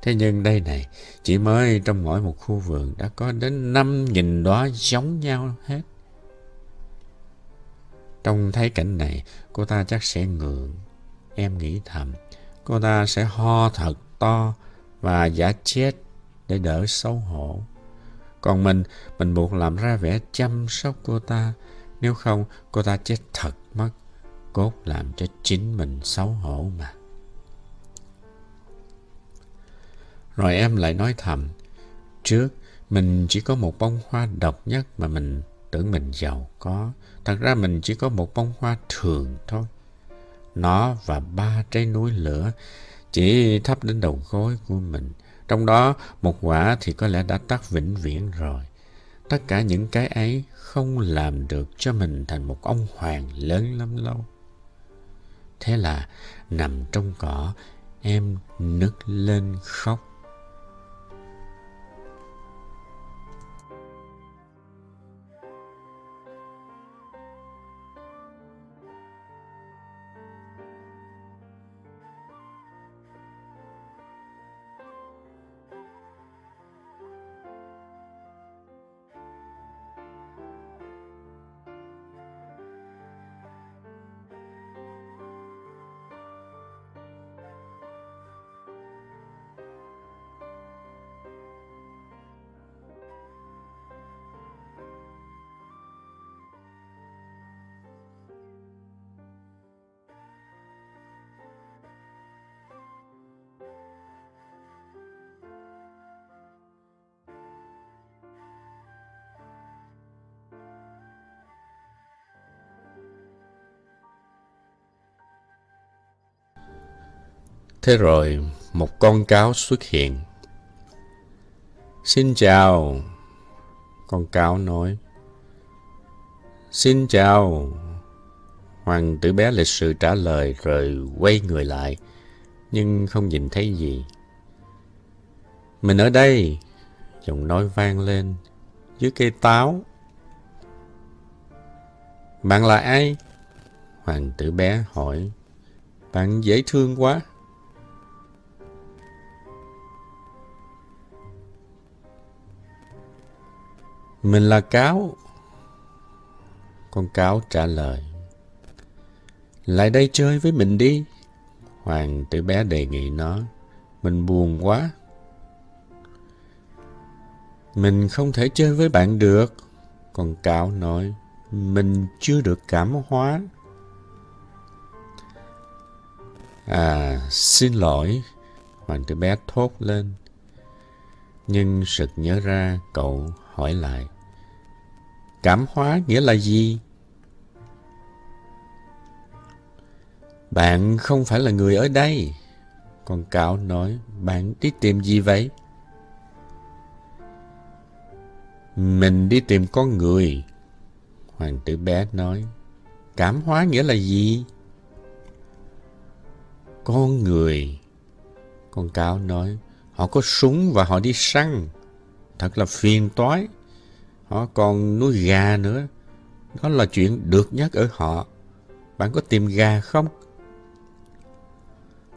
Thế nhưng đây này, chỉ mới trong mỗi một khu vườn đã có đến năm nghìn đóa giống nhau hết. Trong thấy cảnh này, cô ta chắc sẽ ngượng. Em nghĩ thầm, cô ta sẽ ho thật to và giả chết để đỡ xấu hổ. Còn mình, mình buộc làm ra vẻ chăm sóc cô ta, nếu không cô ta chết thật mất cốt làm cho chính mình xấu hổ mà. Rồi em lại nói thầm, trước mình chỉ có một bông hoa độc nhất mà mình tưởng mình giàu có. Thật ra mình chỉ có một bông hoa thường thôi. Nó và ba trái núi lửa chỉ thấp đến đầu gối của mình. Trong đó, một quả thì có lẽ đã tắt vĩnh viễn rồi. Tất cả những cái ấy không làm được cho mình thành một ông hoàng lớn lắm lâu. Thế là nằm trong cỏ, em nức lên khóc. Thế rồi một con cáo xuất hiện. Xin chào. Con cáo nói. Xin chào. Hoàng tử bé lịch sự trả lời rồi quay người lại, nhưng không nhìn thấy gì. Mình ở đây, giọng nói vang lên, dưới cây táo. Bạn là ai? Hoàng tử bé hỏi. Bạn dễ thương quá. Mình là cáo. Con cáo trả lời. Lại đây chơi với mình đi. Hoàng tử bé đề nghị nó. Mình buồn quá. Mình không thể chơi với bạn được. Con cáo nói. Mình chưa được cảm hóa. À, xin lỗi. Hoàng tử bé thốt lên. Nhưng sực nhớ ra cậu hỏi lại. Cảm hóa nghĩa là gì? Bạn không phải là người ở đây. Con cáo nói, bạn đi tìm gì vậy? Mình đi tìm con người. Hoàng tử bé nói, cảm hóa nghĩa là gì? Con người. Con cáo nói, họ có súng và họ đi săn. Thật là phiền toái. Họ còn nuôi gà nữa. Đó là chuyện được nhất ở họ. Bạn có tìm gà không?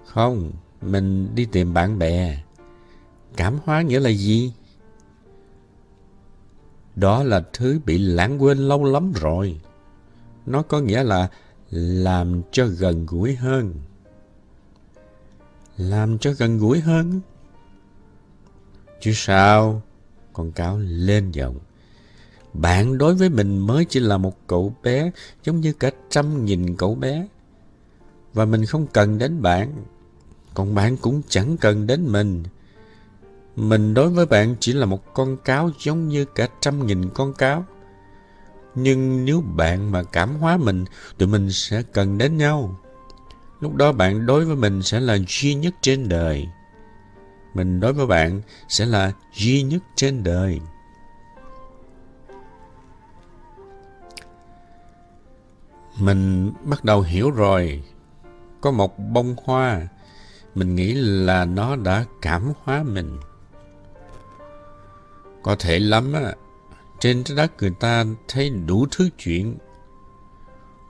Không, mình đi tìm bạn bè. Cảm hóa nghĩa là gì? Đó là thứ bị lãng quên lâu lắm rồi. Nó có nghĩa là làm cho gần gũi hơn. Làm cho gần gũi hơn? Chứ sao? Con cáo lên giọng. Bạn đối với mình mới chỉ là một cậu bé giống như cả trăm nghìn cậu bé. Và mình không cần đến bạn. Còn bạn cũng chẳng cần đến mình. Mình đối với bạn chỉ là một con cáo giống như cả trăm nghìn con cáo. Nhưng nếu bạn mà cảm hóa mình, tụi mình sẽ cần đến nhau. Lúc đó bạn đối với mình sẽ là duy nhất trên đời. Mình đối với bạn sẽ là duy nhất trên đời. Mình bắt đầu hiểu rồi. Có một bông hoa, mình nghĩ là nó đã cảm hóa mình. Có thể lắm á, trên trái đất người ta thấy đủ thứ chuyện.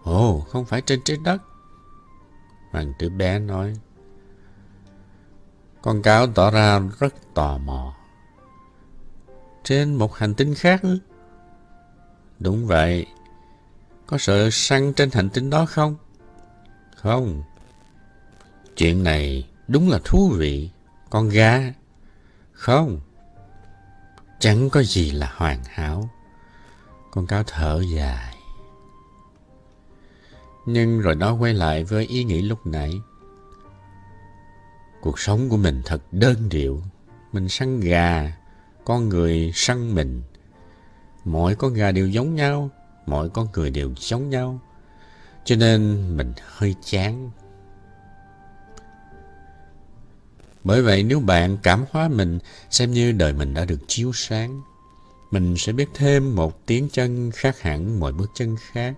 Ồ, không phải trên trái đất. Hoàng tử bé nói. Con cáo tỏ ra rất tò mò. Trên một hành tinh khác ư? Đúng vậy. Có sợ săn trên hành tinh đó không? Không. Chuyện này đúng là thú vị. Con gà? Không. Chẳng có gì là hoàn hảo. Con cáo thở dài. Nhưng rồi nó quay lại với ý nghĩ lúc nãy. Cuộc sống của mình thật đơn điệu. Mình săn gà, con người săn mình. Mỗi con gà đều giống nhau, mỗi con người đều giống nhau. Cho nên mình hơi chán. Bởi vậy nếu bạn cảm hóa mình xem như đời mình đã được chiếu sáng, mình sẽ biết thêm một tiếng chân khác hẳn mọi bước chân khác.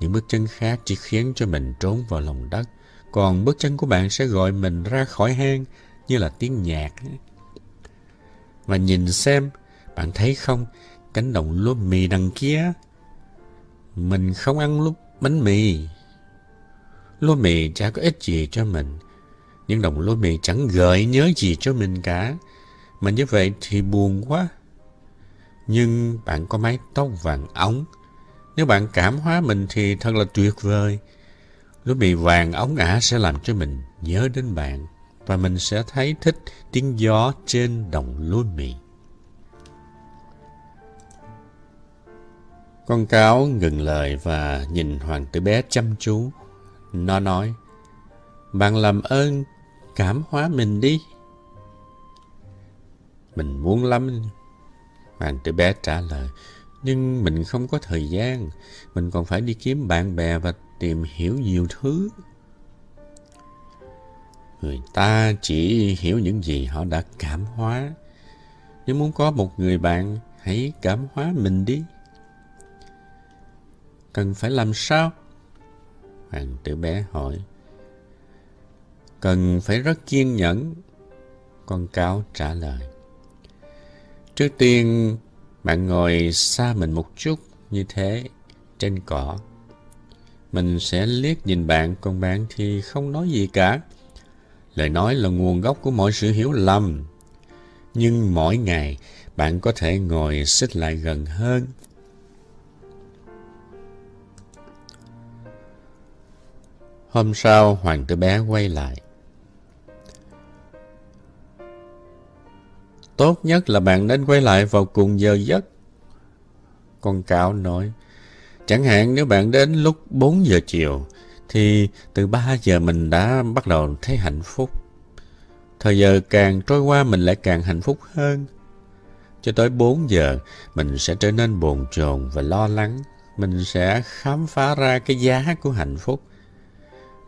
Những bước chân khác chỉ khiến cho mình trốn vào lòng đất, còn bước chân của bạn sẽ gọi mình ra khỏi hang như là tiếng nhạc. Và nhìn xem, bạn thấy không, cánh đồng lúa mì đằng kia. Mình không ăn lúc bánh mì. Lúa mì chả có ích gì cho mình. Những đồng lúa mì chẳng gợi nhớ gì cho mình cả. Mà như vậy thì buồn quá. Nhưng bạn có mái tóc vàng ống. Nếu bạn cảm hóa mình thì thật là tuyệt vời. Lúa mì vàng ống ả sẽ làm cho mình nhớ đến bạn. Và mình sẽ thấy thích tiếng gió trên đồng lúa mì. Con cáo ngừng lời và nhìn hoàng tử bé chăm chú. Nó nói, bạn làm ơn cảm hóa mình đi. Mình muốn lắm. Hoàng tử bé trả lời, nhưng mình không có thời gian. Mình còn phải đi kiếm bạn bè và tìm hiểu nhiều thứ. Người ta chỉ hiểu những gì họ đã cảm hóa. Nếu muốn có một người bạn, hãy cảm hóa mình đi. Cần phải làm sao? Hoàng tử bé hỏi. Cần phải rất kiên nhẫn. Con cáo trả lời. Trước tiên, bạn ngồi xa mình một chút như thế, trên cỏ. Mình sẽ liếc nhìn bạn, còn bạn thì không nói gì cả. Lời nói là nguồn gốc của mọi sự hiểu lầm. Nhưng mỗi ngày, bạn có thể ngồi xích lại gần hơn Hôm sau, hoàng tử bé quay lại. Tốt nhất là bạn nên quay lại vào cùng giờ giấc. Con cáo nói, chẳng hạn nếu bạn đến lúc 4 giờ chiều, thì từ 3 giờ mình đã bắt đầu thấy hạnh phúc. Thời giờ càng trôi qua mình lại càng hạnh phúc hơn. Cho tới 4 giờ, mình sẽ trở nên bồn chồn và lo lắng. Mình sẽ khám phá ra cái giá của hạnh phúc.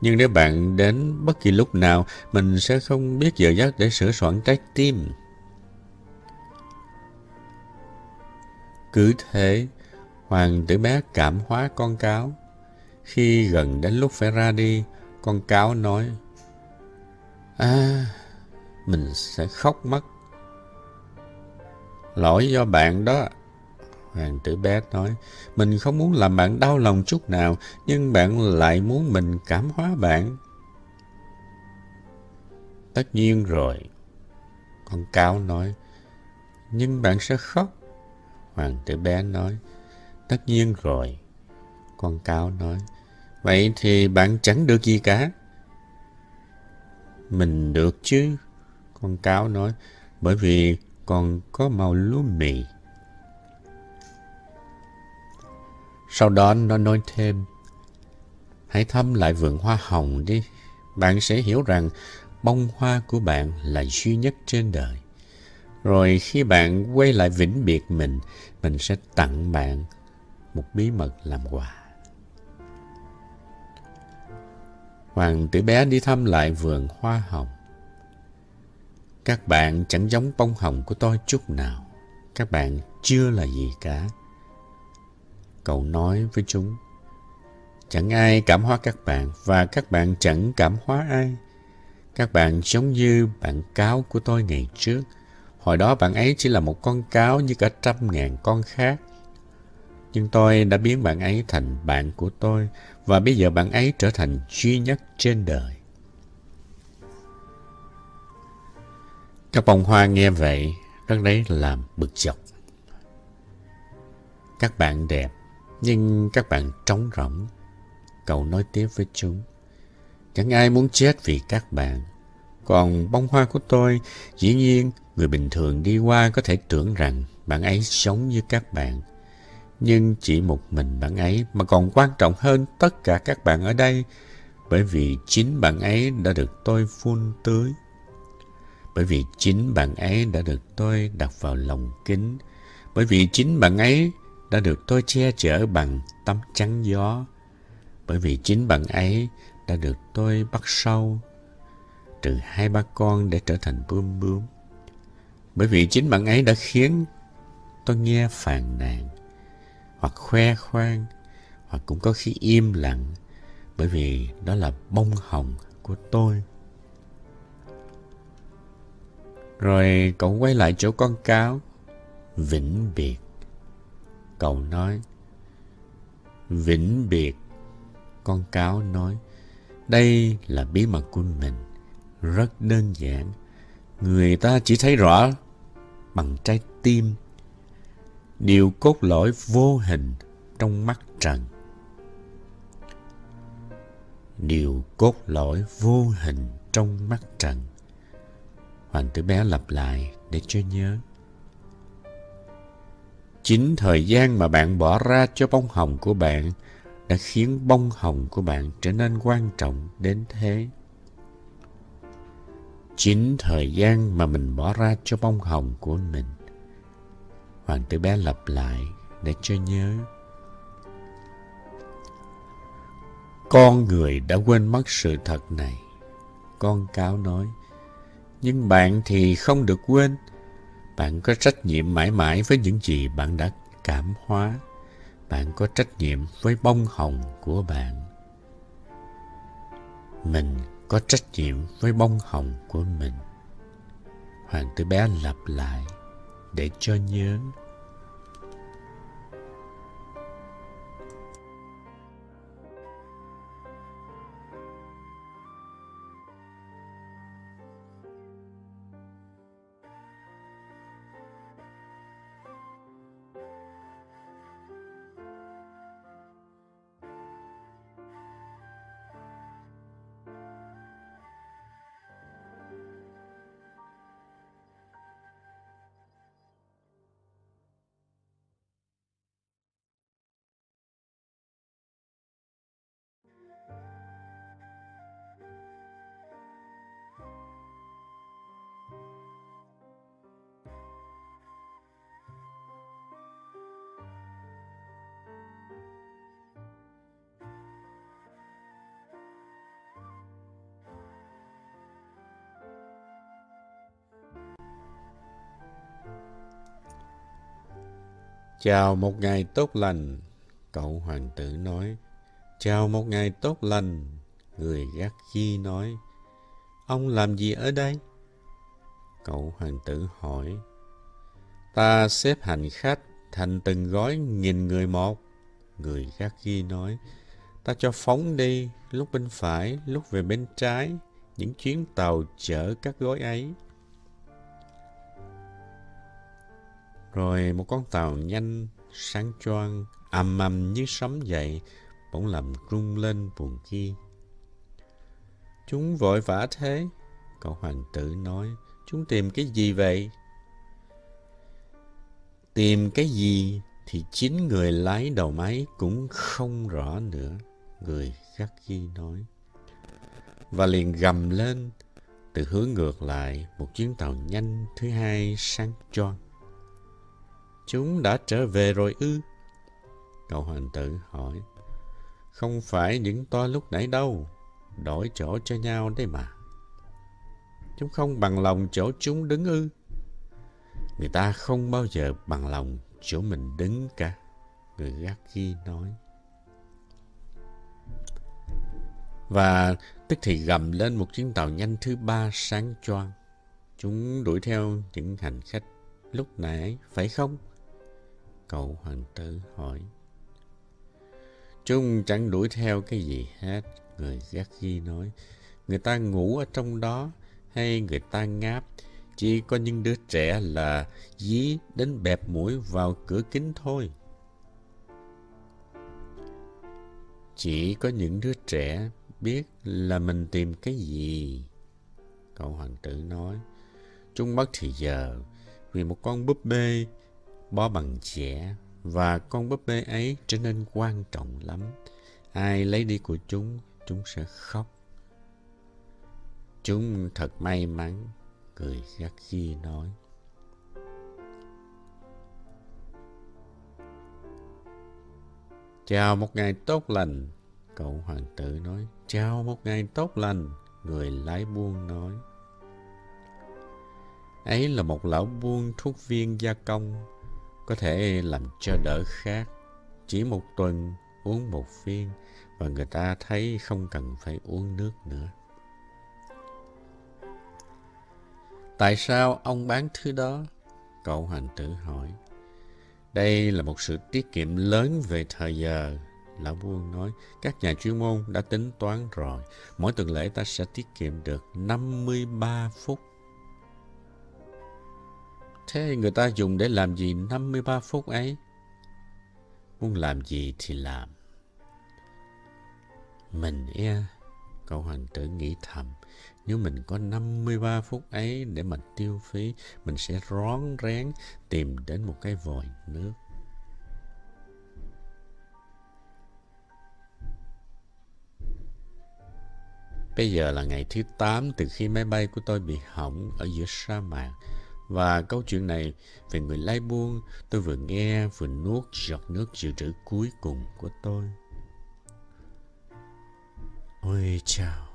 Nhưng nếu bạn đến bất kỳ lúc nào, mình sẽ không biết giờ giấc để sửa soạn trái tim. Cứ thế, hoàng tử bé cảm hóa con cáo. Khi gần đến lúc phải ra đi, con cáo nói, À, mình sẽ khóc mất. Lỗi do bạn đó. Hoàng tử bé nói, mình không muốn làm bạn đau lòng chút nào, nhưng bạn lại muốn mình cảm hóa bạn. Tất nhiên rồi. Con cáo nói, nhưng bạn sẽ khóc. Hoàng tử bé nói, tất nhiên rồi. Con cáo nói, vậy thì bạn chẳng được gì cả. Mình được chứ. Con cáo nói, bởi vì còn có màu lúa mì. Sau đó nó nói thêm, hãy thăm lại vườn hoa hồng đi. Bạn sẽ hiểu rằng bông hoa của bạn là duy nhất trên đời. Rồi khi bạn quay lại vĩnh biệt mình, mình sẽ tặng bạn một bí mật làm quà. Hoàng tử bé đi thăm lại vườn hoa hồng. Các bạn chẳng giống bông hồng của tôi chút nào. Các bạn chưa là gì cả. Cậu nói với chúng, chẳng ai cảm hóa các bạn và các bạn chẳng cảm hóa ai. Các bạn giống như bạn cáo của tôi ngày trước. Hồi đó bạn ấy chỉ là một con cáo như cả trăm ngàn con khác. Nhưng tôi đã biến bạn ấy thành bạn của tôi và bây giờ bạn ấy trở thành duy nhất trên đời. Các bông hoa nghe vậy rất đấy làm bực dọc. Các bạn đẹp nhưng các bạn trống rỗng. Cậu nói tiếp với chúng. Chẳng ai muốn chết vì các bạn. Còn bông hoa của tôi, dĩ nhiên người bình thường đi qua có thể tưởng rằng bạn ấy sống như các bạn. Nhưng chỉ một mình bạn ấy mà còn quan trọng hơn tất cả các bạn ở đây bởi vì chính bạn ấy đã được tôi phun tưới. Bởi vì chính bạn ấy đã được tôi đặt vào lòng kính. Bởi vì chính bạn ấy đã được tôi che chở bằng tấm chắn gió. bởi vì chính bằng ấy đã được tôi bắt sâu trừ hai ba con để trở thành bươm bướm. Bởi vì chính bạn ấy đã khiến tôi nghe phàn nàn, hoặc khoe khoang, hoặc cũng có khi im lặng, bởi vì đó là bông hồng của tôi. Rồi cậu quay lại chỗ con cáo, vĩnh biệt. Cậu nói, vĩnh biệt. Con cáo nói, đây là bí mật của mình rất đơn giản. Người ta chỉ thấy rõ bằng trái tim. Điều cốt lõi vô hình trong mắt trần. Điều cốt lõi vô hình trong mắt trần. Hoàng tử bé lặp lại để cho nhớ. Chính thời gian mà bạn bỏ ra cho bông hồng của bạn đã khiến bông hồng của bạn trở nên quan trọng đến thế. Chính thời gian mà mình bỏ ra cho bông hồng của mình. Hoàng tử bé lặp lại để cho nhớ. Con người đã quên mất sự thật này. Con cáo nói. Nhưng bạn thì không được quên. Bạn có trách nhiệm mãi mãi với những gì bạn đã cảm hóa. Bạn có trách nhiệm với bông hồng của bạn. Mình có trách nhiệm với bông hồng của mình. Hoàng tử bé lặp lại để cho nhớ Chào một ngày tốt lành, cậu hoàng tử nói. Chào một ngày tốt lành, người gác chi nói. Ông làm gì ở đây? Cậu hoàng tử hỏi. Ta xếp hành khách thành từng gói nghìn người một. Người gác ghi nói. Ta cho phóng đi, lúc bên phải, lúc về bên trái, những chuyến tàu chở các gói ấy. Rồi một con tàu nhanh, sáng choang, ầm ầm như sấm dậy, bỗng làm rung lên vùng kia. Chúng vội vã thế, cậu hoàng tử nói, chúng tìm cái gì vậy? Tìm cái gì thì chính người lái đầu máy cũng không rõ nữa, người khắc ghi nói. Và liền gầm lên, từ hướng ngược lại, một chuyến tàu nhanh thứ hai sáng choang. Chúng đã trở về rồi ư? Cậu hoàng tử hỏi. Không phải những toa lúc nãy đâu. Đổi chỗ cho nhau đấy mà. Chúng không bằng lòng chỗ chúng đứng ư? Người ta không bao giờ bằng lòng chỗ mình đứng cả. Người gác ghi nói. Và tức thì gầm lên một chuyến tàu nhanh thứ ba sáng choang. Chúng đuổi theo những hành khách lúc nãy, phải không? Cậu hoàng tử hỏi. Chúng chẳng đuổi theo cái gì hết, người gác ghi nói. Người ta ngủ ở trong đó hay người ta ngáp, chỉ có những đứa trẻ là dí đến bẹp mũi vào cửa kính thôi. Chỉ có những đứa trẻ biết là mình tìm cái gì. Cậu hoàng tử nói. Chúng mất thì giờ vì một con búp bê bó bằng trẻ và con búp bê ấy trở nên quan trọng lắm. Ai lấy đi của chúng, chúng sẽ khóc. Chúng thật may mắn, cười gắt ghi nói. Chào một ngày tốt lành, Cậu hoàng tử nói, chào một ngày tốt lành. Người lái buôn nói. Ấy là một lão buôn thuốc viên gia công, có thể làm cho đỡ khác. Chỉ một tuần uống một viên và người ta thấy không cần phải uống nước nữa. Tại sao ông bán thứ đó? Cậu hoàng tử hỏi. Đây là một sự tiết kiệm lớn về thời giờ. Lão buôn nói, các nhà chuyên môn đã tính toán rồi. Mỗi tuần lễ ta sẽ tiết kiệm được 53 phút. Thế người ta dùng để làm gì 53 phút ấy? Muốn làm gì thì làm. Mình e, cậu hoàng tử nghĩ thầm, nếu mình có 53 phút ấy để mà tiêu phí, mình sẽ rón rén tìm đến một cái vòi nước. Bây giờ là ngày thứ 8 từ khi máy bay của tôi bị hỏng ở giữa sa mạc. Và câu chuyện này về người lái buôn tôi vừa nghe vừa nuốt giọt nước dự trữ cuối cùng của tôi. Ôi chào,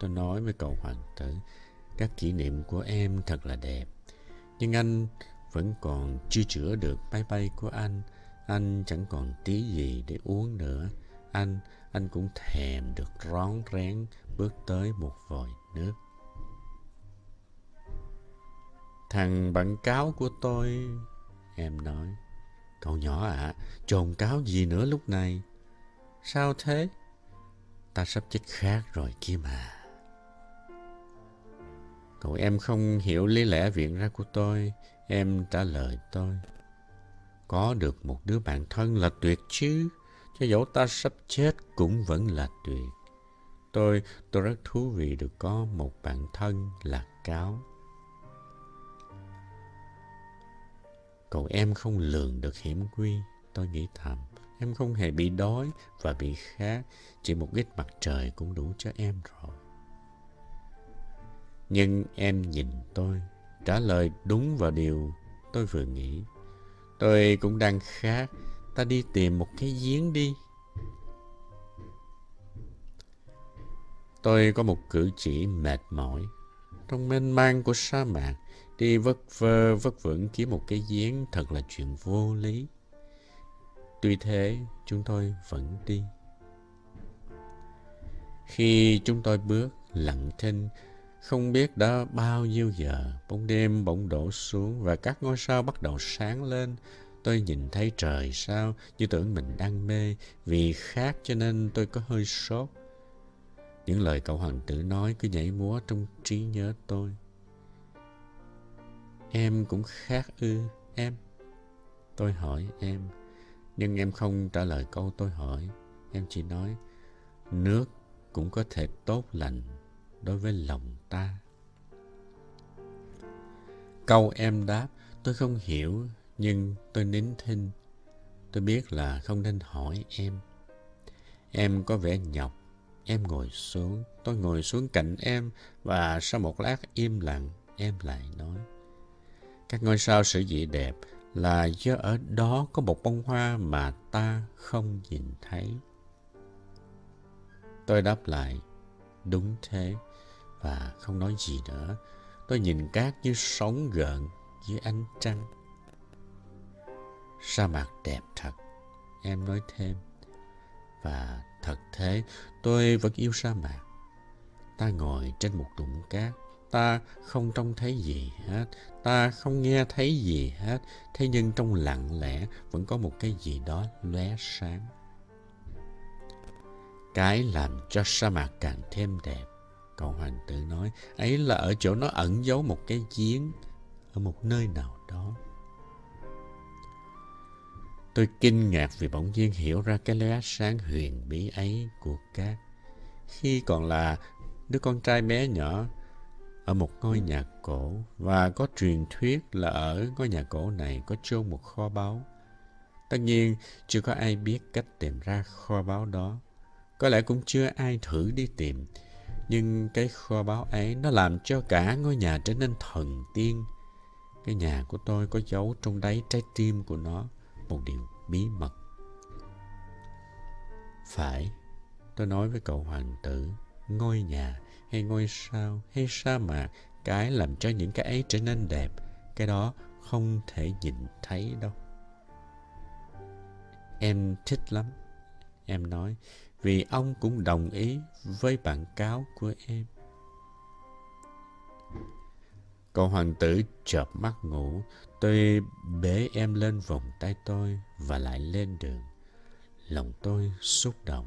tôi nói với cậu hoàng tử, các kỷ niệm của em thật là đẹp. Nhưng anh vẫn còn chưa chữa được máy bay của anh. Anh chẳng còn tí gì để uống nữa. Anh, anh cũng thèm được rón rén bước tới một vòi nước. Thằng bạn cáo của tôi, em nói. Cậu nhỏ ạ, à, trồn cáo gì nữa lúc này? Sao thế? Ta sắp chết khác rồi kia mà. Cậu em không hiểu lý lẽ viện ra của tôi. Em trả lời tôi. Có được một đứa bạn thân là tuyệt chứ. Cho dẫu ta sắp chết cũng vẫn là tuyệt. Tôi, tôi rất thú vị được có một bạn thân là cáo. Cậu em không lường được hiểm nguy, tôi nghĩ thầm. Em không hề bị đói và bị khát, chỉ một ít mặt trời cũng đủ cho em rồi. Nhưng em nhìn tôi, trả lời đúng vào điều tôi vừa nghĩ. Tôi cũng đang khát, ta đi tìm một cái giếng đi. Tôi có một cử chỉ mệt mỏi. Trong mênh mang của sa mạc, đi vất vơ vất vưởng kiếm một cái giếng thật là chuyện vô lý. Tuy thế, chúng tôi vẫn đi. Khi chúng tôi bước lặng thinh, không biết đã bao nhiêu giờ, bóng đêm bỗng đổ xuống và các ngôi sao bắt đầu sáng lên. Tôi nhìn thấy trời sao như tưởng mình đang mê, vì khát cho nên tôi có hơi sốt. Những lời cậu hoàng tử nói cứ nhảy múa trong trí nhớ tôi. Em cũng khác ư, em? Tôi hỏi em, nhưng em không trả lời câu tôi hỏi. Em chỉ nói, nước cũng có thể tốt lành đối với lòng ta. Câu em đáp, tôi không hiểu, nhưng tôi nín thinh. Tôi biết là không nên hỏi em. Em có vẻ nhọc Em ngồi xuống, tôi ngồi xuống cạnh em và sau một lát im lặng, em lại nói. Các ngôi sao sở dị đẹp là do ở đó có một bông hoa mà ta không nhìn thấy. Tôi đáp lại, đúng thế, và không nói gì nữa. Tôi nhìn cát như sóng gợn dưới ánh trăng. Sa mạc đẹp thật, em nói thêm. Và thật thế, tôi vẫn yêu sa mạc. Ta ngồi trên một đụng cát, ta không trông thấy gì hết, ta không nghe thấy gì hết, thế nhưng trong lặng lẽ vẫn có một cái gì đó lóe sáng. Cái làm cho sa mạc càng thêm đẹp, cậu hoàng tử nói, ấy là ở chỗ nó ẩn giấu một cái giếng ở một nơi nào đó. Tôi kinh ngạc vì bỗng nhiên hiểu ra cái lóe sáng huyền bí ấy của cát. Khi còn là đứa con trai bé nhỏ ở một ngôi nhà cổ và có truyền thuyết là ở ngôi nhà cổ này có chôn một kho báu. Tất nhiên, chưa có ai biết cách tìm ra kho báu đó. Có lẽ cũng chưa ai thử đi tìm. Nhưng cái kho báu ấy nó làm cho cả ngôi nhà trở nên thần tiên. Cái nhà của tôi có giấu trong đáy trái tim của nó một điều bí mật. Phải, Tôi nói với cậu hoàng tử, ngôi nhà hay ngôi sao hay sa mạc, cái làm cho những cái ấy trở nên đẹp, cái đó không thể nhìn thấy đâu. Em thích lắm, em nói, vì ông cũng đồng ý với bản cáo của em. Cậu hoàng tử chợp mắt ngủ, tôi bế em lên vòng tay tôi và lại lên đường. Lòng tôi xúc động.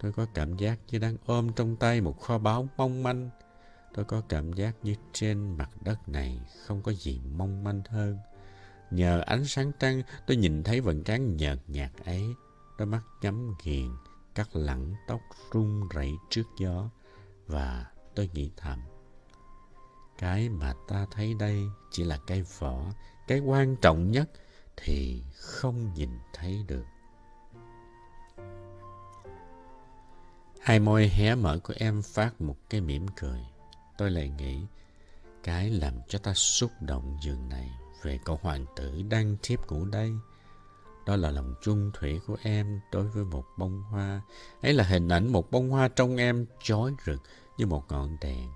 Tôi có cảm giác như đang ôm trong tay một kho báu mong manh. Tôi có cảm giác như trên mặt đất này không có gì mong manh hơn. Nhờ ánh sáng trăng, tôi nhìn thấy vầng trán nhợt nhạt ấy. Đôi mắt nhắm nghiền, cắt lẳng tóc rung rẩy trước gió. Và tôi nghĩ thầm. Cái mà ta thấy đây chỉ là cái vỏ. Cái quan trọng nhất thì không nhìn thấy được. Hai môi hé mở của em phát một cái mỉm cười. Tôi lại nghĩ, cái làm cho ta xúc động giường này về cậu hoàng tử đang thiếp ngủ đây. Đó là lòng chung thủy của em đối với một bông hoa. Ấy là hình ảnh một bông hoa trong em chói rực như một ngọn đèn,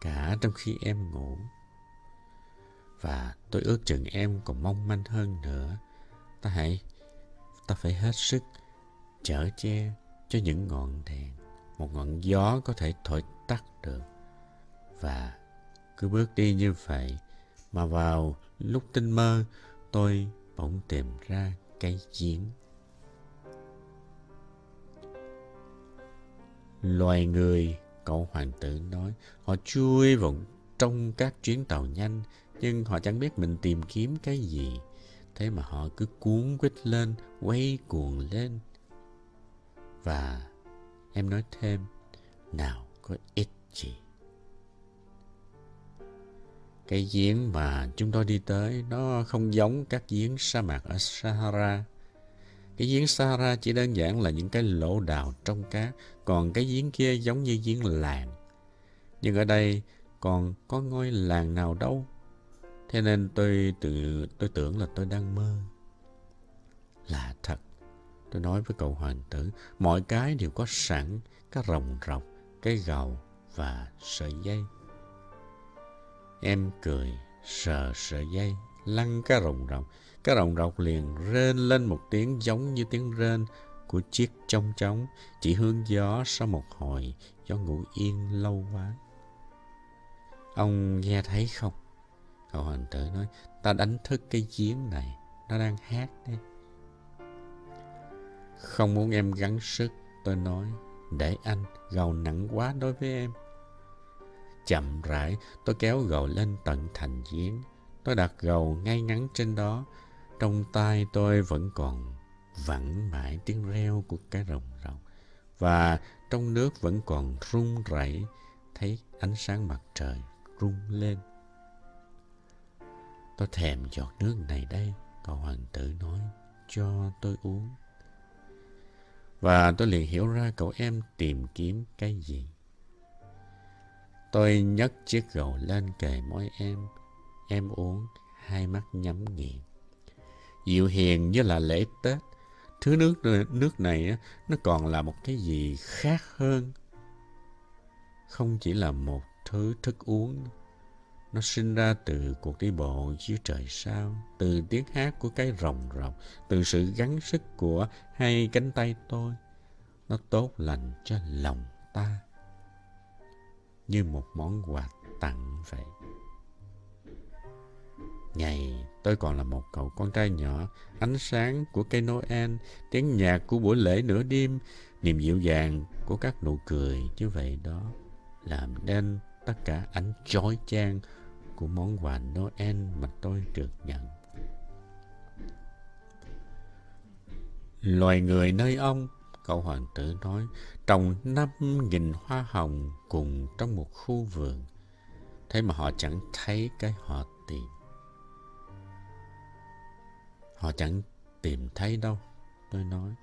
cả trong khi em ngủ. Và tôi ước chừng em còn mong manh hơn nữa. Ta hãy, ta phải hết sức chở che cho những ngọn đèn một ngọn gió có thể thổi tắt được. Và cứ bước đi như vậy mà vào lúc tinh mơ, tôi bỗng tìm ra cái giếng. Loài người, cậu hoàng tử nói, họ chui vào trong các chuyến tàu nhanh, nhưng họ chẳng biết mình tìm kiếm cái gì. Thế mà họ cứ cuốn quýt lên, quay cuồng lên. Và Em nói thêm, nào có ích gì. Cái giếng mà chúng tôi đi tới nó không giống các giếng sa mạc ở Sahara. Cái giếng Sahara chỉ đơn giản là những cái lỗ đào trong cát, còn cái giếng kia giống như giếng làng. Nhưng ở đây còn có ngôi làng nào đâu. Thế nên tôi tự tôi tưởng là tôi đang mơ. Là thật. Tôi nói với cậu hoàng tử, mọi cái đều có sẵn, cái rồng rọc, cái gầu và sợi dây. Em cười, sờ sợi dây, lăn cái rồng rọc. Cái rồng rọc liền rên lên một tiếng giống như tiếng rên của chiếc trong trống, chỉ hướng gió sau một hồi do ngủ yên lâu quá. Ông nghe thấy không? Cậu hoàng tử nói, ta đánh thức cái giếng này, nó đang hát đấy. Không muốn em gắng sức, tôi nói, để anh gầu nặng quá đối với em. Chậm rãi, tôi kéo gầu lên tận thành giếng. Tôi đặt gầu ngay ngắn trên đó. Trong tay tôi vẫn còn vẳng mãi tiếng reo của cái rồng rồng. Và trong nước vẫn còn rung rẩy, thấy ánh sáng mặt trời rung lên. Tôi thèm giọt nước này đây, cậu hoàng tử nói, cho tôi uống. Và tôi liền hiểu ra cậu em tìm kiếm cái gì. Tôi nhấc chiếc gầu lên kề môi em. Em uống, hai mắt nhắm nghiền. Dịu hiền như là lễ Tết. Thứ nước nước này nó còn là một cái gì khác hơn. Không chỉ là một thứ thức uống. Nó sinh ra từ cuộc đi bộ dưới trời sao, từ tiếng hát của cái rồng rọc, từ sự gắng sức của hai cánh tay tôi. Nó tốt lành cho lòng ta, như một món quà tặng vậy. Ngày tôi còn là một cậu con trai nhỏ, ánh sáng của cây Noel, tiếng nhạc của buổi lễ nửa đêm, niềm dịu dàng của các nụ cười như vậy đó, làm nên tất cả ánh chói chang của món quà Noel mà tôi được nhận. Loài người nơi ông, cậu hoàng tử nói, trồng năm nghìn hoa hồng cùng trong một khu vườn. Thế mà họ chẳng thấy cái họ tìm. Họ chẳng tìm thấy đâu, tôi nói.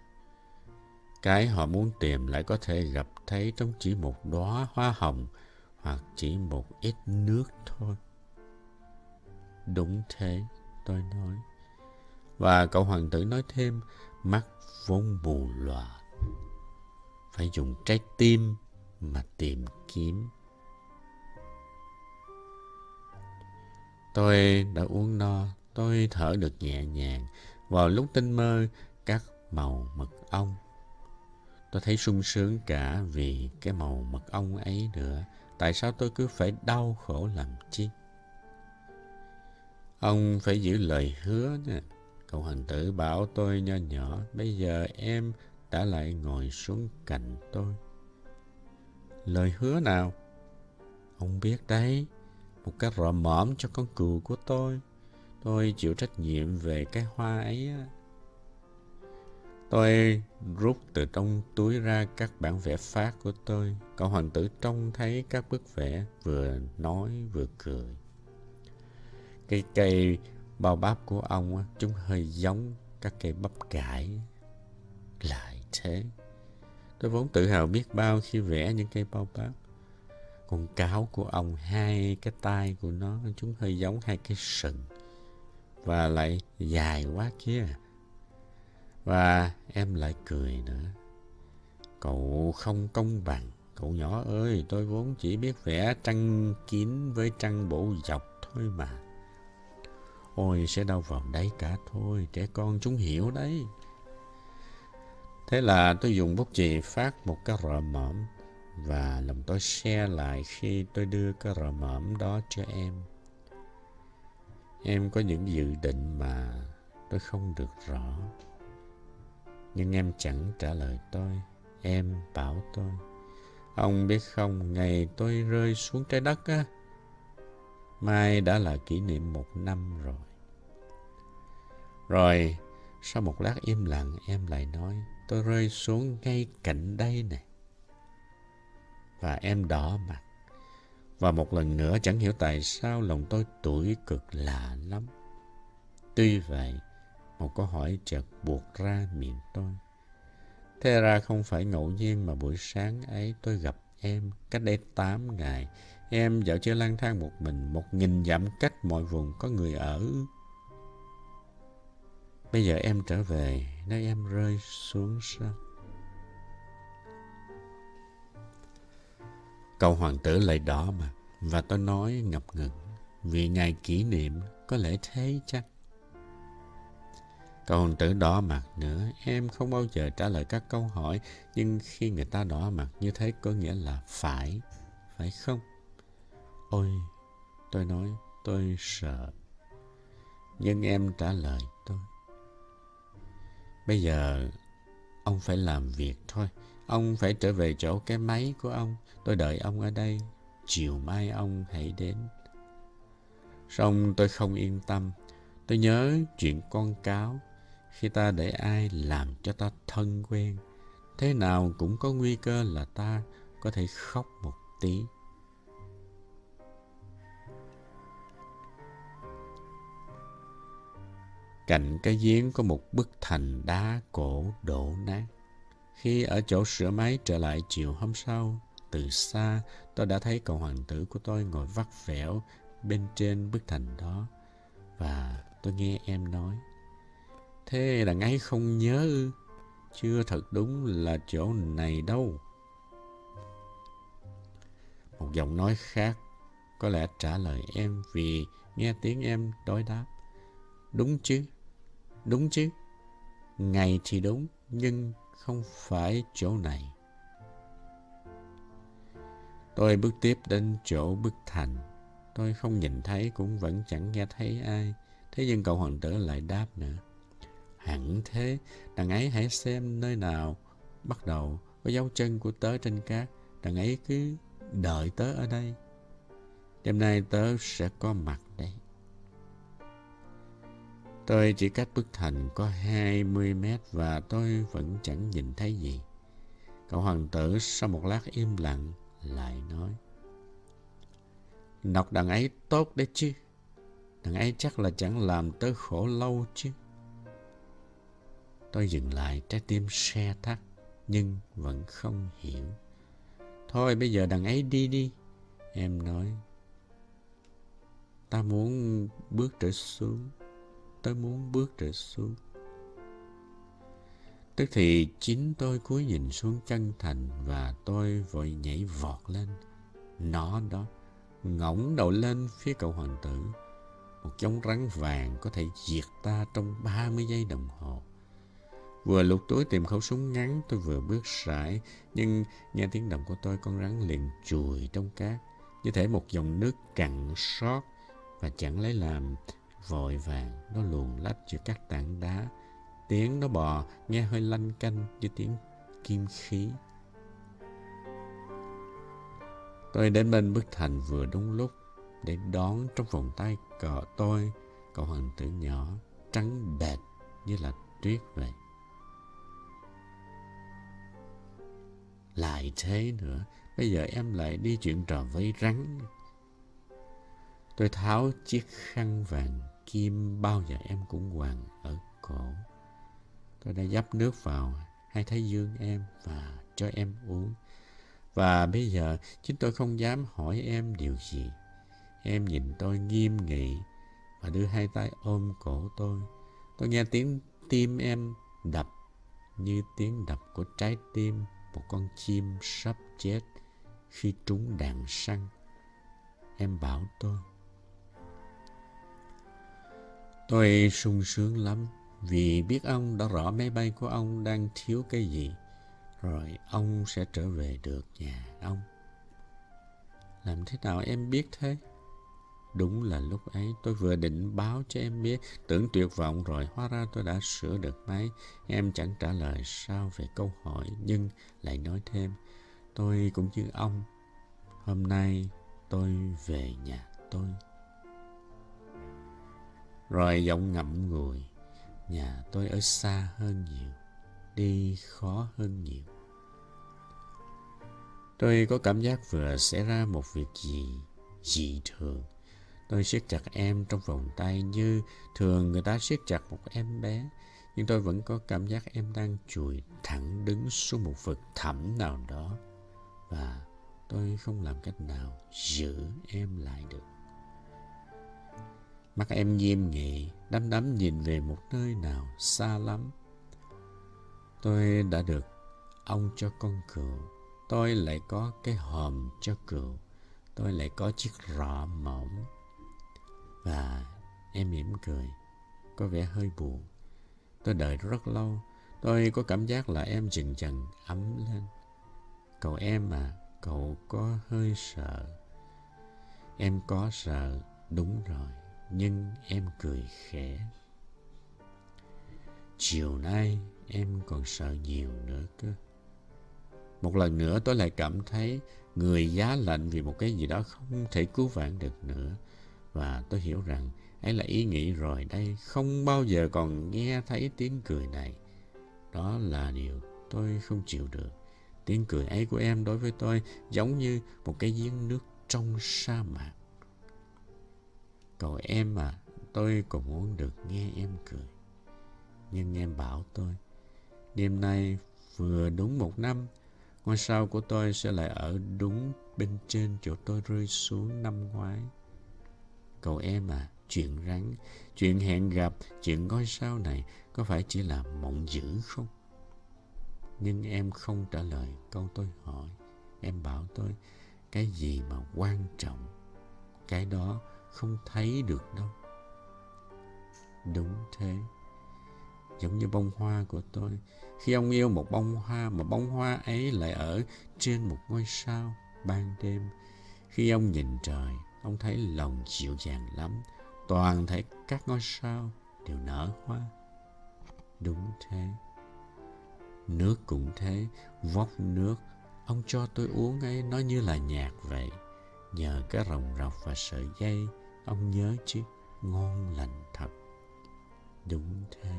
Cái họ muốn tìm lại có thể gặp thấy trong chỉ một đóa hoa hồng hoặc chỉ một ít nước thôi. Đúng thế, tôi nói. Và cậu hoàng tử nói thêm, mắt vốn bù lòa. phải dùng trái tim mà tìm kiếm. Tôi đã uống no, tôi thở được nhẹ nhàng. Vào lúc tinh mơ, các màu mật ong. Tôi thấy sung sướng cả vì cái màu mật ong ấy nữa. Tại sao tôi cứ phải đau khổ làm chi? Ông phải giữ lời hứa nha. Cậu hoàng tử bảo tôi nho nhỏ, bây giờ em đã lại ngồi xuống cạnh tôi. Lời hứa nào? Ông biết đấy, một cái rọ mõm cho con cừu của tôi. Tôi chịu trách nhiệm về cái hoa ấy á. Tôi rút từ trong túi ra các bản vẽ phát của tôi. Cậu hoàng tử trông thấy các bức vẽ vừa nói vừa cười. Cây cây bao bắp của ông chúng hơi giống các cây bắp cải. Lại thế. Tôi vốn tự hào biết bao khi vẽ những cây bao bắp. Con cáo của ông, hai cái tay của nó, chúng hơi giống hai cái sừng. Và lại dài quá kia. Và em lại cười nữa. Cậu không công bằng. Cậu nhỏ ơi, tôi vốn chỉ biết vẽ trăng kín với trăng bộ dọc thôi mà. Ôi, sẽ đâu vào đấy cả thôi, trẻ con chúng hiểu đấy. Thế là tôi dùng bút chì phát một cái rợ mõm và lòng tôi xe lại khi tôi đưa cái rợ mõm đó cho em. Em có những dự định mà tôi không được rõ. Nhưng em chẳng trả lời tôi. Em bảo tôi. Ông biết không, ngày tôi rơi xuống trái đất á, mai đã là kỷ niệm một năm rồi. Rồi, sau một lát im lặng, em lại nói, tôi rơi xuống ngay cạnh đây này. Và em đỏ mặt. Và một lần nữa chẳng hiểu tại sao lòng tôi tuổi cực lạ lắm. Tuy vậy, một câu hỏi chợt buộc ra miệng tôi. Thế ra không phải ngẫu nhiên mà buổi sáng ấy tôi gặp em cách đây 8 ngày. Em dạo chơi lang thang một mình, một nghìn dặm cách mọi vùng có người ở. Bây giờ em trở về, nơi em rơi xuống sao? Cậu hoàng tử lại đỏ mặt, và tôi nói ngập ngừng, vì ngày kỷ niệm có lẽ thế chắc. Cậu hoàng tử đỏ mặt nữa, em không bao giờ trả lời các câu hỏi, nhưng khi người ta đỏ mặt như thế có nghĩa là phải, phải không? Ôi, tôi nói, tôi sợ. Nhưng em trả lời tôi. Bây giờ ông phải làm việc thôi. Ông phải trở về chỗ cái máy của ông. Tôi đợi ông ở đây. Chiều mai ông hãy đến. Xong tôi không yên tâm. Tôi nhớ chuyện con cáo. Khi ta để ai làm cho ta thân quen. Thế nào cũng có nguy cơ là ta có thể khóc một tí. Cạnh cái giếng có một bức thành đá cổ đổ nát. Khi ở chỗ sửa máy trở lại chiều hôm sau, từ xa tôi đã thấy cậu hoàng tử của tôi ngồi vắt vẻo bên trên bức thành đó. Và tôi nghe em nói, Thế là ngay không nhớ ư? Chưa thật đúng là chỗ này đâu. Một giọng nói khác có lẽ trả lời em vì nghe tiếng em đối đáp. Đúng chứ, đúng chứ. Ngày thì đúng, nhưng không phải chỗ này. Tôi bước tiếp đến chỗ bức thành. Tôi không nhìn thấy cũng vẫn chẳng nghe thấy ai. Thế nhưng cậu hoàng tử lại đáp nữa. Hẳn thế, đằng ấy hãy xem nơi nào bắt đầu có dấu chân của tớ trên cát. Đằng ấy cứ đợi tớ ở đây. Đêm nay tớ sẽ có mặt. Tôi chỉ cách bức thành có 20 mét và tôi vẫn chẳng nhìn thấy gì. Cậu hoàng tử sau một lát im lặng lại nói. Nọc đằng ấy tốt đấy chứ. Đằng ấy chắc là chẳng làm tớ khổ lâu chứ. Tôi dừng lại, trái tim xe thắt, nhưng vẫn không hiểu. Thôi, bây giờ đằng ấy đi đi. Em nói. Ta muốn bước trở xuống tôi muốn bước trở xuống. Tức thì chính tôi cúi nhìn xuống chân thành và tôi vội nhảy vọt lên. Nó đó, ngỗng đầu lên phía cậu hoàng tử. Một giống rắn vàng có thể diệt ta trong 30 giây đồng hồ. Vừa lục túi tìm khẩu súng ngắn tôi vừa bước sải Nhưng nghe tiếng động của tôi con rắn liền chùi trong cát Như thể một dòng nước cặn sót Và chẳng lấy làm vội vàng Nó luồn lách giữa các tảng đá. Tiếng nó bò nghe hơi lanh canh như tiếng kim khí. Tôi đến bên bức thành vừa đúng lúc Để đón trong vòng tay cờ tôi. Cậu hoàng tử nhỏ trắng bệt như là tuyết vậy. Lại thế nữa, bây giờ em lại đi chuyện trò với rắn. Tôi tháo chiếc khăn vàng kim bao giờ em cũng hoàng ở cổ. Tôi đã dắp nước vào hai thái dương em và cho em uống. Và bây giờ chính tôi không dám hỏi em điều gì. Em nhìn tôi nghiêm nghị và đưa hai tay ôm cổ tôi. Tôi nghe tiếng tim em đập như tiếng đập của trái tim một con chim sắp chết khi trúng đạn săn. Em bảo tôi. Tôi sung sướng lắm, vì biết ông đã rõ máy bay của ông đang thiếu cái gì. Rồi ông sẽ trở về được nhà ông. Làm thế nào em biết thế? Đúng là lúc ấy tôi vừa định báo cho em biết, Tưởng tuyệt vọng rồi, Hóa ra tôi đã sửa được máy Em chẳng trả lời sao về câu hỏi, Nhưng lại nói thêm, Tôi cũng như ông, Hôm nay tôi về nhà tôi rồi giọng ngậm ngùi, Nhà tôi ở xa hơn nhiều, Đi khó hơn nhiều Tôi có cảm giác vừa xảy ra một việc gì, dị thường Tôi siết chặt em trong vòng tay như thường người ta siết chặt một em bé. Nhưng tôi vẫn có cảm giác em đang chùi thẳng đứng xuống một vực thẳm nào đó. Và tôi không làm cách nào giữ em lại được. Mắt em nghiêm nghị, đắm đắm nhìn về một nơi nào xa lắm. Tôi đã được ông cho con cừu. Tôi lại có cái hòm cho cừu. Tôi lại có chiếc rọ mỏng và em mỉm cười, có vẻ hơi buồn. Tôi đợi rất lâu, tôi có cảm giác là em dần dần ấm lên. Cậu em à, cậu có hơi sợ. Em có sợ, đúng rồi, nhưng em cười khẽ. Chiều nay em còn sợ nhiều nữa cơ. Một lần nữa tôi lại cảm thấy người giá lạnh vì một cái gì đó không thể cứu vãn được nữa. Và tôi hiểu rằng ấy là ý nghĩ rồi đây không bao giờ còn nghe thấy tiếng cười này. Đó là điều tôi không chịu được. Tiếng cười ấy của em đối với tôi giống như một cái giếng nước trong sa mạc. Cậu em à, tôi cũng muốn được nghe em cười. Nhưng em bảo tôi, đêm nay vừa đúng một năm, ngôi sao của tôi sẽ lại ở đúng bên trên chỗ tôi rơi xuống năm ngoái. Cậu em à, chuyện rắn, chuyện hẹn gặp, chuyện ngôi sao này có phải chỉ là mộng dữ không? Nhưng em không trả lời câu tôi hỏi. Em bảo tôi, cái gì mà quan trọng, cái đó không thấy được đâu. Đúng thế. Giống như bông hoa của tôi. Khi ông yêu một bông hoa mà bông hoa ấy lại ở trên một ngôi sao ban đêm. Khi ông nhìn trời, Ông thấy lòng dịu dàng lắm Toàn thể các ngôi sao đều nở hoa Đúng thế Nước cũng thế Vóc nước Ông cho tôi uống ấy Nó như là nhạc vậy Nhờ cái rồng rọc và sợi dây Ông nhớ chứ Ngon lành thật Đúng thế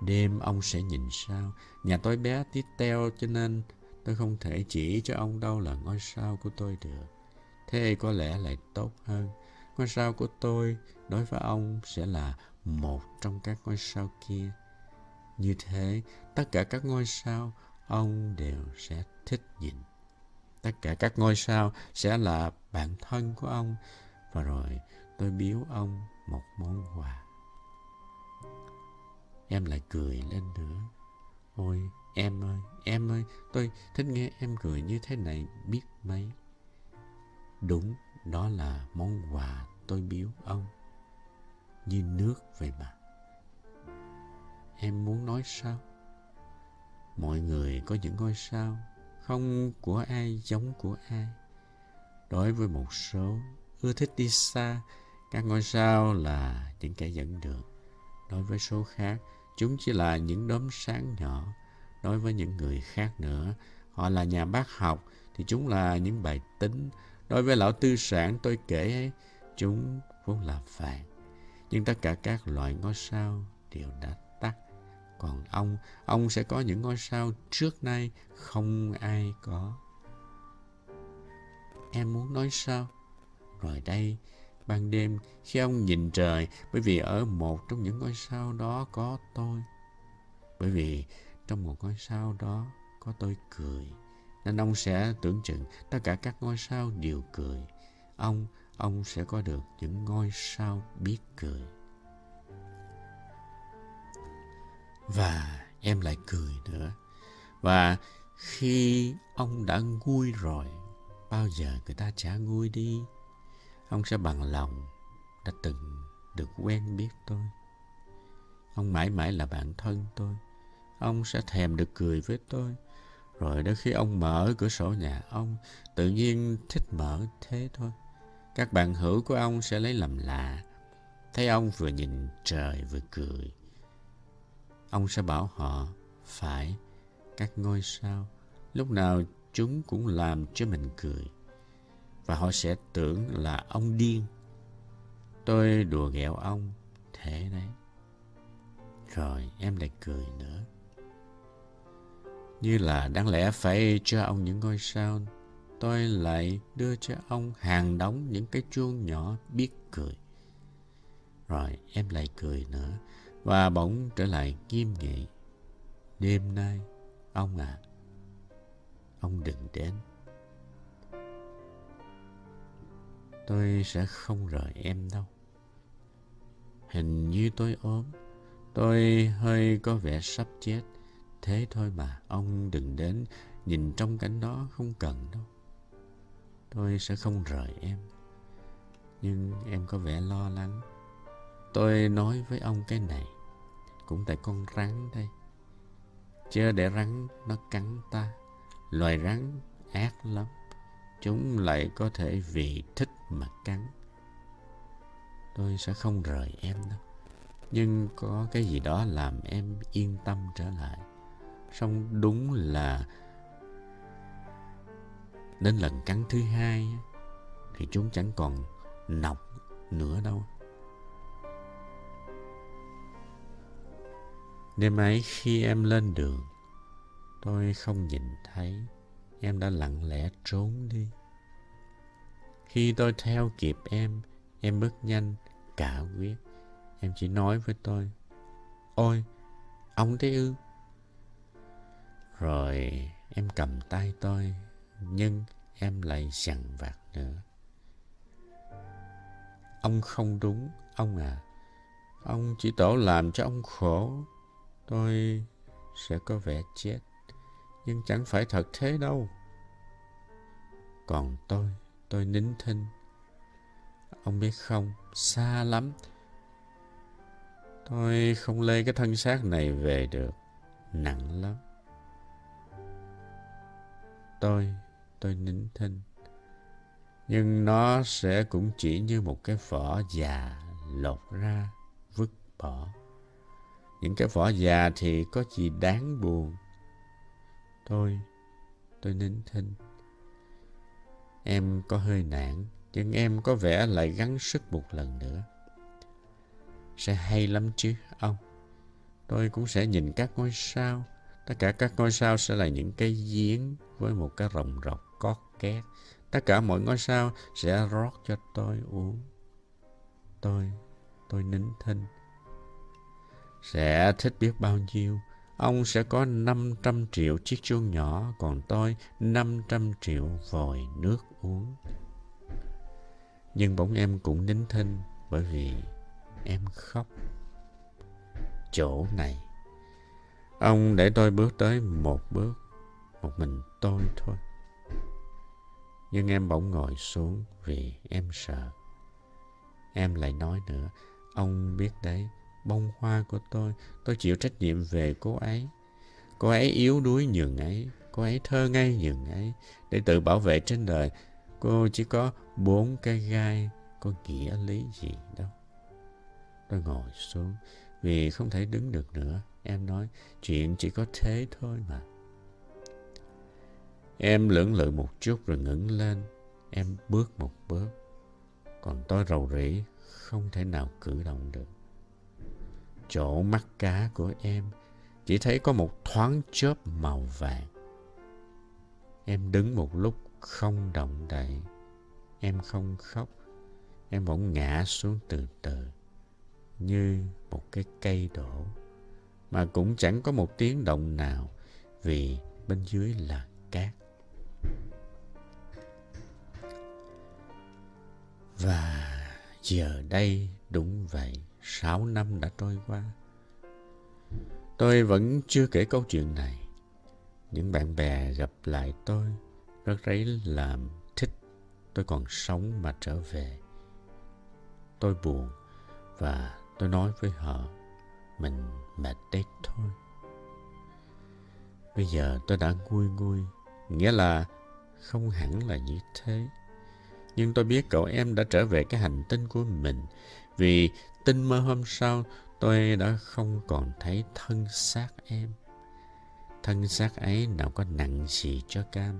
Đêm ông sẽ nhìn sao Nhà tôi bé tí teo cho nên Tôi không thể chỉ cho ông đâu là ngôi sao của tôi được Thế có lẽ lại tốt hơn. Ngôi sao của tôi đối với ông sẽ là một trong các ngôi sao kia. Như thế, tất cả các ngôi sao ông đều sẽ thích nhìn. Tất cả các ngôi sao sẽ là bạn thân của ông. Và rồi tôi biếu ông một món quà. Em lại cười lên nữa. Ôi, em ơi, em ơi, tôi thích nghe em cười như thế này biết mấy. Đúng, đó là món quà tôi biếu ông. Như nước vậy mà. Em muốn nói sao? Mọi người có những ngôi sao, không của ai giống của ai. Đối với một số ưa thích đi xa, các ngôi sao là những kẻ dẫn đường. Đối với số khác, chúng chỉ là những đốm sáng nhỏ. Đối với những người khác nữa, họ là nhà bác học, thì chúng là những bài tính. Đối với lão tư sản tôi kể ấy, chúng vốn là vàng. Nhưng tất cả các loại ngôi sao đều đã tắt. Còn ông, ông sẽ có những ngôi sao trước nay không ai có. Em muốn nói sao? Rồi đây, ban đêm khi ông nhìn trời, bởi vì ở một trong những ngôi sao đó có tôi. Bởi vì trong một ngôi sao đó có tôi cười, nên ông sẽ tưởng chừng tất cả các ngôi sao đều cười. Ông, ông sẽ có được những ngôi sao biết cười. Và em lại cười nữa. Và khi ông đã nguôi rồi, bao giờ người ta trả nguôi đi, ông sẽ bằng lòng đã từng được quen biết tôi. Ông mãi mãi là bạn thân tôi. Ông sẽ thèm được cười với tôi. Rồi đến khi ông mở cửa sổ nhà ông, tự nhiên thích mở thế thôi. Các bạn hữu của ông sẽ lấy làm lạ. Thấy ông vừa nhìn trời vừa cười. Ông sẽ bảo họ, phải, các ngôi sao, lúc nào chúng cũng làm cho mình cười. Và họ sẽ tưởng là ông điên. Tôi đùa ghẹo ông, thế đấy. Rồi em lại cười nữa. Như là đáng lẽ phải cho ông những ngôi sao, tôi lại đưa cho ông hàng đống những cái chuông nhỏ biết cười. Rồi em lại cười nữa, và bỗng trở lại nghiêm nghị. Đêm nay, ông à, ông đừng đến. Tôi sẽ không rời em đâu. Hình như tôi ốm, tôi hơi có vẻ sắp chết. Thế thôi mà, ông đừng đến, nhìn trong cảnh đó không cần đâu. Tôi sẽ không rời em. Nhưng em có vẻ lo lắng. Tôi nói với ông cái này, cũng tại con rắn đây. Chớ để rắn nó cắn ta. Loài rắn ác lắm. Chúng lại có thể vì thích mà cắn. Tôi sẽ không rời em đâu. Nhưng có cái gì đó làm em yên tâm trở lại. Xong đúng là đến lần cắn thứ hai thì chúng chẳng còn nọc nữa đâu. Đêm ấy khi em lên đường, tôi không nhìn thấy, em đã lặng lẽ trốn đi. Khi tôi theo kịp em, em bước nhanh, cả quyết. Em chỉ nói với tôi, Ôi, ông thế ư? Rồi em cầm tay tôi, nhưng em lại dằn vặt nữa. Ông không đúng, ông à. Ông chỉ tổ làm cho ông khổ. Tôi sẽ có vẻ chết, nhưng chẳng phải thật thế đâu. Còn tôi, tôi nín thinh. Ông biết không, xa lắm. Tôi không lê cái thân xác này về được, nặng lắm. Tôi, tôi nín thinh. Nhưng nó sẽ cũng chỉ như một cái vỏ già lột ra, vứt bỏ. Những cái vỏ già thì có gì đáng buồn. Tôi, tôi nín thinh. Em có hơi nản, nhưng em có vẻ lại gắng sức một lần nữa. Sẽ hay lắm chứ, ông. Tôi cũng sẽ nhìn các ngôi sao. Tất cả các ngôi sao sẽ là những cái giếng với một cái rồng rọc cót két. Tất cả mọi ngôi sao sẽ rót cho tôi uống. Tôi, tôi nín thinh sẽ thích biết bao nhiêu. Ông sẽ có 500 triệu chiếc chuông nhỏ, còn tôi 500 triệu vòi nước uống. Nhưng bỗng em cũng nín thinh bởi vì em khóc. Chỗ này, Ông để tôi bước tới một bước, một mình tôi thôi. Nhưng em bỗng ngồi xuống vì em sợ. Em lại nói nữa, ông biết đấy, bông hoa của tôi, tôi chịu trách nhiệm về cô ấy. Cô ấy yếu đuối nhường ấy, cô ấy thơ ngây nhường ấy. Để tự bảo vệ trên đời, cô chỉ có bốn cái gai, có nghĩa lý gì đâu. Tôi ngồi xuống, vì không thể đứng được nữa. Em nói, chuyện chỉ có thế thôi mà. Em lưỡng lự một chút rồi ngẩng lên. Em bước một bước. Còn tôi rầu rĩ, không thể nào cử động được. Chỗ mắt cá của em chỉ thấy có một thoáng chớp màu vàng. Em đứng một lúc không động đậy. Em không khóc. Em bỗng ngã xuống từ từ như một cái cây đổ mà cũng chẳng có một tiếng động nào vì bên dưới là cát. Và giờ đây đúng vậy, sáu năm đã trôi qua. Tôi vẫn chưa kể câu chuyện này. Những bạn bè gặp lại tôi rất lấy làm thích tôi còn sống mà trở về. Tôi buồn và tôi nói với họ mình mệt đấy thôi. Bây giờ tôi đã nguôi nguôi, nghĩa là không hẳn là như thế. Nhưng tôi biết cậu em đã trở về cái hành tinh của mình vì tinh mơ hôm sau tôi đã không còn thấy thân xác em. Thân xác ấy nào có nặng gì cho cam.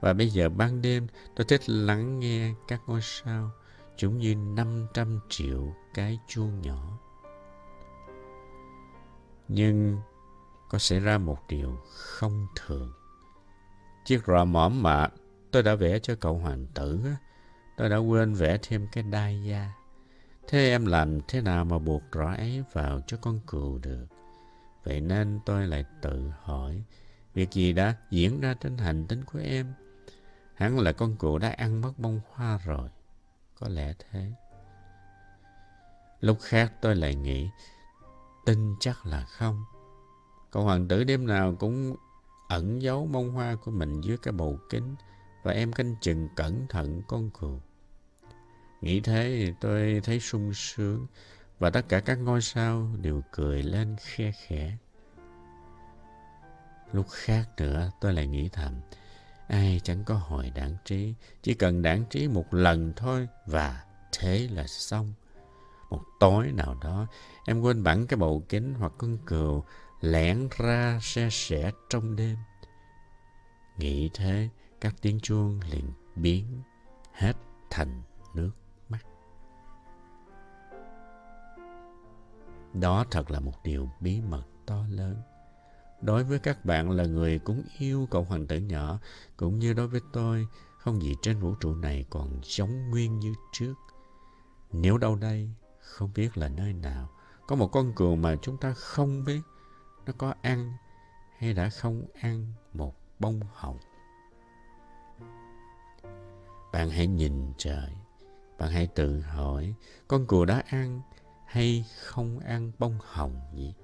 Và bây giờ ban đêm tôi thích lắng nghe các ngôi sao chúng như 500 triệu cái chuông nhỏ. Nhưng có xảy ra một điều không thường. Chiếc rọ mỏm mà tôi đã vẽ cho cậu hoàng tử, tôi đã quên vẽ thêm cái đai da. Thế em làm thế nào mà buộc rõ ấy vào cho con cừu được? Vậy nên tôi lại tự hỏi, việc gì đã diễn ra trên hành tinh của em? Hẳn là con cừu đã ăn mất bông hoa rồi. Có lẽ thế. Lúc khác tôi lại nghĩ, tin chắc là không. Cậu hoàng tử đêm nào cũng ẩn giấu bông hoa của mình dưới cái bầu kính và em canh chừng cẩn thận con cừu. Nghĩ thế tôi thấy sung sướng và tất cả các ngôi sao đều cười lên khe khẽ. Lúc khác nữa tôi lại nghĩ thầm, ai chẳng có hồi đảng trí, chỉ cần đảng trí một lần thôi và thế là xong. Một tối nào đó, em quên bẵng cái bầu kính hoặc con cừu lẻn ra xe sẻ trong đêm. Nghĩ thế, các tiếng chuông liền biến hết thành nước Đó thật là một điều bí mật to lớn. Đối với các bạn là người cũng yêu cậu hoàng tử nhỏ, cũng như đối với tôi, không gì trên vũ trụ này còn giống nguyên như trước. Nếu đâu đây, không biết là nơi nào, có một con cừu mà chúng ta không biết nó có ăn hay đã không ăn một bông hồng. Bạn hãy nhìn trời, bạn hãy tự hỏi con cừu đã ăn hay không ăn bông hồng nhỉ?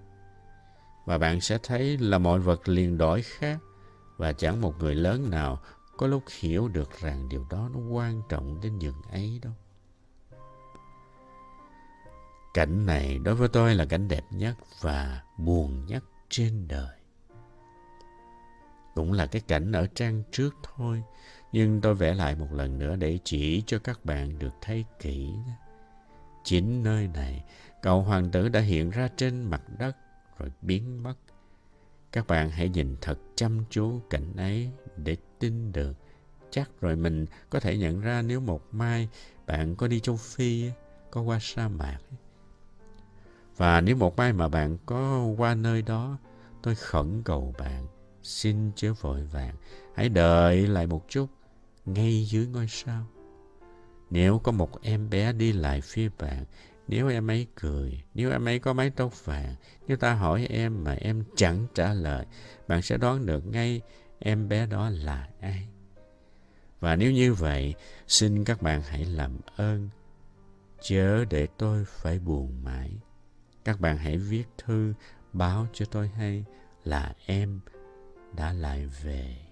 Và bạn sẽ thấy là mọi vật liền đổi khác và chẳng một người lớn nào có lúc hiểu được rằng điều đó nó quan trọng đến nhường ấy đâu. Cảnh này đối với tôi là cảnh đẹp nhất và buồn nhất trên đời. Cũng là cái cảnh ở trang trước thôi, nhưng tôi vẽ lại một lần nữa để chỉ cho các bạn được thấy kỹ. Chính nơi này, cậu hoàng tử đã hiện ra trên mặt đất rồi biến mất. Các bạn hãy nhìn thật chăm chú cảnh ấy để tin được. Chắc rồi mình có thể nhận ra nếu một mai bạn có đi châu Phi, có qua sa mạc và nếu một mai mà bạn có qua nơi đó, tôi khẩn cầu bạn, xin chớ vội vàng, hãy đợi lại một chút, ngay dưới ngôi sao. Nếu có một em bé đi lại phía bạn, nếu em ấy cười, nếu em ấy có mái tóc vàng, nếu ta hỏi em mà em chẳng trả lời, bạn sẽ đoán được ngay em bé đó là ai. Và nếu như vậy, xin các bạn hãy làm ơn, chớ để tôi phải buồn mãi. Các bạn hãy viết thư báo cho tôi hay là em đã lại về